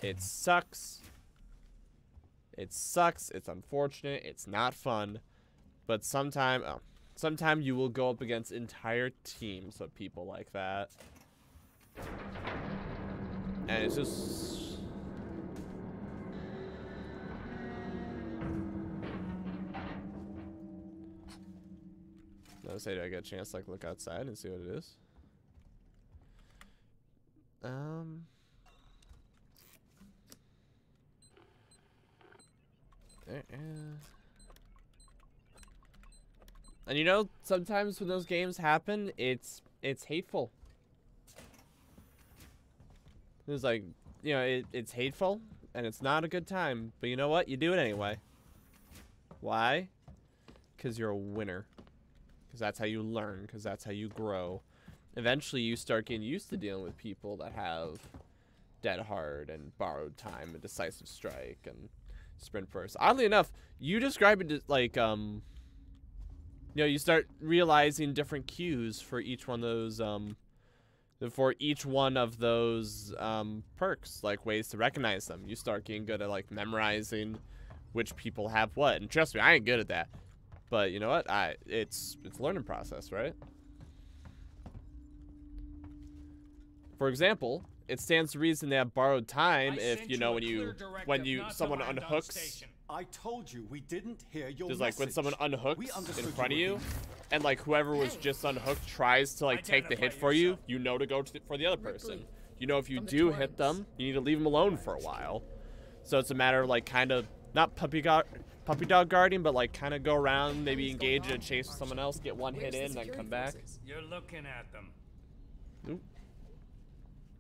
It sucks. It sucks. It's unfortunate. It's not fun. But sometime, oh, sometime you will go up against entire teams of people like that. And it's just say, do I get a chance to like look outside and see what it is? Um. There is. And you know, sometimes when those games happen, it's it's hateful. It's like, you know, it, it's hateful and it's not a good time. But you know what? You do it anyway. Why? Because you're a winner. Because that's how you learn. Because that's how you grow. Eventually, you start getting used to dealing with people that have dead hard and borrowed time and decisive strike and sprint burst. Oddly enough, you describe it like, um, you know, you start realizing different cues for each one of those, um, for each one of those um, perks, like ways to recognize them. You start getting good at like memorizing which people have what. And trust me, I ain't good at that. But you know what? I it's it's a learning process, right? For example, it stands to reason they have borrowed time I if you know when you when you someone unhooks. I told you we didn't hear your There's like when someone unhooks We in understood front of you, being- and like whoever was just unhooked tries to like take the hit Identify for you, you know to go to the, for the other person. Ripley, You know if you from the do hit them, you need to leave them alone for a while. So it's a matter of like kind of not puppy go- puppy dog guarding, but like kind of go around, maybe engage in a chase with someone else, get one Where's hit the in, then come back. forces? You're looking at them.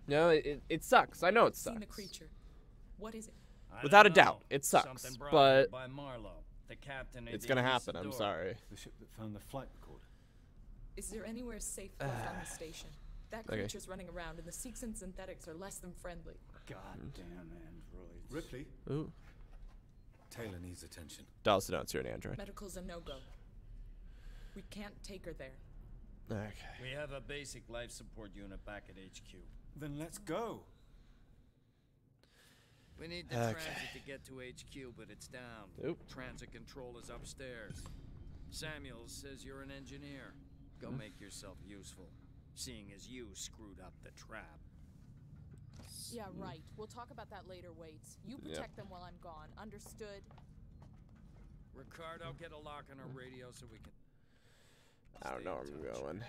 No, it, it, it sucks. I know it Seen sucks. the creature. What is it? Without a doubt, it sucks, but by Marlowe, the captain It's gonna happen. I'm sorry. The ship that found the flight recorder. Is there anywhere safe left on the station? That Okay. creature's running around, and the Seegson synthetics are less than friendly. God hmm. damn androids. Ripley, Ooh. Taylor needs attention. Dawson, no, it's you're an android. Medical's a no-go. We can't take her there. Okay. We have a basic life support unit back at HQ. then let's go. We need the Okay. transit to get to HQ, but it's down. Oop. Transit control is upstairs. Samuels says you're an engineer. Go Hmm. make yourself useful, seeing as you screwed up the trap. Yeah, right. We'll talk about that later, Waits. You Yeah. protect them while I'm gone. Understood? Ricardo, get a lock on our radio so we can. I don't know where I'm touch. going.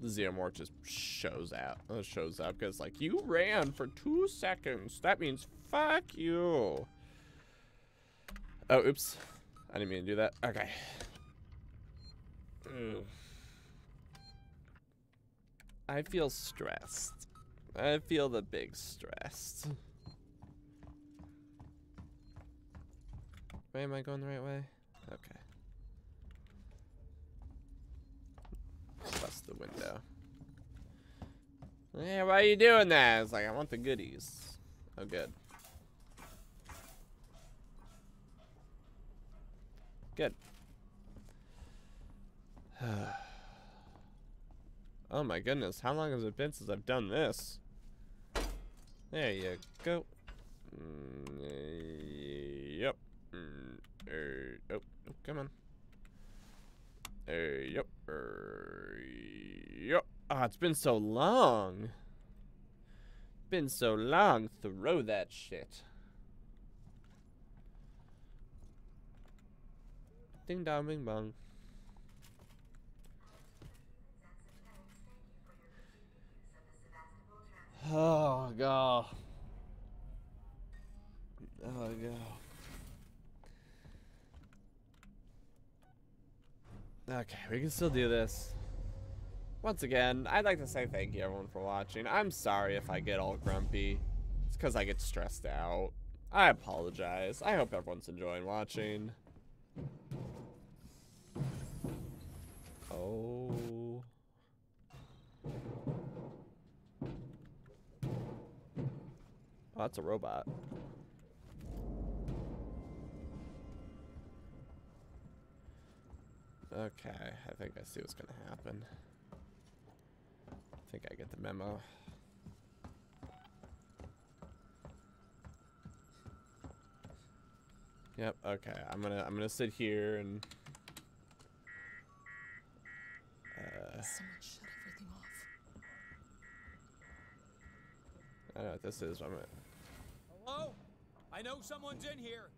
The Xenomorph just shows out. Uh, shows up because like you ran for two seconds. That means fuck you. Oh, oops. I didn't mean to do that. Okay. Ugh. I feel stressed. I feel the big stress. Wait, am I going the right way? Okay. Bust the window. Yeah, why are you doing that? It's like, I want the goodies. Oh, good. Good. oh my goodness, how long has it been since I've done this? There you go. Mm, uh, yep. Mm, er, oh, oh, come on. Uh, yep. Er, yep. Ah, it's been so long. Been so long. Throw that shit. Ding dong, bing bong. Oh god. Oh god. Okay, we can still do this. Once again, I'd like to say thank you everyone for watching. I'm sorry if I get all grumpy. It's because I get stressed out. I apologize. I hope everyone's enjoying watching. Oh. Oh, that's a robot. Okay, I think I see what's gonna happen. I think I get the memo. Yep, okay. I'm gonna I'm gonna sit here and uh, Someone shut everything off. I don't know what this is. I'm gonna Hello? I know someone's in here.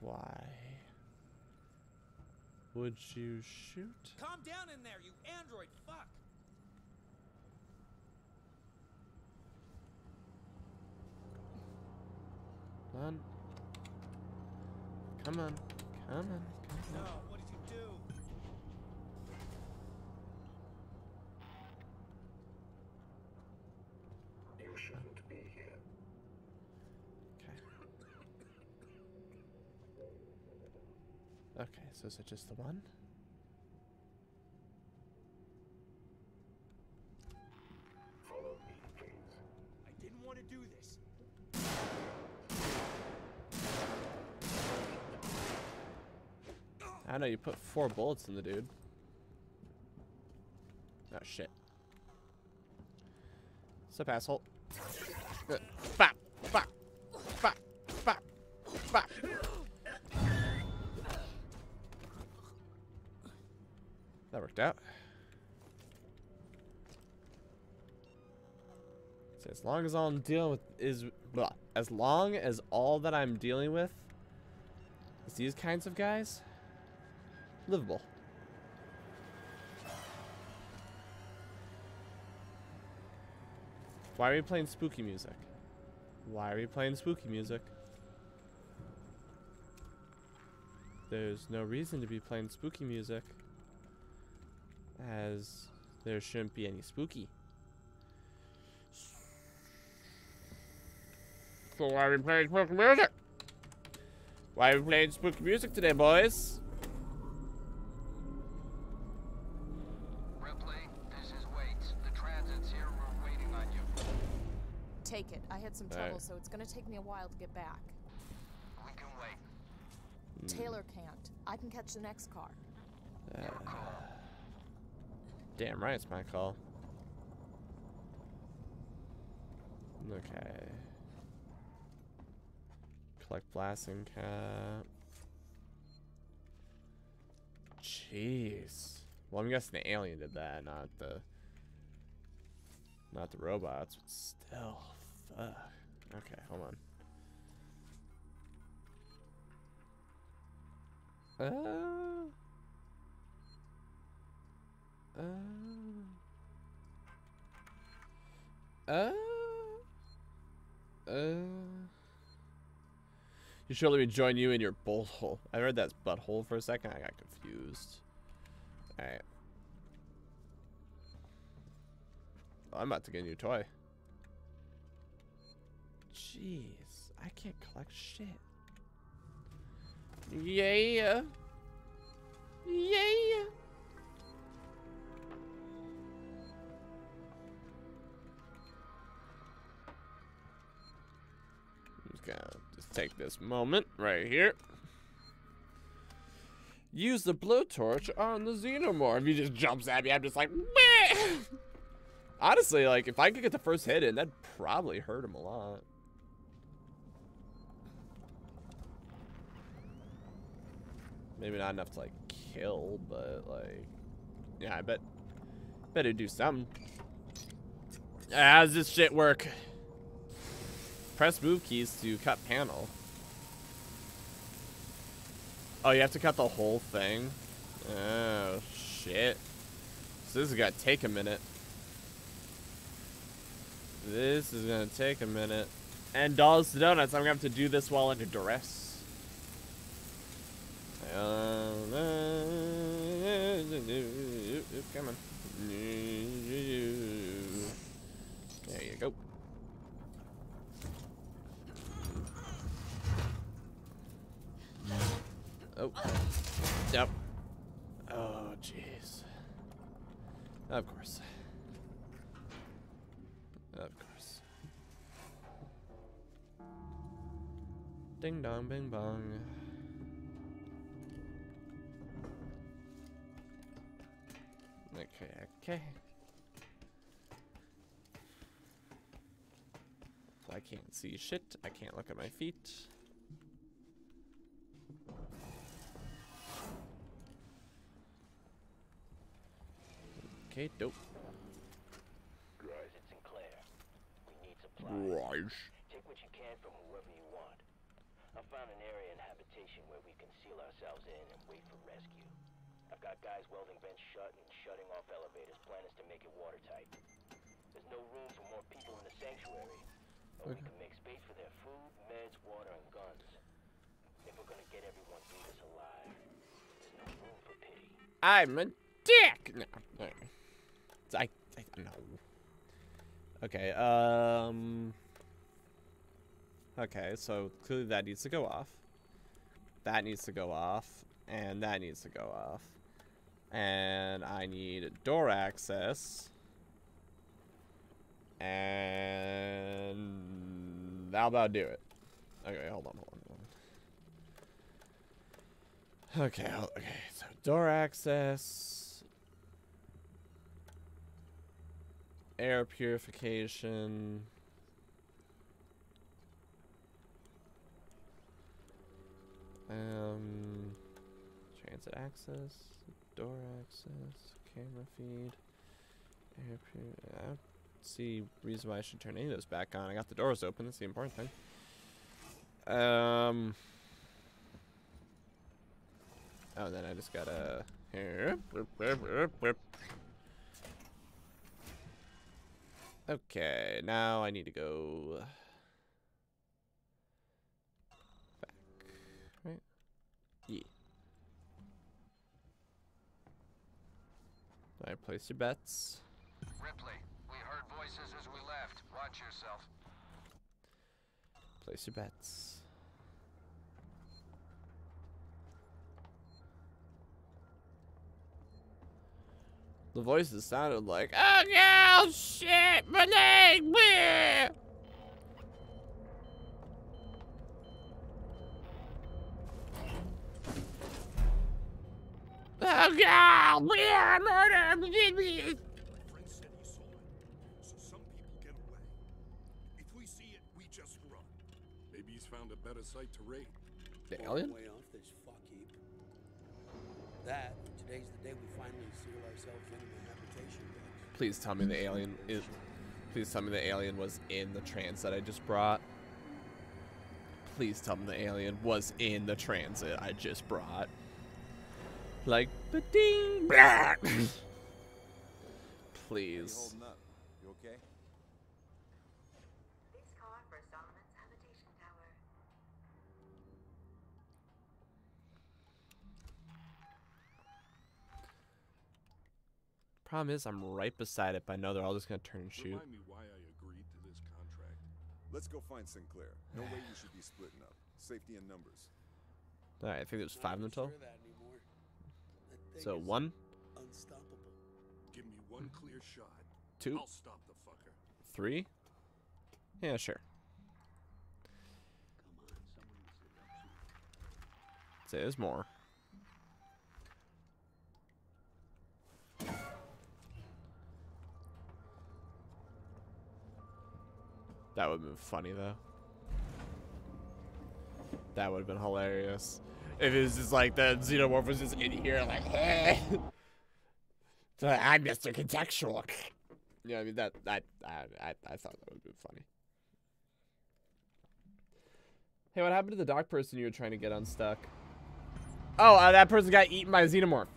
why would you shoot? Calm down in there, you android fuck. Come on. Come on. Come on. No, what did you do? You shouldn't be here. Okay. Okay, so is it just the one? Follow me, please. I didn't want to do this. I know you put four bullets in the dude. Oh shit. Sup asshole. Uh, Bop, bop, bop, out. So as long as all I'm dealing with is blah, as long as all that I'm dealing with is these kinds of guys, livable. Why are we playing spooky music? Why are we playing spooky music? There's no reason to be playing spooky music. As there shouldn't be any spooky. So why are we playing spooky music? Why are we playing spooky music today, boys? Ripley, this is Waits. The transit's here. We're waiting on you. Take it. I had some Alright. trouble, so it's gonna take me a while to get back. We can wait. Taylor hmm. can't. I can catch the next car. Uh, Your call. Damn right, it's my call. Okay. Collect blasting cap. Jeez. Well, I'm guessing the alien did that, not the, not the robots. But still, fuck. Okay, hold on. Uh. Uh. Uh. Uh. You should let me join you in your butthole. I read that's butthole for a second. I got confused. Alright. I'm about to get a new toy. Jeez. I can't collect shit. Yeah. Yeah. Gonna just take this moment right here. Use the blowtorch on the xenomorph. He just jumps at me. I'm just like, honestly, like if I could get the first hit in, that'd probably hurt him a lot. Maybe not enough to like kill, but like, yeah, I bet, better do something. Does this shit work? Press move keys to cut panel. Oh, you have to cut the whole thing? Oh, shit. So this is gonna take a minute. This is gonna take a minute. And Dolls to Donuts, I'm gonna have to do this while under duress. Come on. There you go. Oh. Yep. Oh, jeez. Of course. Of course. Ding dong, bing bong. Okay, okay. So I can't see shit. I can't look at my feet. Okay, dope. Guys, it's Sinclair. We need supplies. Right. Take what you can from whoever you want. I found an area in habitation where we can seal ourselves in and wait for rescue. I've got guys welding vents shut and shutting off elevators. Plan is to make it watertight. There's no room for more people in the sanctuary. But we can make space for their food, meds, water, and guns. If we're gonna get everyone through this alive, there's no room for pity. I'm a dick. No, I, I no. Okay. Um. Okay, so clearly that needs to go off. That needs to go off, and that needs to go off. And I need door access. And that'll about do it. Okay, hold on, hold on, hold on. Okay, okay, so door access, air purification. Um, transit access, door access, camera feed, air pur- I don't see reason why I should turn any of those back on. I got the doors open. That's the important thing. Um. Oh, then I just gotta. Okay, now I need to go back, right? Yeah. I place your bets. Ripley, we heard voices as we left. Watch yourself. Place your bets. The voices sounded like, oh no, shit, my leg, bleh." Oh god, bleh, murder, bleh, bleh." Friend said he saw it. So some people get away. If we see it, we just run. Maybe he's found a better site to raid. The alien? way off this fuck heap. That, today's the day we finally seal ourselves into the habitation. Please tell me the alien is. Please tell me the alien was in the transit that I just brought. Please tell me the alien was in the transit I just brought. Like, ba-ding. Please. Problem is, I'm right beside it, but I know they're all just gonna turn and shoot. Remind me why I agreed to this contract. Let's go find Sinclair. No way you should be splitting up. Safety in numbers. Alright, I think there's five of them total. Sure that anymore. That So one, Unstoppable. Give me one clear shot. Two. I'll stop the fucker. three. Yeah, sure. Say there's more. That would have been funny though. That would have been hilarious. If it was just like the xenomorph was just in here like, hey. So I'm Mr. Contextual. you Yeah, I mean that that I I, I thought that would have been funny. Hey, what happened to the dock person you were trying to get unstuck? Oh, uh, that person got eaten by a xenomorph.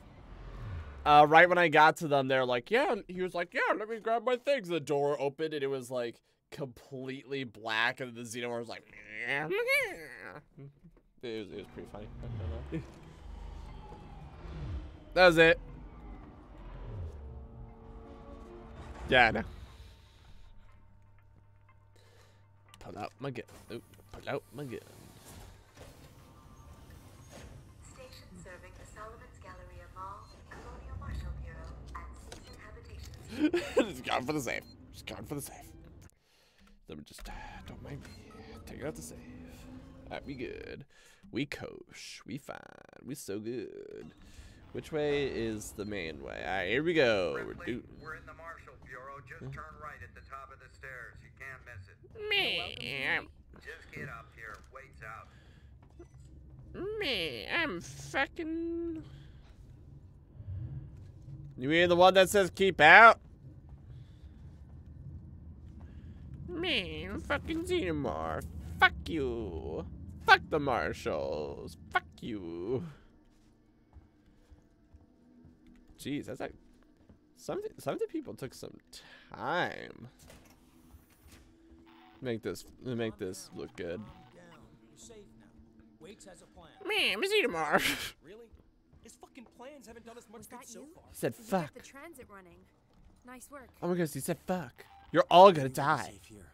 Uh, right when I got to them, they're like, "Yeah." He was like, "Yeah, let me grab my things." The door opened and it was like completely black, and the xenomorph was like, it was, it was pretty funny. That was it. Yeah, I know. Pull out my gun. Oop, pull out my gun. Station serving the Sullivan's Galleria Mall, Bureau, and Six Inhabitation. just going for the save. Just going for the save. Let me just uh, don't mind me. Take out the save. That'd be good. We kosh. We fine. We so good. Which way is the main way? All right, here we go. We're doing. We're in the Marshal Bureau. Just turn right at the top of the stairs. You can't miss it. Me. Just get up here. Wait's out. Me. I'm fucking. You mean the one that says keep out? Me, I'm fucking Xenomorph. Fuck you. Fuck the marshals. Fuck you. Jeez, that's like some some of the people took some time. Make this make this look good. Man, You're safe now. Waits has a plan. Me, I'm a Xenomorph. Really? His fucking plans haven't done us much good so far. He said you fuck. Get the transit running. Nice work. Oh my gosh, he said fuck. You're all gonna die. Safe here.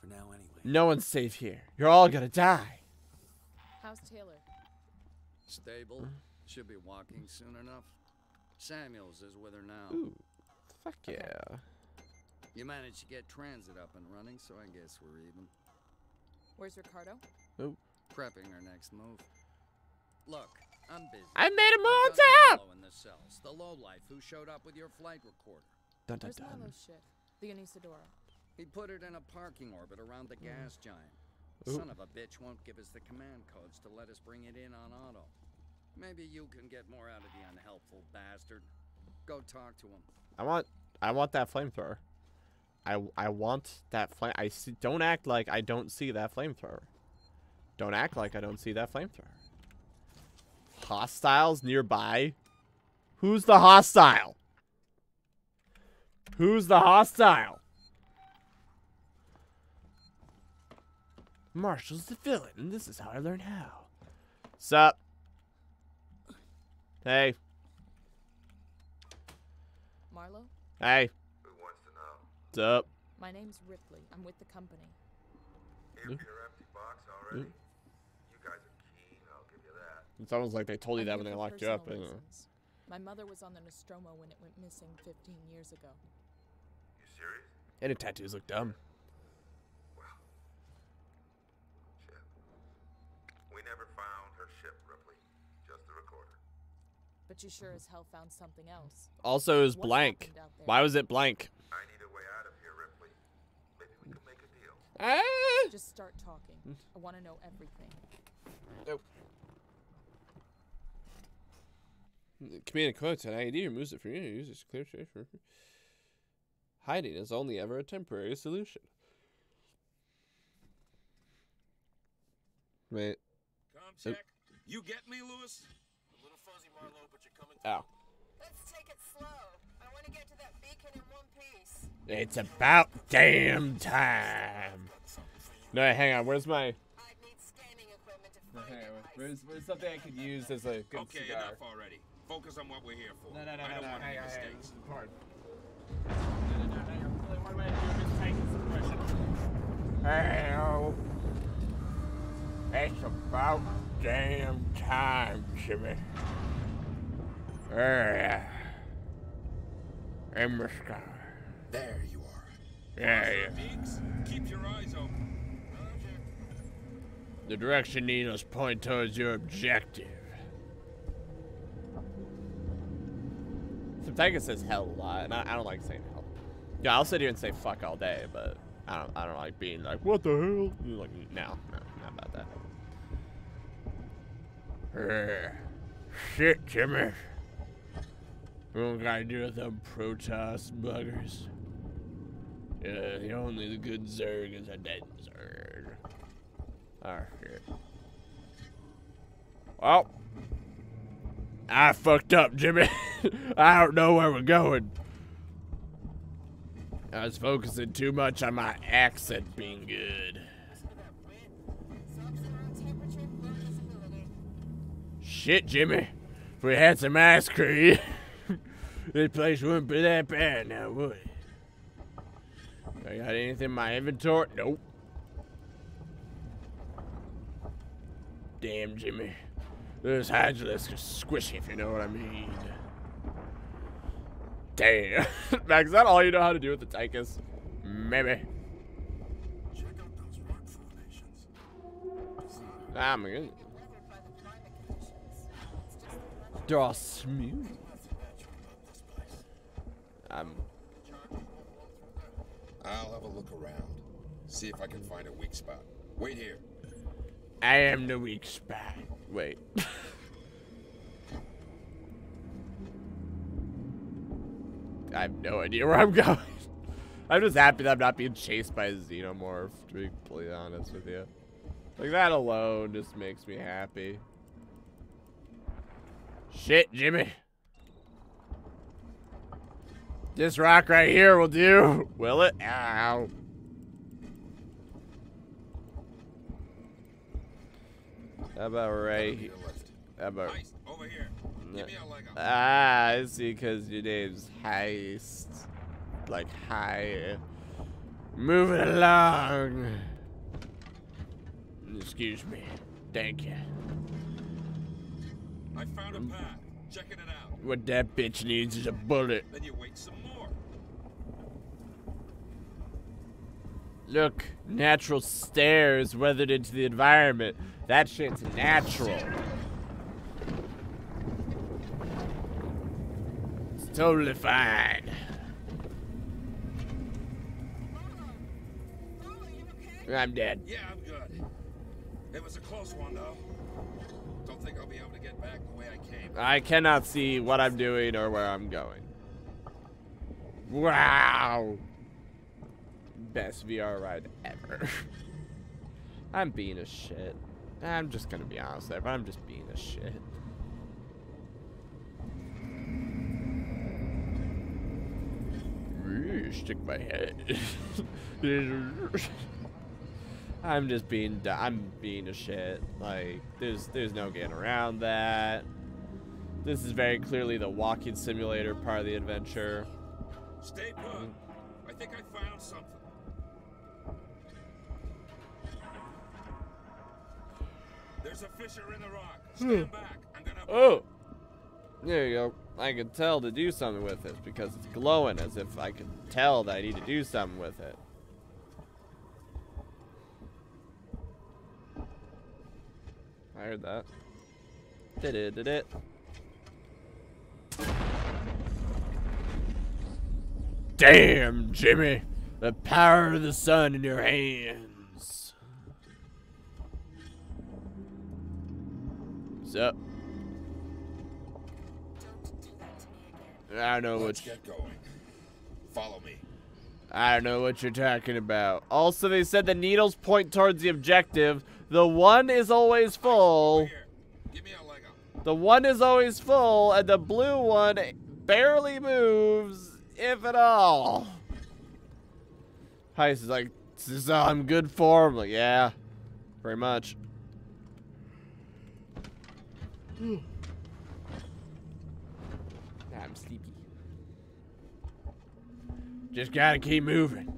For now, anyway. No one's safe here. You're all gonna die. How's Taylor? Stable. Should be walking soon enough. Samuels is with her now. Ooh, fuck yeah. You managed to get transit up and running, so I guess we're even. Where's Ricardo? Oh. Prepping our next move. Look, I'm busy. I made him all I've got tap! Marlowe in the cells, the lowlife who showed up with your flight recorder. Dun, dun, Where's dun. Marlowe's ship? The Anesidora. He put it in a parking orbit around the hmm. gas giant. Ooh. Son of a bitch won't give us the command codes to let us bring it in on auto. Maybe you can get more out of the unhelpful bastard. Go talk to him. I want I want that flamethrower. I I want that flame. I see. Don't act like I don't see that flamethrower. Don't act like I don't see that flamethrower. Hostiles nearby. Who's the hostile? Who's the hostile? Marshall's the villain, and this is how I learn how. Sup? Hey. Marlowe? Hey. Who wants to know? What's up? My name's Ripley. I'm with the company. Here for your empty box already? Hmm? You guys are keen, I'll give you that. It's almost like they told you I'm that when they locked you up. personal isn't it? reasons. My mother was on the Nostromo when it went missing 15 years ago. You serious? And the tattoos look dumb. Ship. We never found her ship, Ripley. Just the recorder. But you sure as hell found something else. Also, it was What blank. happened out there? Why was it blank? I need a way out of here, Ripley. Maybe we can make a deal. Ah! Just start talking. I want to know everything. Nope. Command and quotes an ID removes it from you. Uses clear trace for hiding is only ever a temporary solution. Wait. Com Oop. check. You get me, Lewis? A little fuzzy, Marlowe, but you're coming Ow. Let's take it slow. I want to get to that beacon in one piece. It's about damn time. No, hang on. Where's my? Hang on, Where's, where's something I could use as a good Okay, cigar? enough already. Focus on what we're here for. No, no, no, I don't no, want hang any on, hang on, mistakes. this is hard. No, no, no, hang on. What am I doing? Just taking some questions. Hell, it's about damn time, Jimmy. Yeah. In the sky. There you are. Yeah, yeah. Meeks, keep your eyes open. The direction needles point towards your objective. Subtiga says hell a lot, and I, I don't like saying hell. Yeah, I'll sit here and say fuck all day, but I don't I don't like being like, what the hell? You're like, no, no, not about that. Shit, Jimmy. We don't gotta deal with them Protoss buggers. Yeah, the only good Zerg is a dead Zerg. Oh shit. Well, I fucked up, Jimmy. I don't know where we're going. I was focusing too much on my accent being good. Shit, Jimmy. If we had some ice cream, this place wouldn't be that bad now, would it? I got anything in my inventory? Nope. Damn, Jimmy. Those hydralisks are squishy, if you know what I mean. Damn. Max, is that all you know how to do with the Tychus? Maybe. Ah, my goodness. Draw smooth. Um, I'll have a look around. See if I can find a weak spot. Wait here. I am the weak spot. Wait. I have no idea where I'm going. I'm just happy that I'm not being chased by a xenomorph, to be completely honest with you. Like, that alone just makes me happy. Shit, Jimmy. This rock right here will do. Will it? Ow. About right here? How about... Over here. Give me a leg up. Ah, I see, because your name's Heist. Like, hi. Moving along. Excuse me. Thank you. I found a path. Checking it out. What that bitch needs is a bullet. Then you wait some more. Look, natural stairs weathered into the environment. That shit's natural. It's totally fine. I'm dead. Yeah, I'm good. It was a close one, though. Don't think I'll be able to get back the way I came. I cannot see what I'm doing or where I'm going. Wow. Best VR ride ever. I'm being a shit. I'm just gonna be honest there, but I'm just being a shit. Stick my head. I'm just being I'm being a shit. Like there's there's no getting around that. This is very clearly the walking simulator part of the adventure. Stay put. I think I found something. There's a fissure in the rock. Hmm. Stand back. I'm gonna. Oh! There you go. I can tell to do something with it because it's glowing as if I can tell that I need to do something with it. I heard that. Did it, did it. Damn, Jimmy! The power of the sun in your hands. What's up? I don't know Let's what get going. Follow me. I don't know what you're talking about. Also, they said the needles point towards the objective. The one is always full. The one is always full, and the blue one barely moves, if at all. Heist is like, this is all I'm good for. I'm like, yeah, very much. I'm sleepy. Just gotta keep moving.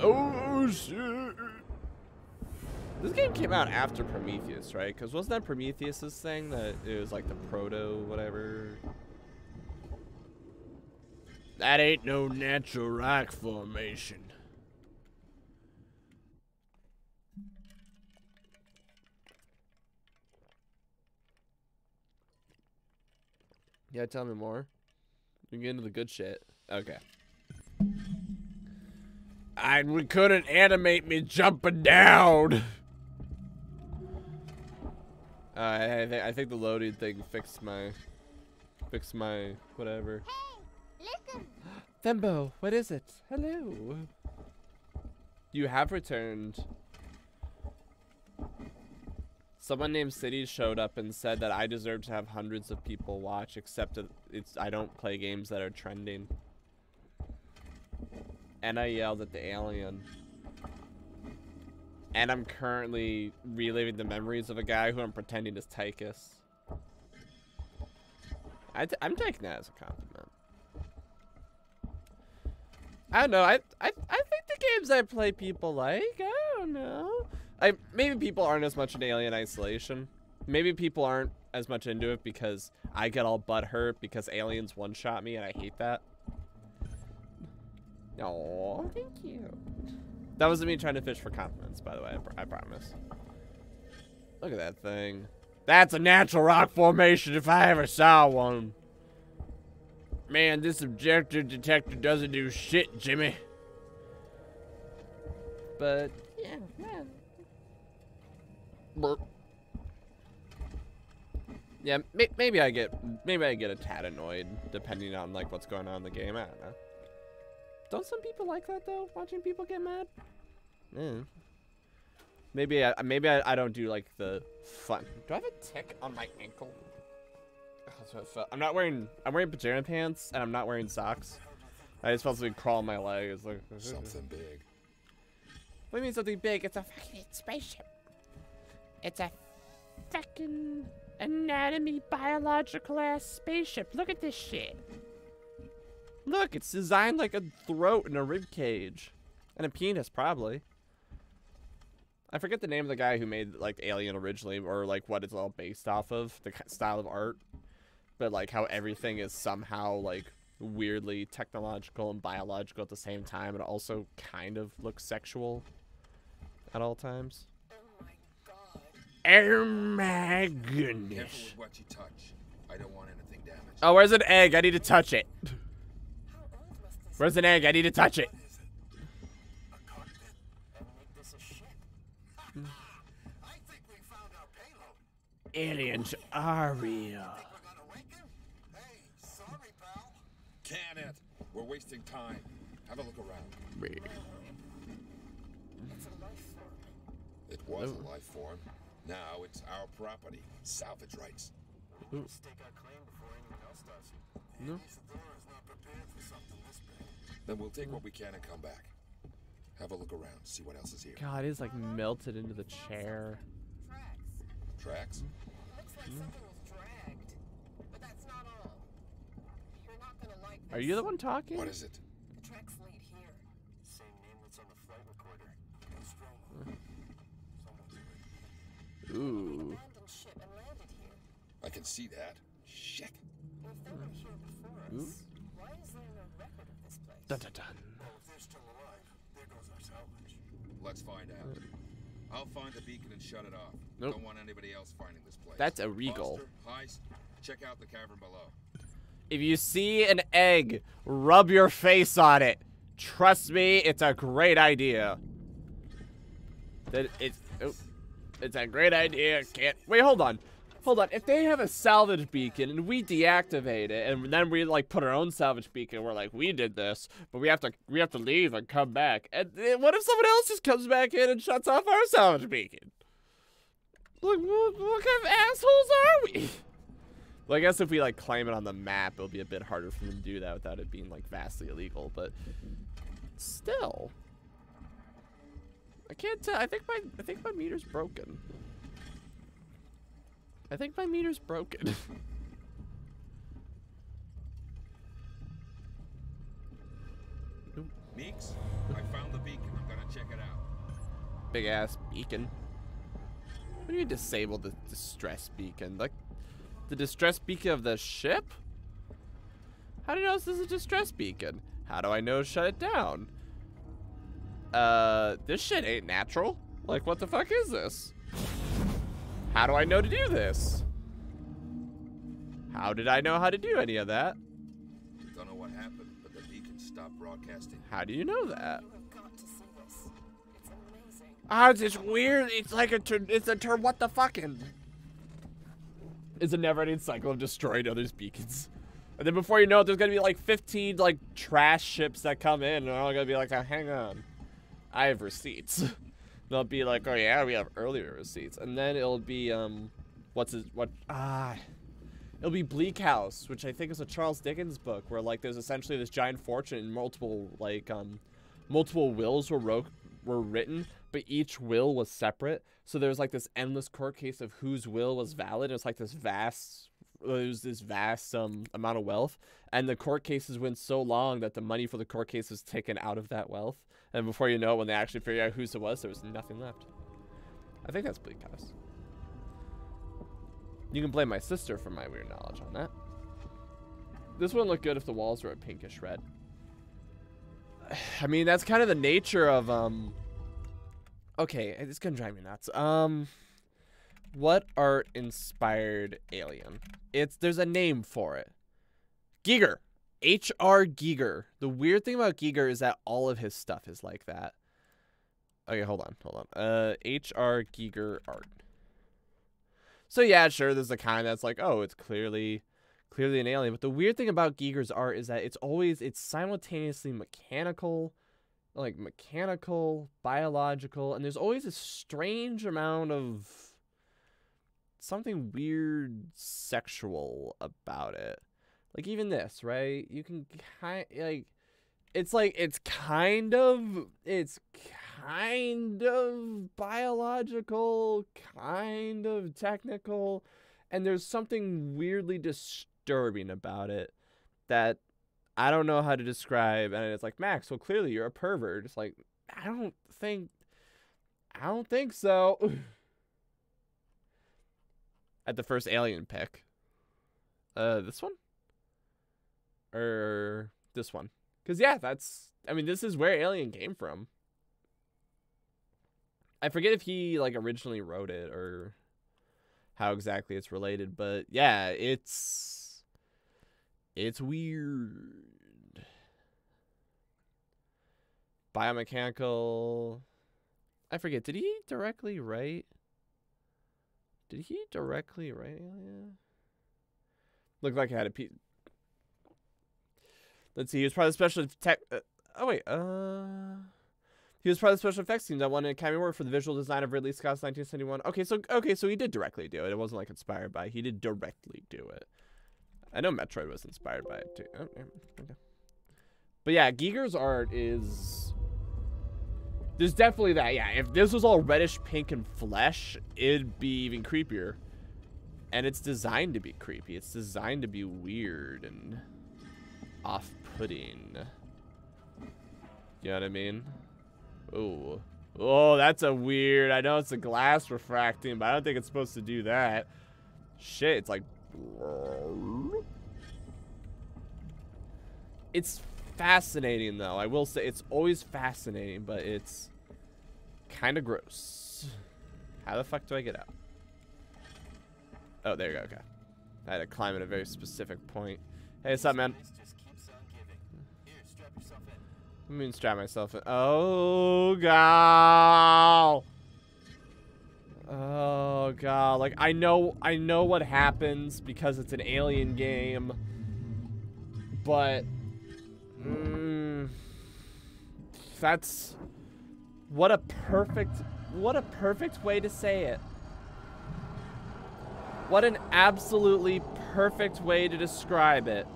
Oh shit! This game came out after Prometheus, right? Because wasn't that Prometheus's thing that it was like the proto whatever? That ain't no natural rock formation. Yeah, tell me more. We can get into the good shit. Okay. I we couldn't animate me jumping down. Uh, I, I, th I think the loading thing fixed my, fixed my whatever. Hey, Listen. Thembo, what is it? Hello. You have returned. Someone named City showed up and said that I deserve to have hundreds of people watch, except it's I don't play games that are trending. And I yelled at the alien. And I'm currently reliving the memories of a guy who I'm pretending is Tychus. I t I'm taking that as a compliment. I don't know. I, I I think the games I play people like. I don't know. I maybe people aren't as much in Alien Isolation. Maybe people aren't as much into it because I get all butt hurt because aliens one shot me and I hate that. Oh, thank you. That wasn't me trying to fish for compliments, by the way. I, pr I promise. Look at that thing. That's a natural rock formation if I ever saw one. Man, this objector detector doesn't do shit, Jimmy. But, yeah, man. Burp. Yeah, may maybe I get maybe I get a tad annoyed depending on like what's going on in the game. I don't know. Don't some people like that though? Watching people get mad? Yeah. Maybe I maybe I, I don't do like the fun. Do I have a tick on my ankle? That's I felt. I'm not wearing I'm wearing pajama pants and I'm not wearing socks. I just felt something crawl my leg. It's like Something big. What do you mean something big? It's a fucking spaceship. It's a fucking anatomy biological ass spaceship. Look at this shit. Look, it's designed like a throat and a rib cage. And a penis, probably. I forget the name of the guy who made like Alien originally, or like what it's all based off of, the style of art. But like how everything is somehow like weirdly technological and biological at the same time, and also kind of looks sexual at all times. Oh my goodness. what you touch. I don't want anything damaged. Oh, where's an egg? I need to touch it. Where's an egg? I need to touch it. Aliens are real. Can it? We're wasting time. Have a look around. It was a life form. Now it's our property. Salvage rights. Ooh. No. Then we'll take what we can and come back. Have a look around, see what else is here. God, he's like melted into the chair. Tracks. Tracks? Hmm? Are you the one talking? What is it? Tracks lead here. Same name that's on the flight recorder. Nostromo. Ooh. Abandoned ship and landed here. I can see that. Shit. If they were here before us, Ooh. why is there no record of this place? Dun, dun, dun. Well, if they're still alive, there goes our salvage. Let's find out. I'll find the beacon and shut it off. Nope. Don't want anybody else finding this place. That's a regal. Foster, Heist, check out the cavern below. If you see an egg, rub your face on it. Trust me, it's a great idea. That it's oh, it's a great idea. Can't wait. Hold on, hold on. If they have a salvage beacon and we deactivate it, and then we like put our own salvage beacon, we're like, we did this, but we have to we have to leave and come back. And what if someone else just comes back in and shuts off our salvage beacon? Like, what, what kind of assholes are we? Well, I guess if we like claim it on the map, it'll be a bit harder for them to do that without it being like vastly illegal. But still, I can't tell. I think my I think my meter's broken. I think my meter's broken. Meeks, I found the beacon. I'm gonna check it out. Big ass beacon. do you disable the distress beacon? Like, the distress beacon of the ship? How do you know this is a distress beacon? How do I know to shut it down? Uh, this shit ain't natural. Like, what the fuck is this? How do I know to do this? How did I know how to do any of that? Don't know what happened, but the beacon stopped broadcasting. How do you know that? Got to see this. It's amazing. Ah, it's just weird. It's like a turn. It's a turn. What the fucking? It's a never-ending cycle of destroying others' beacons. And then before you know it, there's gonna be like 15 like trash ships that come in, and they're all gonna be like, oh, "Hang on, I have receipts." They'll be like, "Oh yeah, we have earlier receipts," and then it'll be um, what's his what ah. It'll be Bleak House, which I think is a Charles Dickens book, where like there's essentially this giant fortune and multiple like um, multiple wills were wrote were written, but each will was separate. So there's like this endless court case of whose will was valid. It's like this vast, it was this vast um amount of wealth, and the court cases went so long that the money for the court case was taken out of that wealth. And before you know, it, when they actually figure out whose it was, there was nothing left. I think that's Bleak House. You can blame my sister for my weird knowledge on that. This wouldn't look good if the walls were a pinkish red. I mean, that's kind of the nature of, um... Okay, it's gonna drive me nuts. Um... What art inspired Alien? It's There's a name for it. Giger. H.R. Giger. The weird thing about Giger is that all of his stuff is like that. Okay, hold on, hold on. Uh, H.R. Giger art. So yeah, sure, there's a kind that's like, oh, it's clearly clearly an alien. But the weird thing about Giger's art is that it's always it's simultaneously mechanical, like mechanical, biological, and there's always a strange amount of something weird sexual about it. Like even this, right? You can kind like it's like it's kind of it's kind of biological, kind of technical, and there's something weirdly disturbing about it that I don't know how to describe. And it's like, Max, well, clearly you're a pervert. It's like, I don't think, I don't think so. At the first alien pick. Uh, this one? Or this one? Because, yeah, that's, I mean, this is where Alien came from. I forget if he like originally wrote it or how exactly it's related, but yeah, it's it's weird. Biomechanical I forget, did he directly write Did he directly write Alien? Looked like I had a piece. Let's see, he was part probably special tech uh, Oh wait, uh he was part of the special effects team that won an Academy Award for the visual design of Ridley Scott's 1971. Okay, so okay, so he did directly do it. It wasn't like inspired by. He did directly do it. I know Metroid was inspired by it too. Oh, okay. But yeah, Giger's art is. There's definitely that. Yeah, if this was all reddish pink and flesh, it'd be even creepier. And it's designed to be creepy. It's designed to be weird and off-putting. You know what I mean? Oh. Oh, that's a weird. I know it's a glass refracting, but I don't think it's supposed to do that. Shit, it's like. It's fascinating, though. I will say it's always fascinating, but it's kind of gross. How the fuck do I get out? Oh, there you go. Okay. I had to climb at a very specific point. Hey, what's up, man? I mean, strap myself. Oh, God. Oh, God. Like, I know, I know what happens because it's an alien game. But, mm, that's, what a perfect, what a perfect way to say it. What an absolutely perfect way to describe it.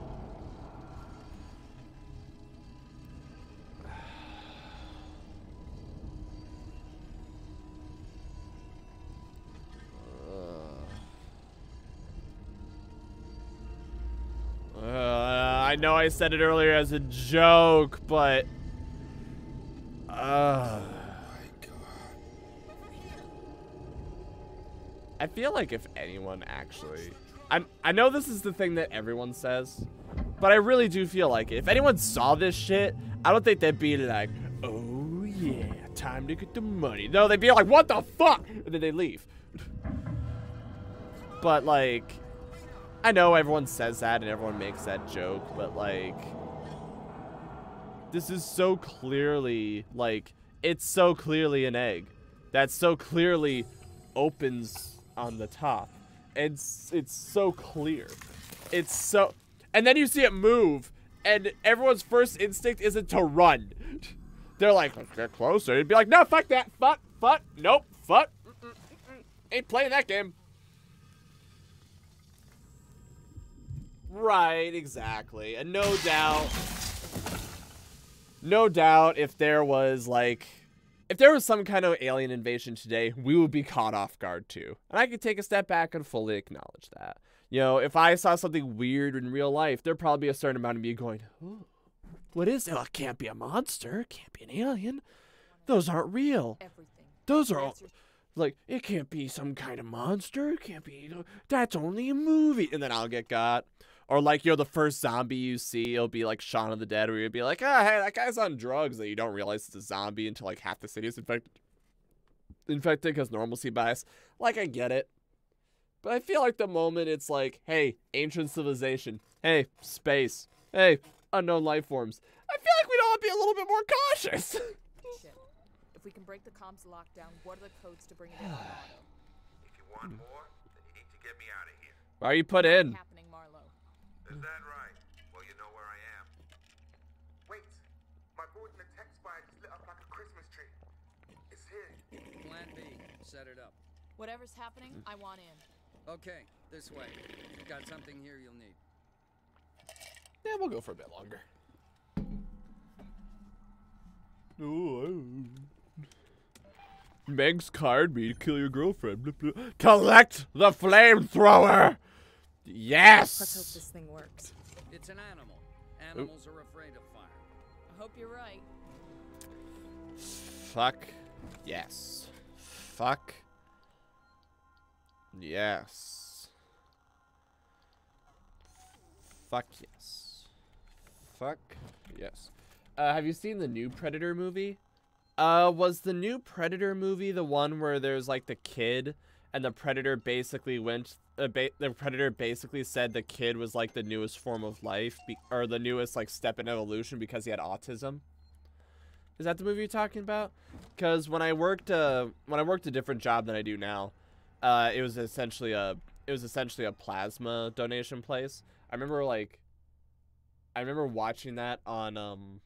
I know I said it earlier as a joke, but... Uh, I feel like if anyone actually, I'm, I know this is the thing that everyone says, but I really do feel like if anyone saw this shit, I don't think they'd be like, oh yeah, time to get the money. No, they'd be like, what the fuck? And then they leave. But like, I know everyone says that and everyone makes that joke, but like, this is so clearly like, it's so clearly an egg. That so clearly opens on the top. It's it's so clear. It's so and then you see it move and everyone's first instinct isn't to run. They're like, let's get closer. You'd be like, no, fuck that. Fuck, fuck, nope, fuck. Mm-mm, mm-mm. Ain't playing that game. Right, exactly. And no doubt, no doubt if there was like, if there was some kind of alien invasion today, we would be caught off guard too. And I could take a step back and fully acknowledge that. You know, if I saw something weird in real life, there'd probably be a certain amount of me going, oh, what is it? Oh, it can't be a monster. It can't be an alien. Those aren't real. Those are all, like, it can't be some kind of monster. It can't be, that's only a movie. And then I'll get got. Or like, you know, the first zombie you see, it'll be like Shaun of the Dead, where you'll be like, ah, hey, that guy's on drugs. That you don't realize it's a zombie until like half the city is infected. Infected because normalcy bias. Like, I get it. But I feel like the moment it's like, hey, ancient civilization. Hey, space. Hey, unknown life forms. I feel like we'd all be a little bit more cautious. Shit. If we can break the comms lockdown, what are the codes to bring it in on auto? If you want more, then you need to get me out of here. Why are you put in? Happening, Marlow. Is that right? Well, you know where I am. Wait, my board in the tech spot is lit up like a Christmas tree. It's here. Plan B. Set it up. Whatever's happening, I want in. Okay, this way. You've Got something here you'll need. Yeah, we'll go for a bit longer. Ooh, Meg's card me to kill your girlfriend. Blah, blah. Collect the flamethrower! Yes! Let's hope this thing works. It's an animal. Animals are afraid of fire. I hope you're right. Fuck. Yes. Fuck. Yes. Fuck yes. Fuck yes. Uh, have you seen the new Predator movie? Uh, was the new Predator movie the one where there's like the kid and the Predator basically went, uh, ba the Predator basically said the kid was like the newest form of life, or the newest like step in evolution because he had autism? Is that the movie you're talking about? Because when I worked, uh, when I worked a different job than I do now, uh, it was essentially a, it was essentially a plasma donation place. I remember like, I remember watching that on, um,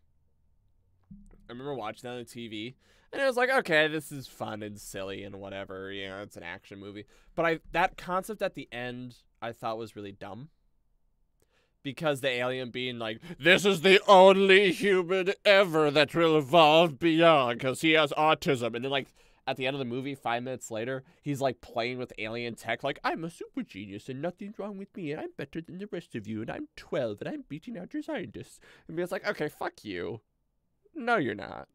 I remember watching that on the TV, and it was like, okay, this is fun and silly and whatever, you know, it's an action movie. But I, that concept at the end, I thought was really dumb. Because the alien being like, this is the only human ever that will evolve beyond, because he has autism. And then, like, at the end of the movie, five minutes later, he's like playing with alien tech, like, I'm a super genius and nothing's wrong with me, and I'm better than the rest of you, and I'm 12 and I'm beating out your scientists. And it's like, okay, fuck you. No, you're not.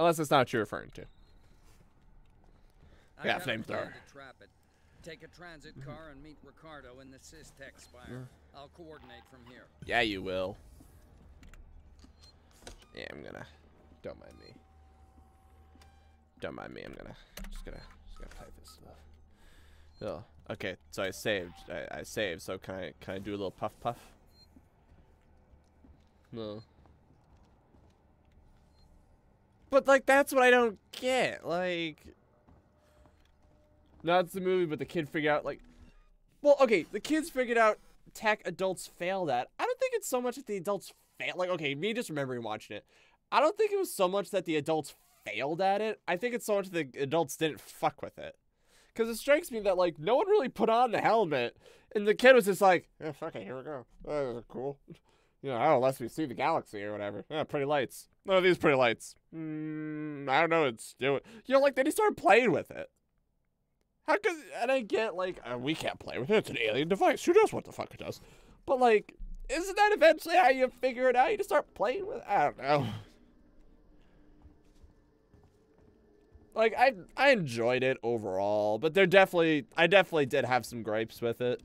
Unless it's not what you're referring to. I Yeah, got a plan flamethrower. trap it. Take a transit mm-hmm. car and meet Ricardo in the Systech Spire. I'll coordinate from here. Yeah, you will. Yeah, I'm gonna. Don't mind me. Don't mind me. I'm gonna. Just gonna. Just gonna type this stuff. Oh, okay. So I saved. I, I saved. So can I? Can I do a little puff puff? No. But like, that's what I don't get. Like, not the movie, but the kid figured out like, well, okay, the kids figured out tech adults failed at. I don't think it's so much that the adults failed. Like, okay, me just remembering watching it, I don't think it was so much that the adults failed at it. I think it's so much the adults didn't fuck with it. Because it strikes me that like no one really put on the helmet, and the kid was just like, yeah, fuck it, here we go. Oh, cool. You know, oh, unless we see the galaxy or whatever. Yeah, pretty lights. No, these pretty lights. Mm, I don't know. It's doing. You know, like then he started playing with it. How could? And I get like uh, we can't play with it. It's an alien device. Who knows what the fuck it does? But like, isn't that eventually how you figure it out? You just start playing with. I don't know. like I I enjoyed it overall, but there definitely I definitely did have some gripes with it.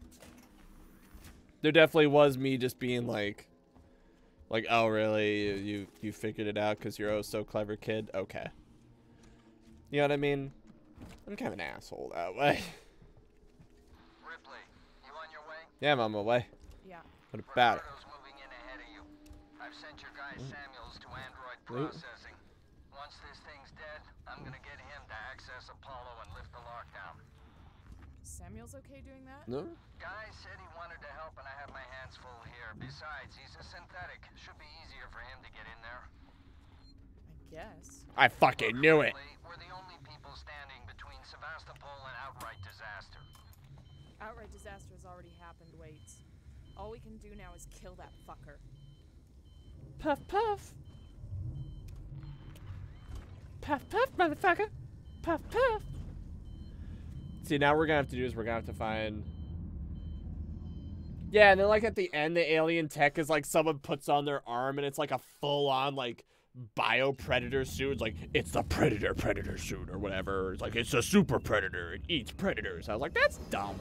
There definitely was me just being like like oh really you you figured it out cuz you're oh so clever kid. Okay. You know what I mean? I'm kind of an asshole that way. Ripley, you on your way? yeah, I'm on my way. Yeah. What about it? Ricardo's moving in ahead of you. I've sent your guy Mm. Samuels to Android Ooh. processing. Once this thing's dead, I'm gonna get him to access Apollo and lift the lockdown. Samuel's okay doing that? No. Guy said he wanted to help, and I have my hands full here. Besides, he's a synthetic. Should be easier for him to get in there. I guess. I fucking knew it. We're the only people standing between Sevastopol and outright disaster. Outright disaster has already happened, Waits. All we can do now is kill that fucker. Puff puff. Puff puff, motherfucker. Puff puff. See, now we're gonna have to do is we're gonna have to find. Yeah, and then like at the end, the alien tech is like someone puts on their arm and it's like a full on like bio predator suit. It's like it's the predator predator suit or whatever. It's like it's a super predator. It eats predators. I was like, that's dumb.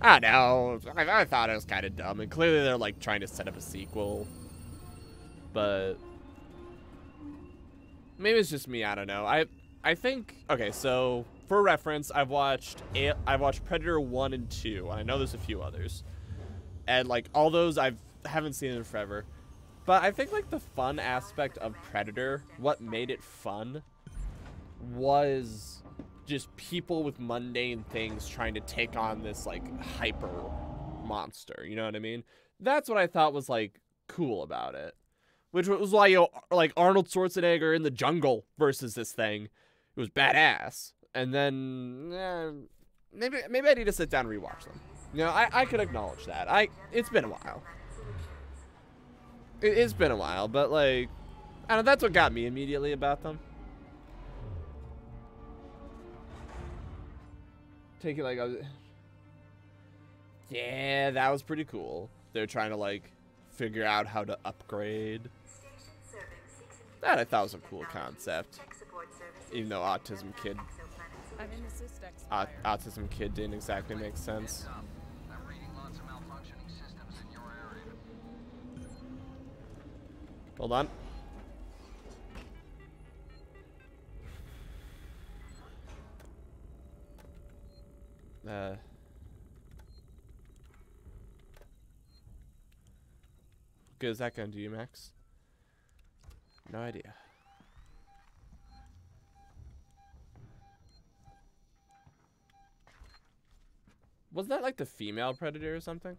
I know. I, I thought it was kind of dumb, and clearly they're like trying to set up a sequel. But maybe it's just me. I don't know. I I think okay. So for reference, I've watched I've watched Predator one and two, and I know there's a few others, and like all those I've haven't seen in forever. But I think like the fun aspect of Predator, what made it fun, was just people with mundane things trying to take on this like hyper monster. You know what I mean? That's what I thought was like cool about it. Which was why you know, like Arnold Schwarzenegger in the jungle versus this thing. It was badass. And then eh, maybe maybe I need to sit down and rewatch them. You know, I, I could acknowledge that. I it's been a while. It, it's been a while, but like I don't know, that's what got me immediately about them. Take it like I was, Yeah, that was pretty cool. They're trying to like figure out how to upgrade. That I thought was a cool concept. Even though Autism Kid, Autism Kid didn't exactly make sense. Hold on. Uh. What good is that gonna do you, Max? No idea. Was that like the female predator or something?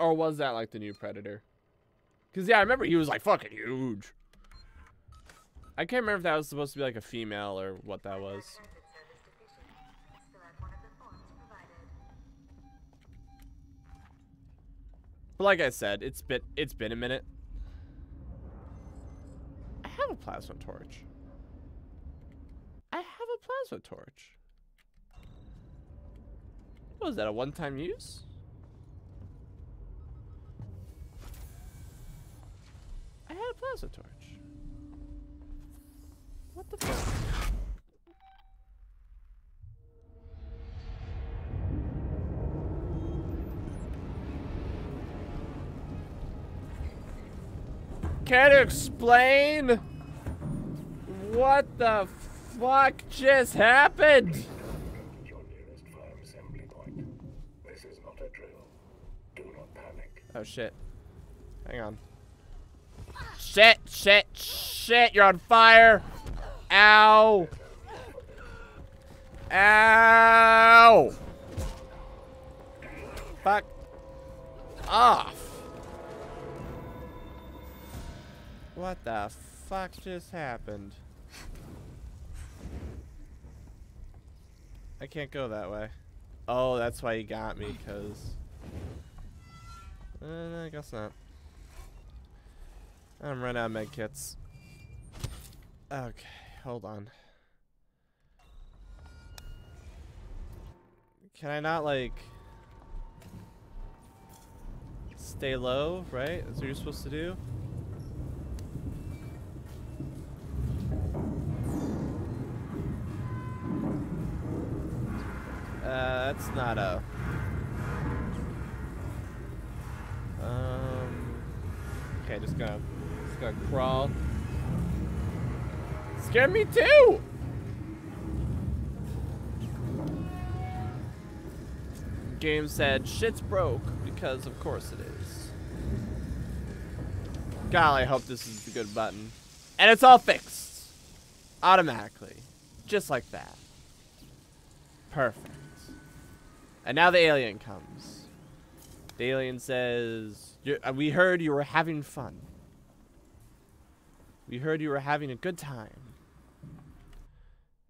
Or was that like the new predator? Cause yeah, I remember he was like fucking huge. I can't remember if that was supposed to be like a female or what that was. But like I said, it's been it's been a minute. I have a plasma torch. I have a plasma torch. Was that, a one-time use? I had a plasma torch. What the fuck? Can you explain what the fuck just happened? Your nearest fire assembly point. This is not a drill. Do not panic. Oh shit. Hang on. Shit, shit, shit, you're on fire. Ow. Ow. Fuck off. What the fuck just happened? I can't go that way. Oh, that's why he got me, cause... Uh, I guess not. I'm right out of med kits. Okay, hold on. Can I not, like... Stay low, right? That's what you're supposed to do? Uh, that's not a... Um. Okay, just gonna, just gonna crawl. Scare me too. Game said shit's broke because of course it is. Golly, I hope this is the good button. And it's all fixed. Automatically. Just like that. Perfect. And now the alien comes. The alien says, "You- uh, We heard you were having fun. We heard you were having a good time.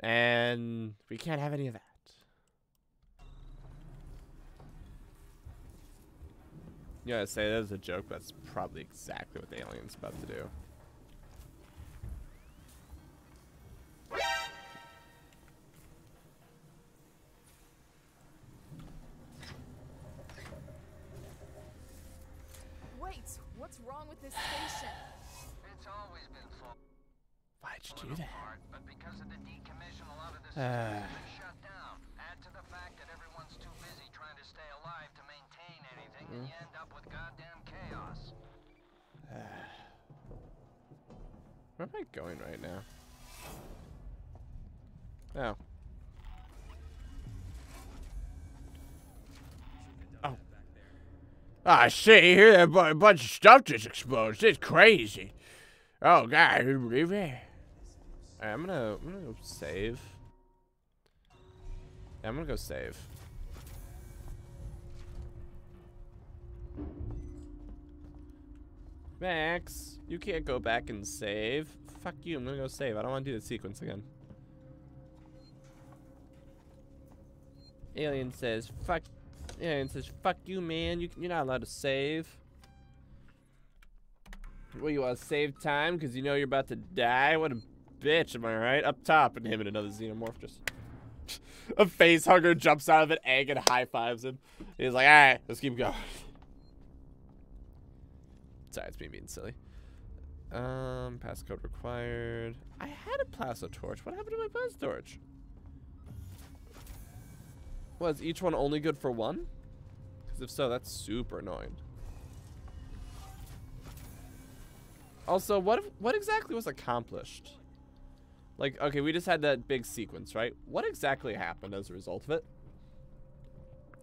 And we can't have any of that. You gotta say that was a joke, but that's probably exactly what the alien's about to do. To stay alive to maintain anything, and Mm. you end up with goddamn chaos. Where am I going right now? Oh. Ah, see, here that bunch of stuff just exploded. It's crazy. Oh, God? Alright, I'm gonna, I'm gonna go save. Yeah, I'm gonna go save. Max, you can't go back and save. Fuck you, I'm gonna go save. I don't want to do the sequence again. Alien says, fuck. Alien says, fuck you, man. You, you're not allowed to save. What, you want to save time because you know you're about to die? What a bitch, am I right? Up top, and him and another xenomorph just. a face hugger jumps out of an egg and high fives him. He's like, alright, let's keep going. Sorry, it's me being silly. Um, passcode required. I had a plasma torch. What happened to my buzz torch? Was each one only good for one? Because if so, that's super annoying. Also, what what exactly was accomplished? Like, okay, we just had that big sequence, right? What exactly happened as a result of it?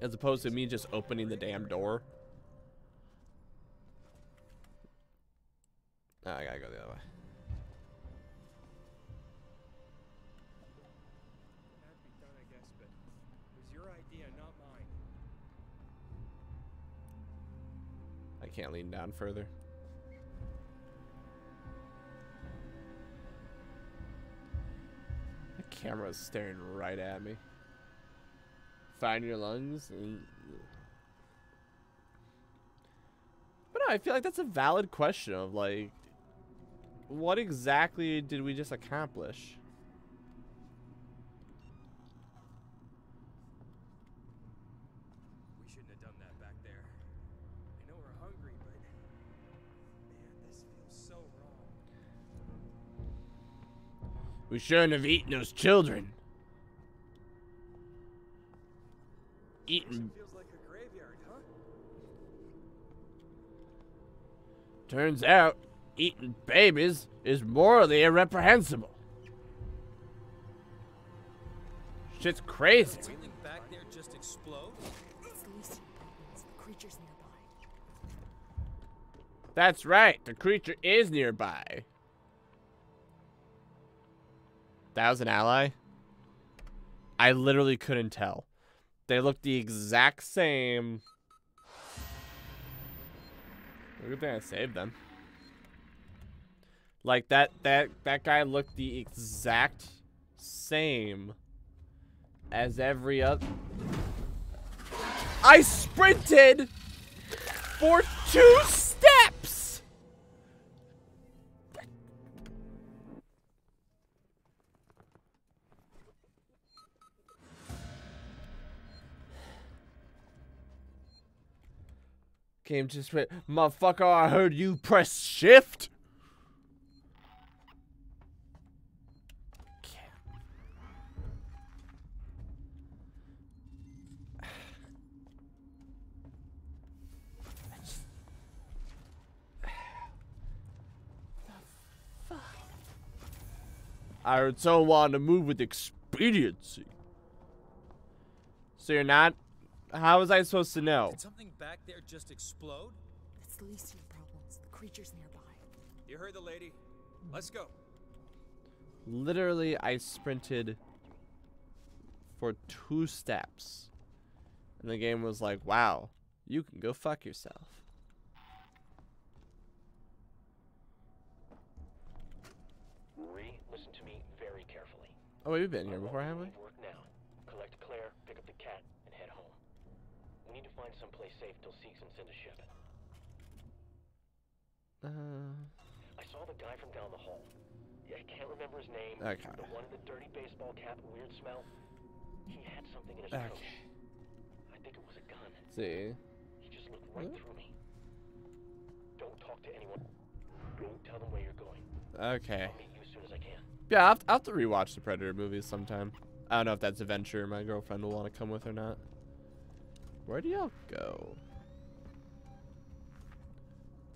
As opposed to me just opening the damn door. Oh, I gotta go the other way. Can't lean down further. The camera's staring right at me. Find your lungs. But no, I feel like that's a valid question of like, what exactly did we just accomplish? We shouldn't have eaten those children. Eaten. Feels like a graveyard, huh? Turns out, eating babies is morally irreprehensible. Shit's crazy. Something back there just explode? It's the least important. It's the creatures nearby. That's right. The creature is nearby. That was an ally? I literally couldn't tell. They look the exact same. Good thing I saved them. Like that that that guy looked the exact same as every other. I sprinted for two Came to spit. Motherfucker, I heard you press shift! I heard someone want to move with expediency. So you're not how was I supposed to know? Did something back there just explode? That's the least of your problems. The creature's nearby. You heard the lady. Let's go. Literally, I sprinted for two steps. And the game was like, wow, you can go fuck yourself. Marie, listen to me very carefully. Oh, we've been here before, haven't we? Leave work now. Collect Claire, pick up the cat, and head home. We need to find someplace safe till Seegson send a ship. Uh, I saw the guy from down the hall. I can't remember his name. Okay. The one in the dirty baseball cap, weird smell. He had something in his Okay. coat. I think it was a gun. see. He just looked right through me. Don't talk to anyone. Don't tell them where you're going. Okay. I'll meet you as soon as I can. Yeah, I'll have, I'll have to rewatch the Predator movies sometime. I don't know if that's a venture my girlfriend will want to come with or not. Where do y'all go?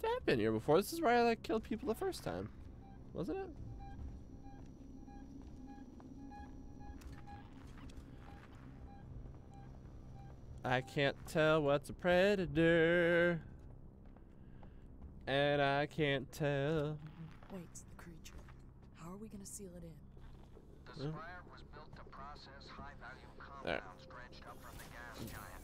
I've been here before. This is where I like killed people the first time, wasn't it? I can't tell what's a predator. And I can't tell. Wait, the creature. How are we gonna seal it in? The Spire was built to process high-value There. compounds dredged up from the gas giant.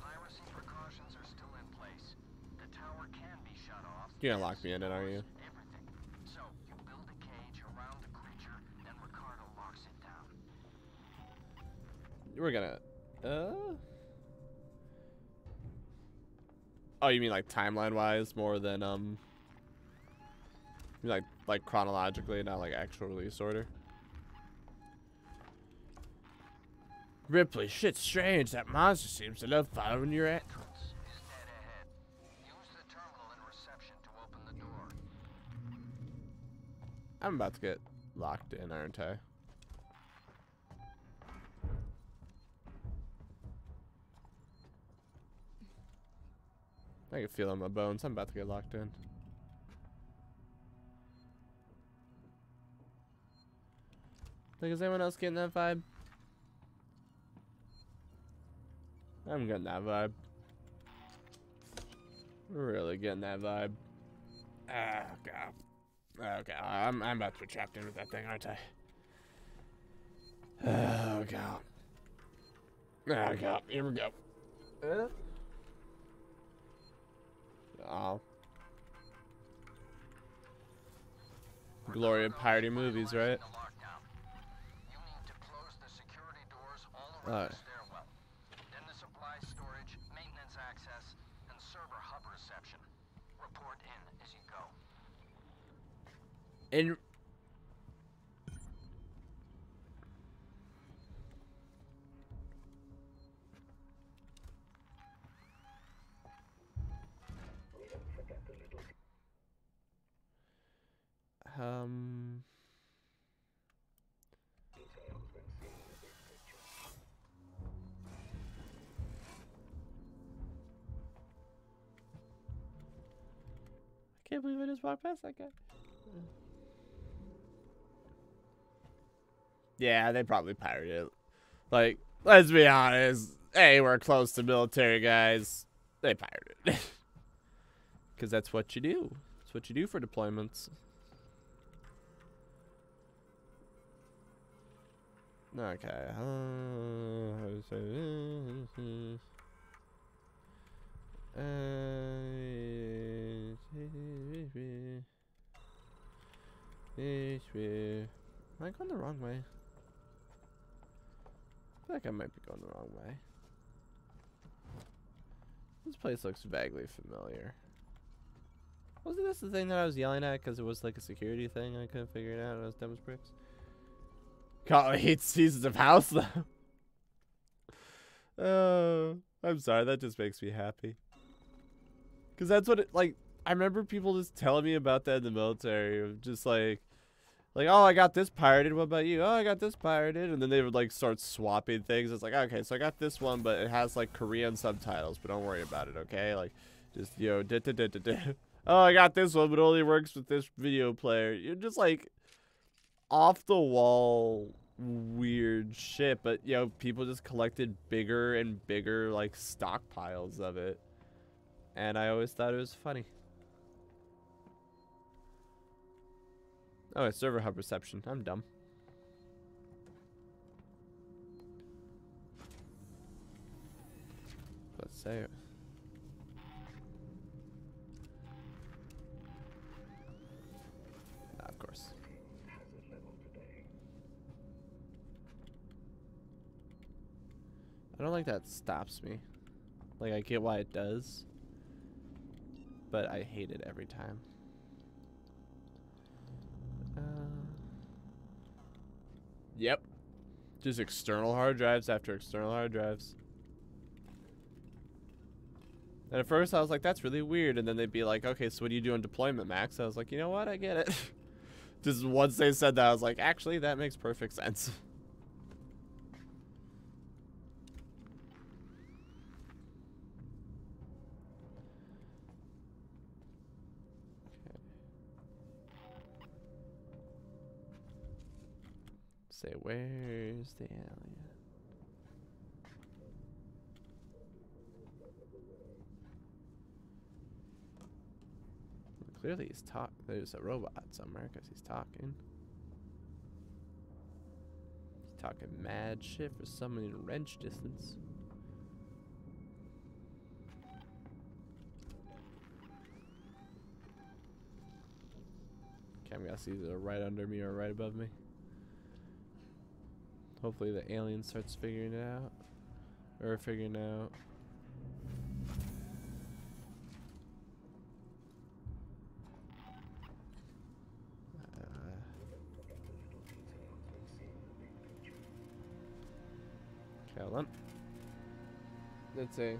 Piracy precautions are still in place. The tower can be shut off. You're gonna lock me in it, aren't you? So you build a cage around the creature, down. We're gonna. Uh. Oh, you mean like timeline wise more than um. Like like chronologically, not like actual release order. Ripley, shit's strange. That monster seems to love following your ass. I'm about to get locked in, aren't I? I can feel it in my bones. I'm about to get locked in. Like, is anyone else getting that vibe? I'm getting that vibe. Really getting that vibe. Ah, God. Okay, I'm, I'm about to be trapped in with that thing, aren't I? Oh, God. Oh, God. Here we go. Uh. Oh. Glory of piratey movies, right? Alright. Access, and server hub reception. Report in as you go. And um I can't believe I just walked past that guy. Yeah, they probably pirated it. Like, let's be honest. Hey, we're close to military guys. They pirated it. Because that's what you do. That's what you do for deployments. Okay. Am I going the wrong way? Feel like I might be going the wrong way. This place looks vaguely familiar. Wasn't this the thing that I was yelling at because it was like a security thing? I couldn't figure it out. and I was dumb as bricks. I hate seasons of house though. Oh, I'm sorry. That just makes me happy. Cause that's what it like. I remember people just telling me about that in the military. Just like, like, oh, I got this pirated. What about you? Oh, I got this pirated. And then they would like start swapping things. It's like, okay, so I got this one, but it has like Korean subtitles. But don't worry about it, okay? Like, just yo, da da da da da. Oh, I got this one, but it only works with this video player. You're just like, off the wall weird shit, but you know, people just collected bigger and bigger like stockpiles of it. And I always thought it was funny. Oh, it's server hub reception. I'm dumb. Let's say it. Of course. I don't like that stops me. Like, I get why it does. But I hate it every time. Yep. Just external hard drives after external hard drives. And at first I was like, that's really weird. And then they'd be like, okay, so what do you do on deployment, Max? I was like, you know what? I get it. Just once they said that, I was like, actually, that makes perfect sense. Say, where's the alien? Clearly he's talk. There's a robot somewhere because he's talking. He's talking mad shit for someone in wrench distance. Okay, I'm gonna see either right under me or right above me. Hopefully the alien starts figuring it out. Or figuring out. Okay, hold on. Let's see.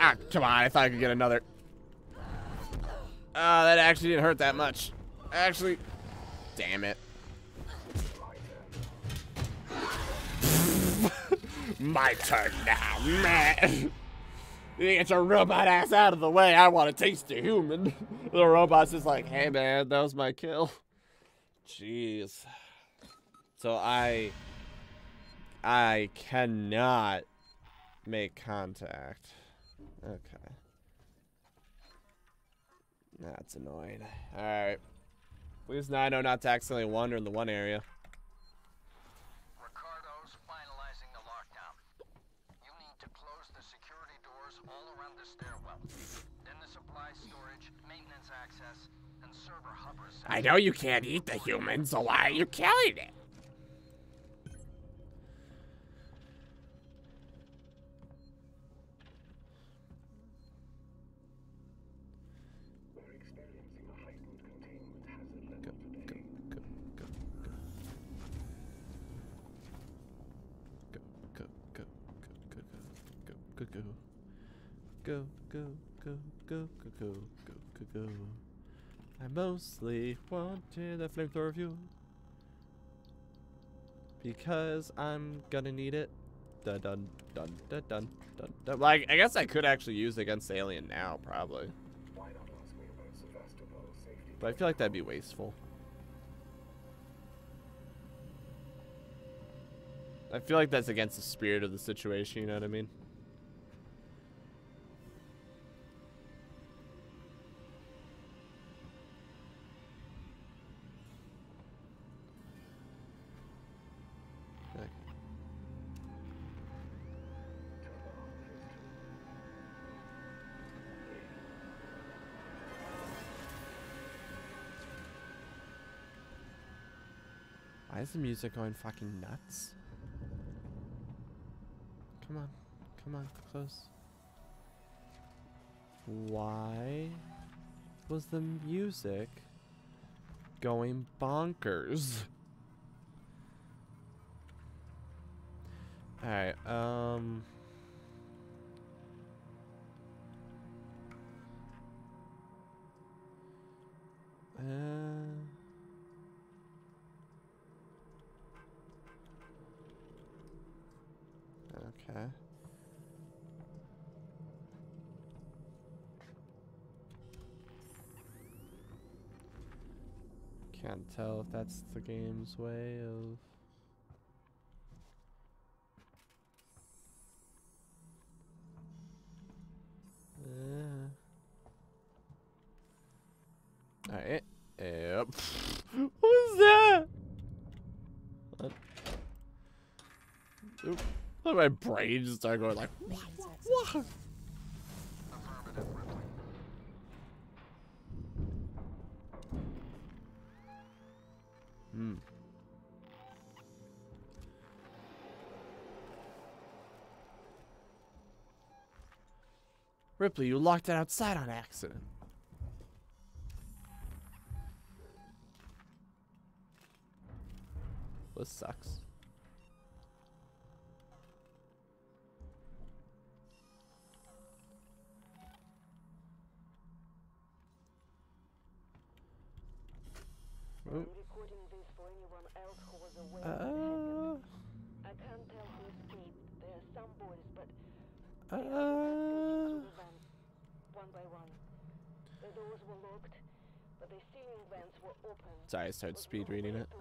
Ah, come on, I thought I could get another. Ah, that actually didn't hurt that much. Actually, damn it. My turn now, man. Get your robot ass out of the way. I want to taste a human. the robot's just like, hey man, that was my kill. Jeez. So I, I cannot make contact. Okay. That's annoying. Alright. At least now I not to accidentally wander in the one area. Ricardo's finalizing the lockdown. You need to close the security doors all around the stairwell. Then the supply storage, maintenance access, and server hub. I know you can't eat the human, so why are you killing it? Go, go, go, go, go, go, go, go, go, go, go. I mostly wanted a flamethrower fuel because I'm gonna need it. Dun dun dun dun dun dun. dun. Like I guess I could actually use against Alien now, probably. But I feel like that'd be wasteful. I feel like that's against the spirit of the situation, you know what I mean? Is the music going fucking nuts? Come on. Come on, close. Why was the music going bonkers? Alright, um... Uh... Okay. Can't tell if that's the game's way of... Uh. Alright. Yep. what was that? What? Oop. My brain just started going like. What? What? Hmm. Ripley, you locked it outside on accident. This sucks. Oh. recording this for anyone else who was aware Uh, of what happened. I can't tell who escaped. There are some boys, but uh, through the vents, one by one. The doors were locked, but the ceiling vents were open. Sorry, I started speed reading it.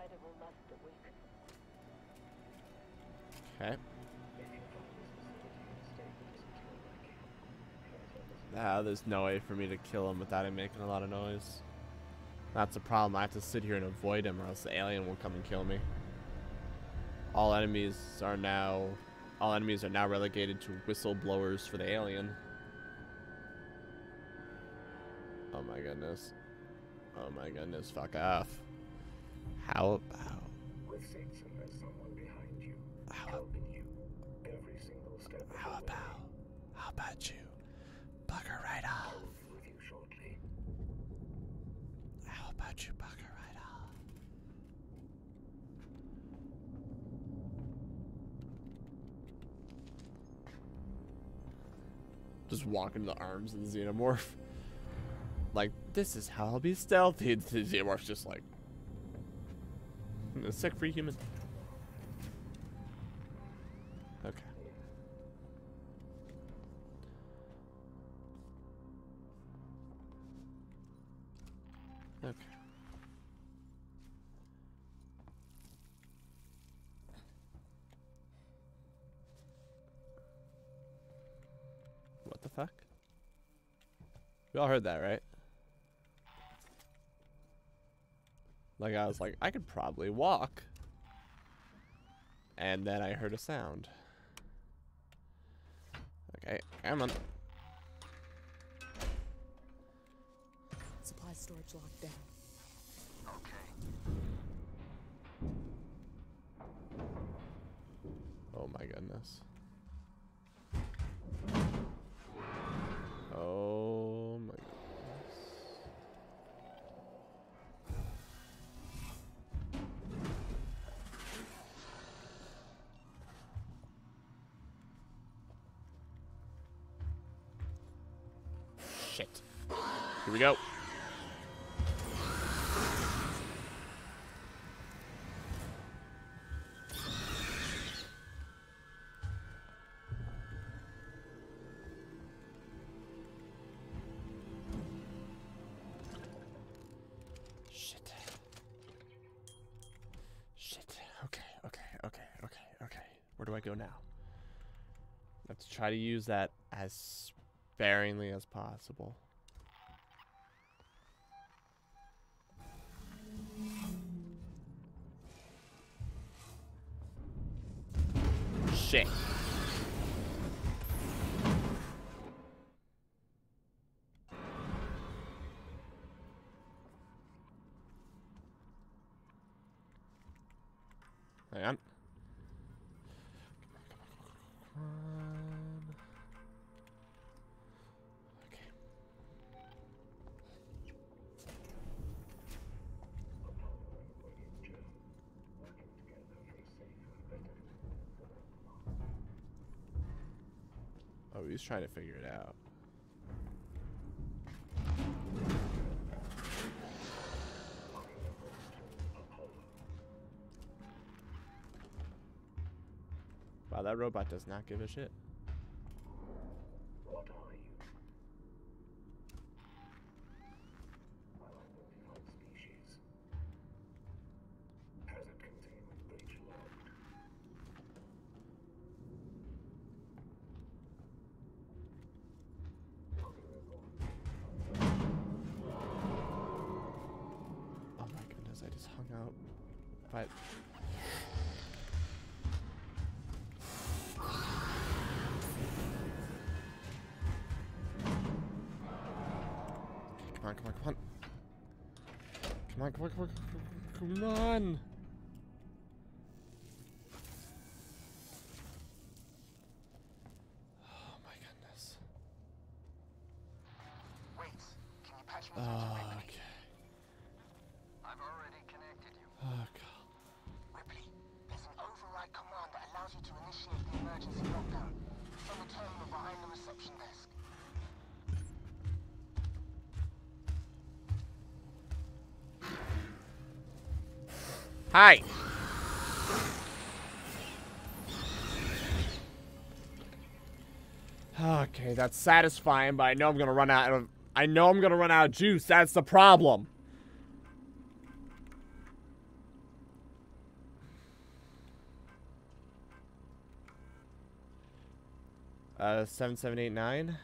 Either will last Okay. Ah, there's no way for me to kill him without him making a lot of noise. That's a problem. I have to sit here and avoid him or else the alien will come and kill me. All enemies are now all enemies are now relegated to whistleblowers for the alien. Oh my goodness. Oh my goodness, fuck off. How about you bugger right off? With you shortly. How about you bugger right off? Just walk into the arms of the xenomorph. Like, this is how I'll be stealthy. The xenomorph's just like, sick free human. We all heard that, right? Like I was like, I could probably walk. And then I heard a sound. Okay, come on. Supply storage locked down. Okay. Oh my goodness. Go. Shit. Shit. Okay, okay, okay, okay, okay. Where do I go now? Let's try to use that as sparingly as possible. Shit. try to figure it out. Wow, that robot does not give a shit. Hi. Okay, that's satisfying, but I know I'm gonna run out of. I know I'm gonna run out of juice. That's the problem. Uh, seven seven eight nine.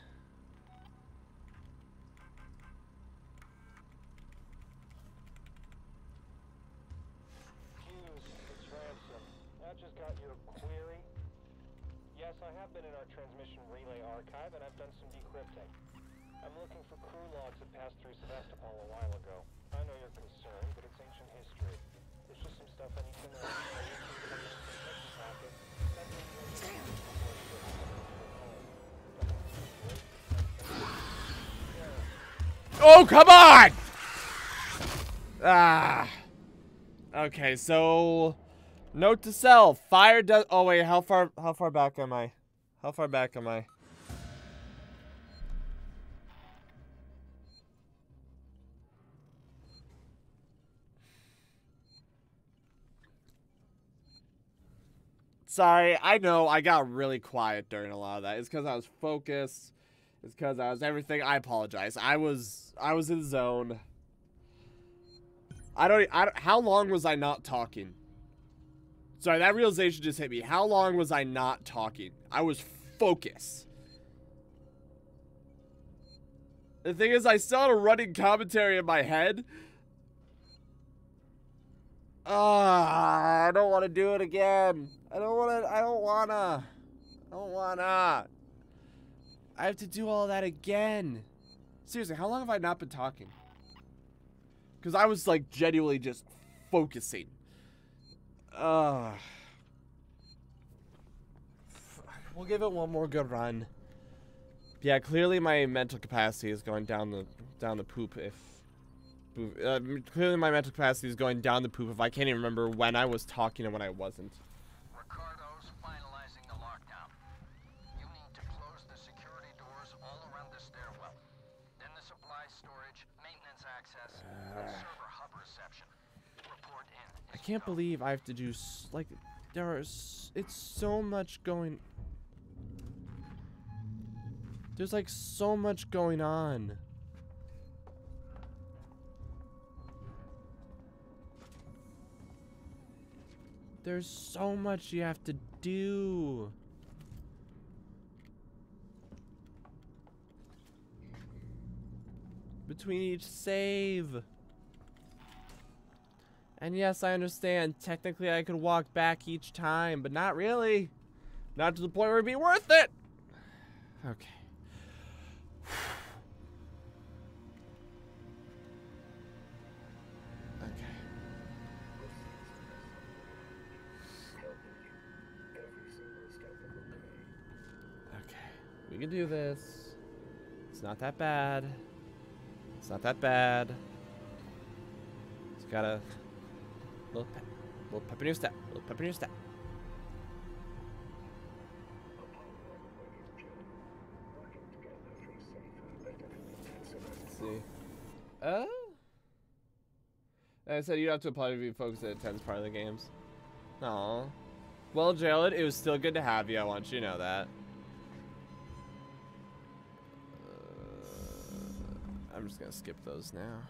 Come on! Ah. Okay, so note to self: fire does. Oh wait, how far? How far back am I? How far back am I? Sorry, I know I got really quiet during a lot of that. It's because I was focused. It's because I was everything. I apologize. I was I was in zone. I don't, I don't. How long was I not talking? Sorry, that realization just hit me. How long was I not talking? I was focused. The thing is, I still had a running commentary in my head. Ah, I don't want to do it again. I don't want to. I don't wanna. I don't wanna. I have to do all that again. Seriously, how long have I not been talking? Because I was like genuinely just focusing. Uh, we'll give it one more good run. Yeah, clearly my mental capacity is going down the down the poop. If uh, clearly my mental capacity is going down the poop if I can't even remember when I was talking and when I wasn't. Ah. I can't believe I have to do like there are it's so much going There's like so much going on. There's so much you have to do. Between each save. And yes, I understand. Technically, I could walk back each time, but not really. Not to the point where it'd be worth it. Okay. Okay. Okay. We can do this. It's not that bad. It's not that bad. Just gotta little pep, little pep in your step, little pep in your step. See. Uh. I said you have to apply to be focused at 10 part of the games. Aw. Well, Jared, it was still good to have you. I want you to know that. Uh, I'm just gonna skip those now.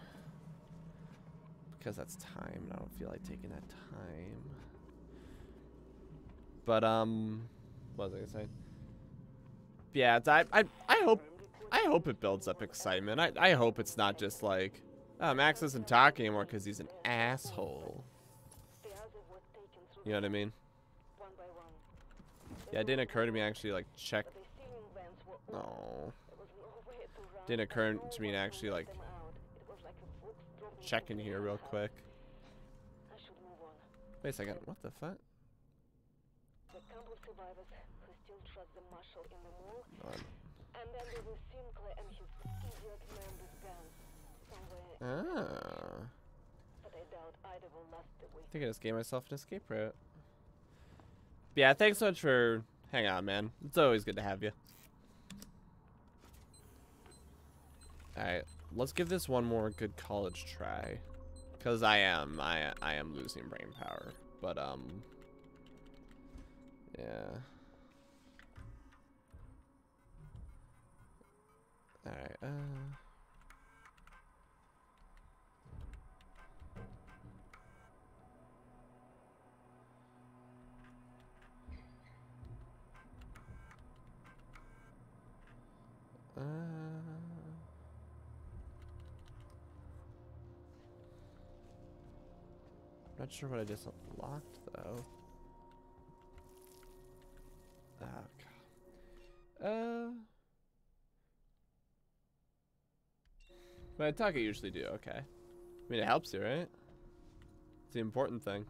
Because that's time, and I don't feel like taking that time. But, um, what was I gonna say? Yeah, it's, I, I, I hope, I hope it builds up excitement. I, I hope it's not just like, oh, Max isn't talking anymore because he's an asshole. You know what I mean? Yeah, it didn't occur to me actually like check. No. Didn't occur to me to actually like check in here real quick. Wait a second. What the fuck? The couple of survivors who still trust the marshal in the mall. And then there was Sinclair and his idiot man with guns. Somewhere. ah. But I doubt either will last the week. I think I just gave myself an escape route. But yeah, thanks so much for hanging out, man. It's always good to have you. Alright, let's give this one more good college try. Cause I am, I I am losing brain power. But um Yeah. Alright, uh Uh, not sure what I just unlocked though. Oh god. Uh. But attack I usually do okay. I mean it helps you, right? It's the important thing.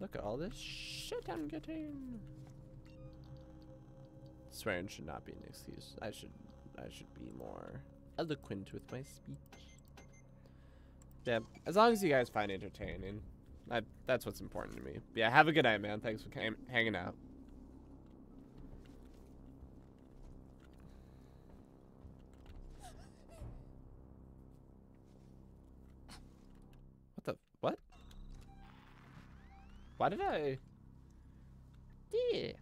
Look at all this shit I'm getting. Swearing should not be an excuse. I should I should be more eloquent with my speech. Yeah, as long as you guys find entertaining. I, that's what's important to me. Yeah, have a good night, man. Thanks for hanging out. What the what? Why did I? Yeah.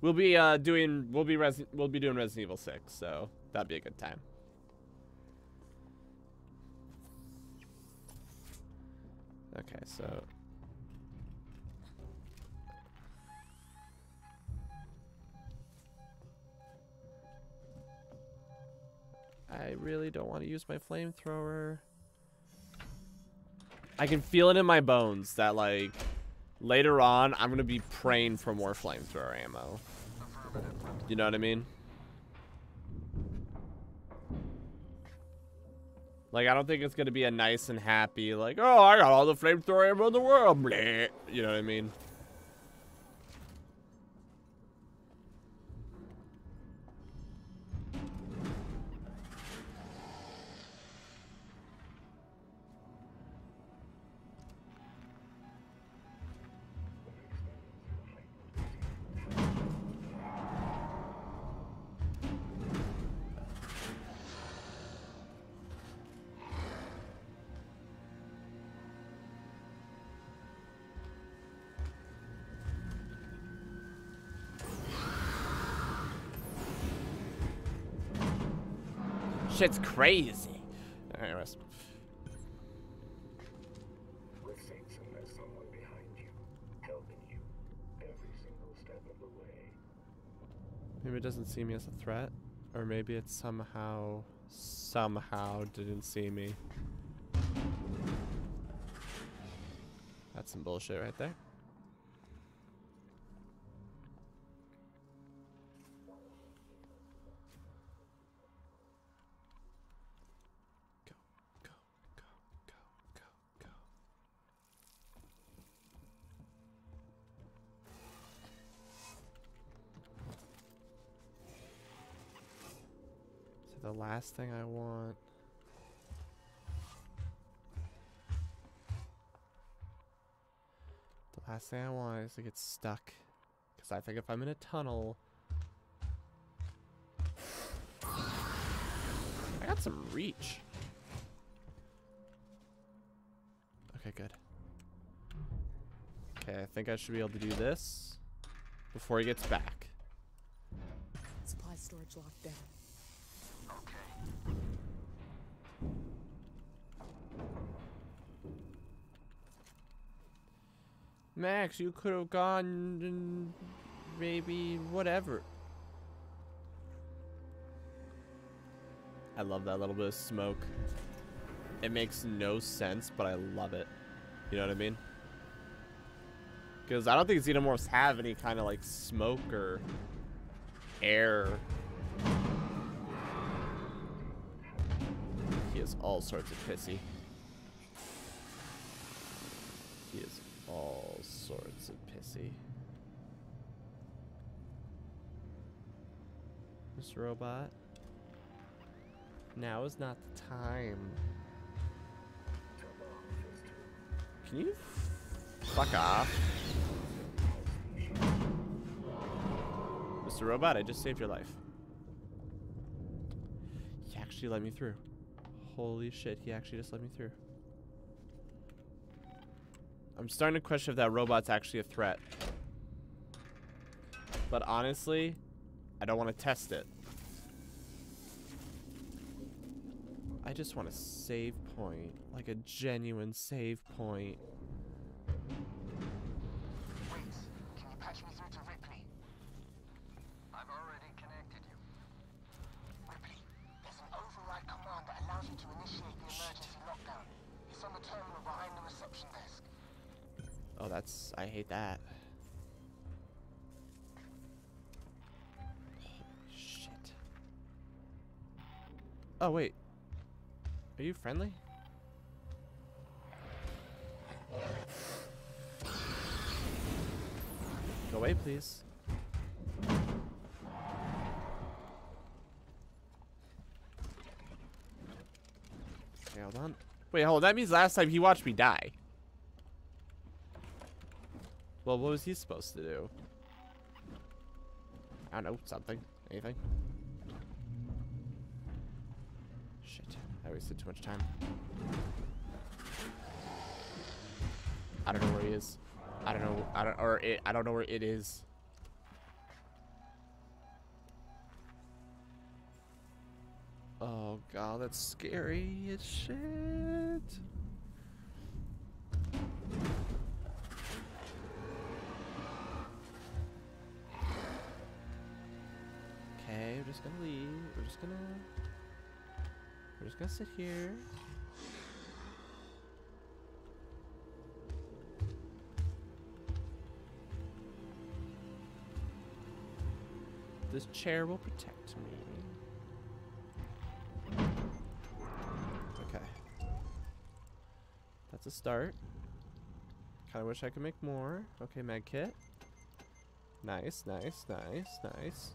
We'll be uh doing we'll be res we'll be doing Resident Evil 6, so that'd be a good time. Okay, so I really don't want to use my flamethrower. I can feel it in my bones that like later on I'm gonna be praying for more flamethrower ammo. You know what I mean? Like I don't think it's gonna be a nice and happy like, oh I got all the flamethrower ammo in the world. Bleh. You know what I mean? Of crazy. way. Maybe it doesn't see me as a threat. Or maybe it somehow, somehow didn't see me. That's some bullshit right there. Last thing I want. The last thing I want is to get stuck. Because I think if I'm in a tunnel. I got some reach. Okay, good. Okay, I think I should be able to do this before he gets back. Supply storage locked down. Max, you could have gone maybe whatever. I love that little bit of smoke. It makes no sense, but I love it. You know what I mean? Because I don't think xenomorphs have any kind of like smoke or air. He is all sorts of pissy. He is all pissy. Mr. Robot. Now is not the time. Can you fuck off? Mr. Robot, I just saved your life. He actually let me through. Holy shit, he actually just let me through. I'm starting to question if that robot's actually a threat. But honestly, I don't want to test it. I just want a save point. Like a genuine save point. Wait, can you patch me through to Ripley? I've already connected you. Ripley, there's an override command that allows you to initiate the emergency lockdown. It's on the terminal behind the reception desk. Oh, that's... I hate that. Shit. Oh, wait. Are you friendly? Go away, please. Okay, hold on. Wait, hold on. That means last time he watched me die. Well, what was he supposed to do? I don't know. Something. Anything. Shit. I wasted too much time. I don't know where he is. I don't know. I don't. Or it. I don't know where it is. Oh god, that's scary as shit. Okay, we're just gonna leave. We're just gonna. We're just gonna sit here. This chair will protect me. Okay. That's a start. Kinda wish I could make more. Okay, med kit. Nice, nice, nice, nice.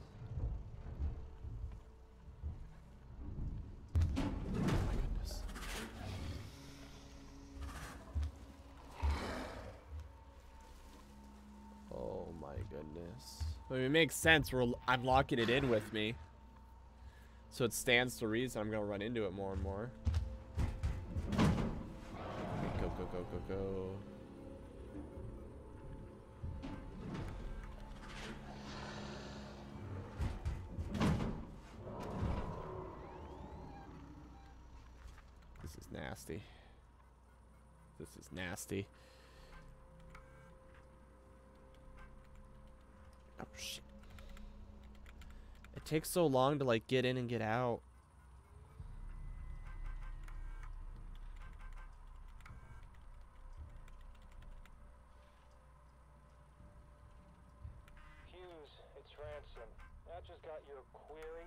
It makes sense. We're, I'm locking it in with me. So it stands to reason I'm going to run into it more and more. Go, go, go, go, go. This is nasty. This is nasty. Oh shit. It takes so long to like get in and get out. Hughes, it's Ransom. I just got your query.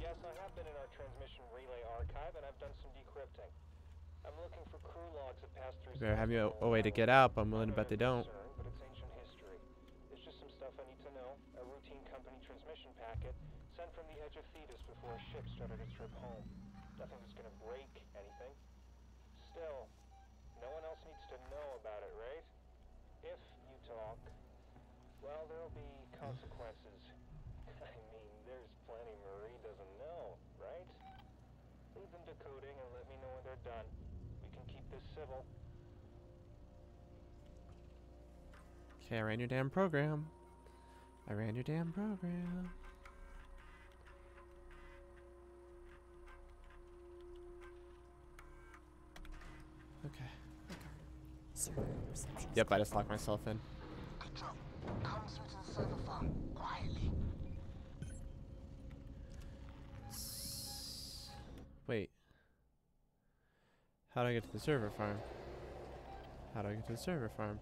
Yes, I have been in our transmission relay archive and I've done some decrypting. I'm looking for crew logs that pass through. Better have you a, a way to get out, but I'm willing to bet they don't. concern, but it's ancient history. It's just some stuff I need to know. A routine company transmission packet edge of Thetis before a ship started its trip home. Nothing that's gonna break anything. Still, no one else needs to know about it, right? If you talk, well, there'll be consequences. I mean, there's plenty Marie doesn't know, right? Leave them decoding and let me know when they're done. We can keep this civil. Okay, I ran your damn program. I ran your damn program. Okay. Server reception. Yep, I just locked myself in. Good job. Come through to the server farm quietly. Wait. How do I get to the server farm? How do I get to the server farm?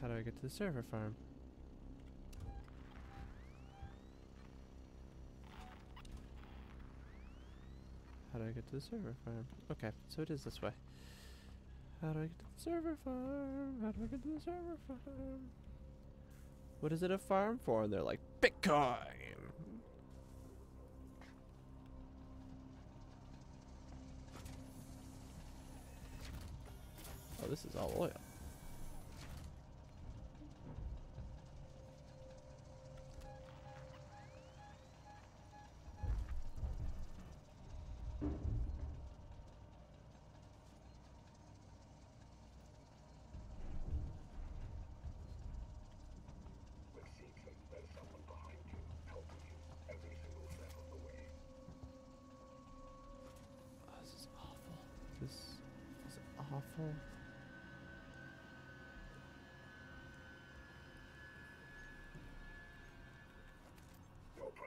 How do I get to the server farm? Do I get to the server farm? Okay, so it is this way. How do I get to the server farm? How do I get to the server farm? What is it a farm for? And they're like, Bitcoin! Oh, this is all oil.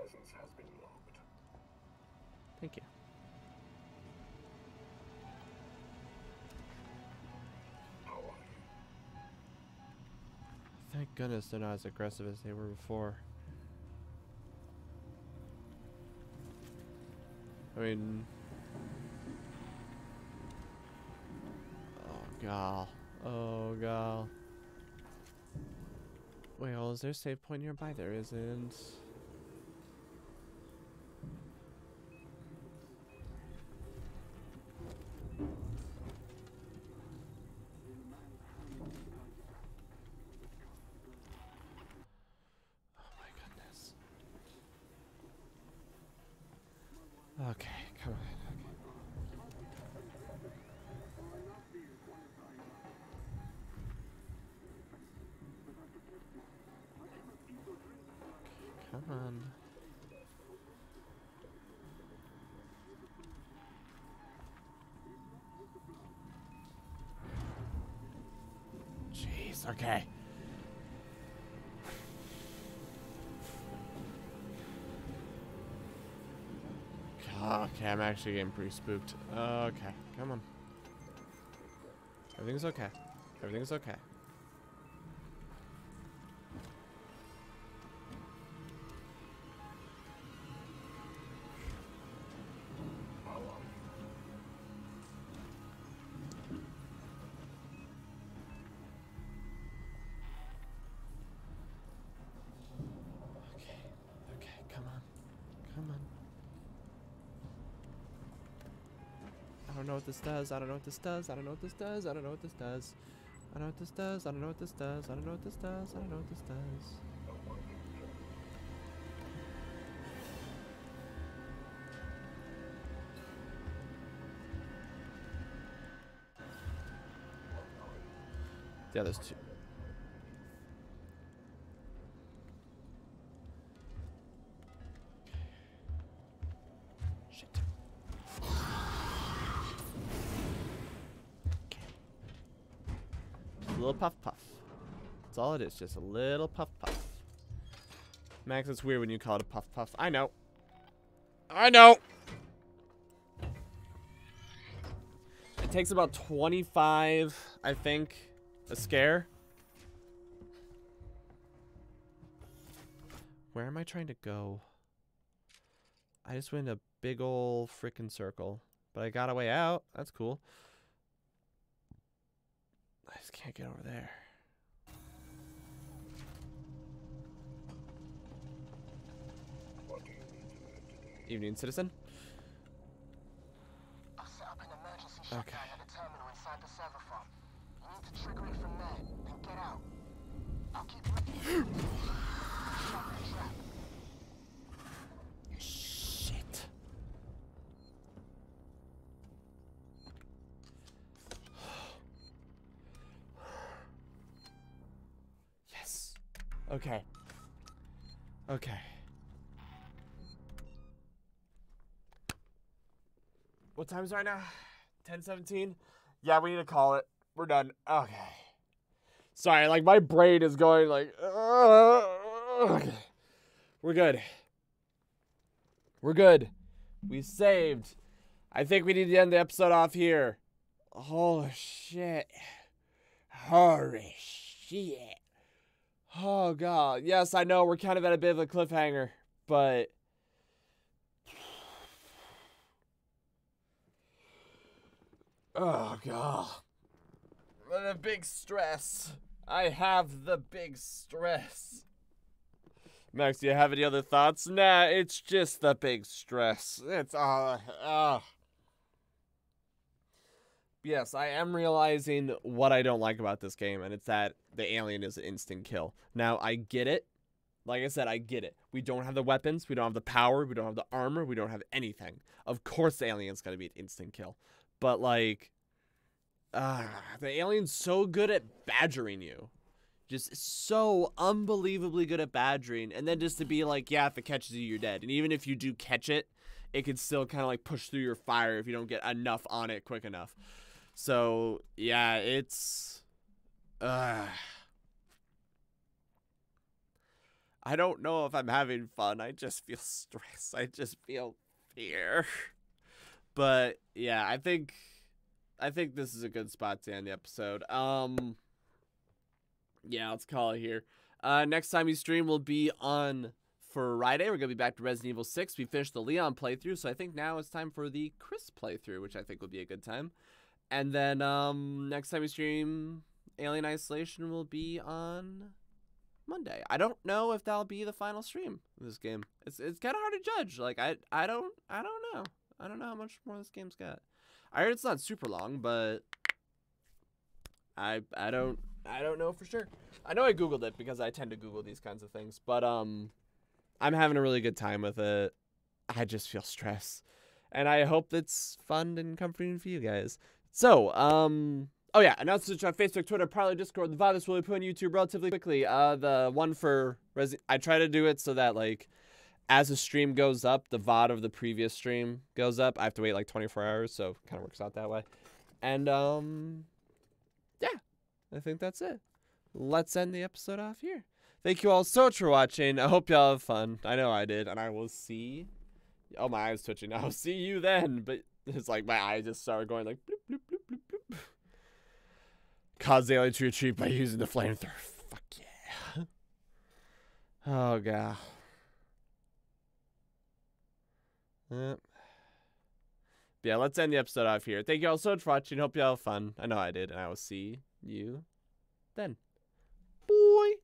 Presence has been logged. Thank you. How are you? Thank goodness they're not as aggressive as they were before. I mean... Oh, gal. Oh, gal. Wait, well, is there a save point nearby? There isn't. Okay. Ah, okay, I'm actually getting pretty spooked. Okay, come on. Everything's okay. Everything's okay. Okay, this does. I don't know what this does. I don't know what this does. I don't know what this does. I don't know what this does. I don't know what this does. I don't know what this does. I don't know what this does. Yeah, there's two. Puff puff. That's all it is, just a little puff puff. Max, it's weird when you call it a puff puff. I know. I know. It takes about 25, I think, a scare. Where am I trying to go? I just went a big ol' freaking circle. But I got a way out. That's cool. I just can't get over there. What do you need today? Evening, citizen. I've set up an emergency Okay. shutdown at the terminal inside the server farm. You need to trigger it from there, then get out. I'll keep you updated. Shut the trap. Shit. Okay. Okay. What time is right now? 10:17. Yeah, we need to call it. We're done. Okay. Sorry, like my brain is going like. "Ugh." okay. We're good. We're good. We saved. I think we need to end the episode off here. Holy shit. Holy shit. Oh god. Yes, I know we're kind of at a bit of a cliffhanger, but Oh god. What a big stress. I have the big stress. Max, do you have any other thoughts? Nah, it's just the big stress. It's uh, uh. Yes, I am realizing what I don't like about this game, and it's that the alien is an instant kill. Now, I get it. Like I said, I get it. We don't have the weapons, we don't have the power, we don't have the armor, we don't have anything. Of course, the alien's gonna be an instant kill. But, like, uh, the alien's so good at badgering you just so unbelievably good at badgering and then just to be like yeah if it catches you you're dead and even if you do catch it it can still kind of like push through your fire if you don't get enough on it quick enough so yeah it's uh i don't know if i'm having fun i just feel stress i just feel fear but yeah i think i think this is a good spot to end the episode um yeah, let's call it here. Uh, next time we stream will be on Friday. We're gonna be back to Resident Evil 6. We finished the Leon playthrough, so I think now it's time for the Chris playthrough, which I think will be a good time. And then um, next time we stream Alien Isolation will be on Monday. I don't know if that'll be the final stream of this game. It's it's kind of hard to judge. Like I I don't I don't know. I don't know how much more this game's got. I heard it's not super long, but I I don't I don't know for sure. I know I googled it because I tend to Google these kinds of things, but um, I'm having a really good time with it. I just feel stress, and I hope it's fun and comforting for you guys. So um. Oh yeah, announcements on Facebook, Twitter, Parler, Discord. The VOD will be put on YouTube relatively quickly. Uh, the one for Resi- I try to do it so that like, as the stream goes up, the VOD of the previous stream goes up. I have to wait like 24 hours, so it kind of works out that way. And um, yeah, I think that's it. Let's end the episode off here. Thank you all so much for watching. I hope y'all have fun. I know I did, and I will see. Oh, my eyes twitching. I'll see you then. But it's like my eyes just started going like bloop bloop. Cause the alien to retreat by using the flamethrower. Fuck yeah. Oh god. Yeah, let's end the episode off here. Thank you all so much for watching. Hope you all have fun. I know I did, and I will see you then. Boy.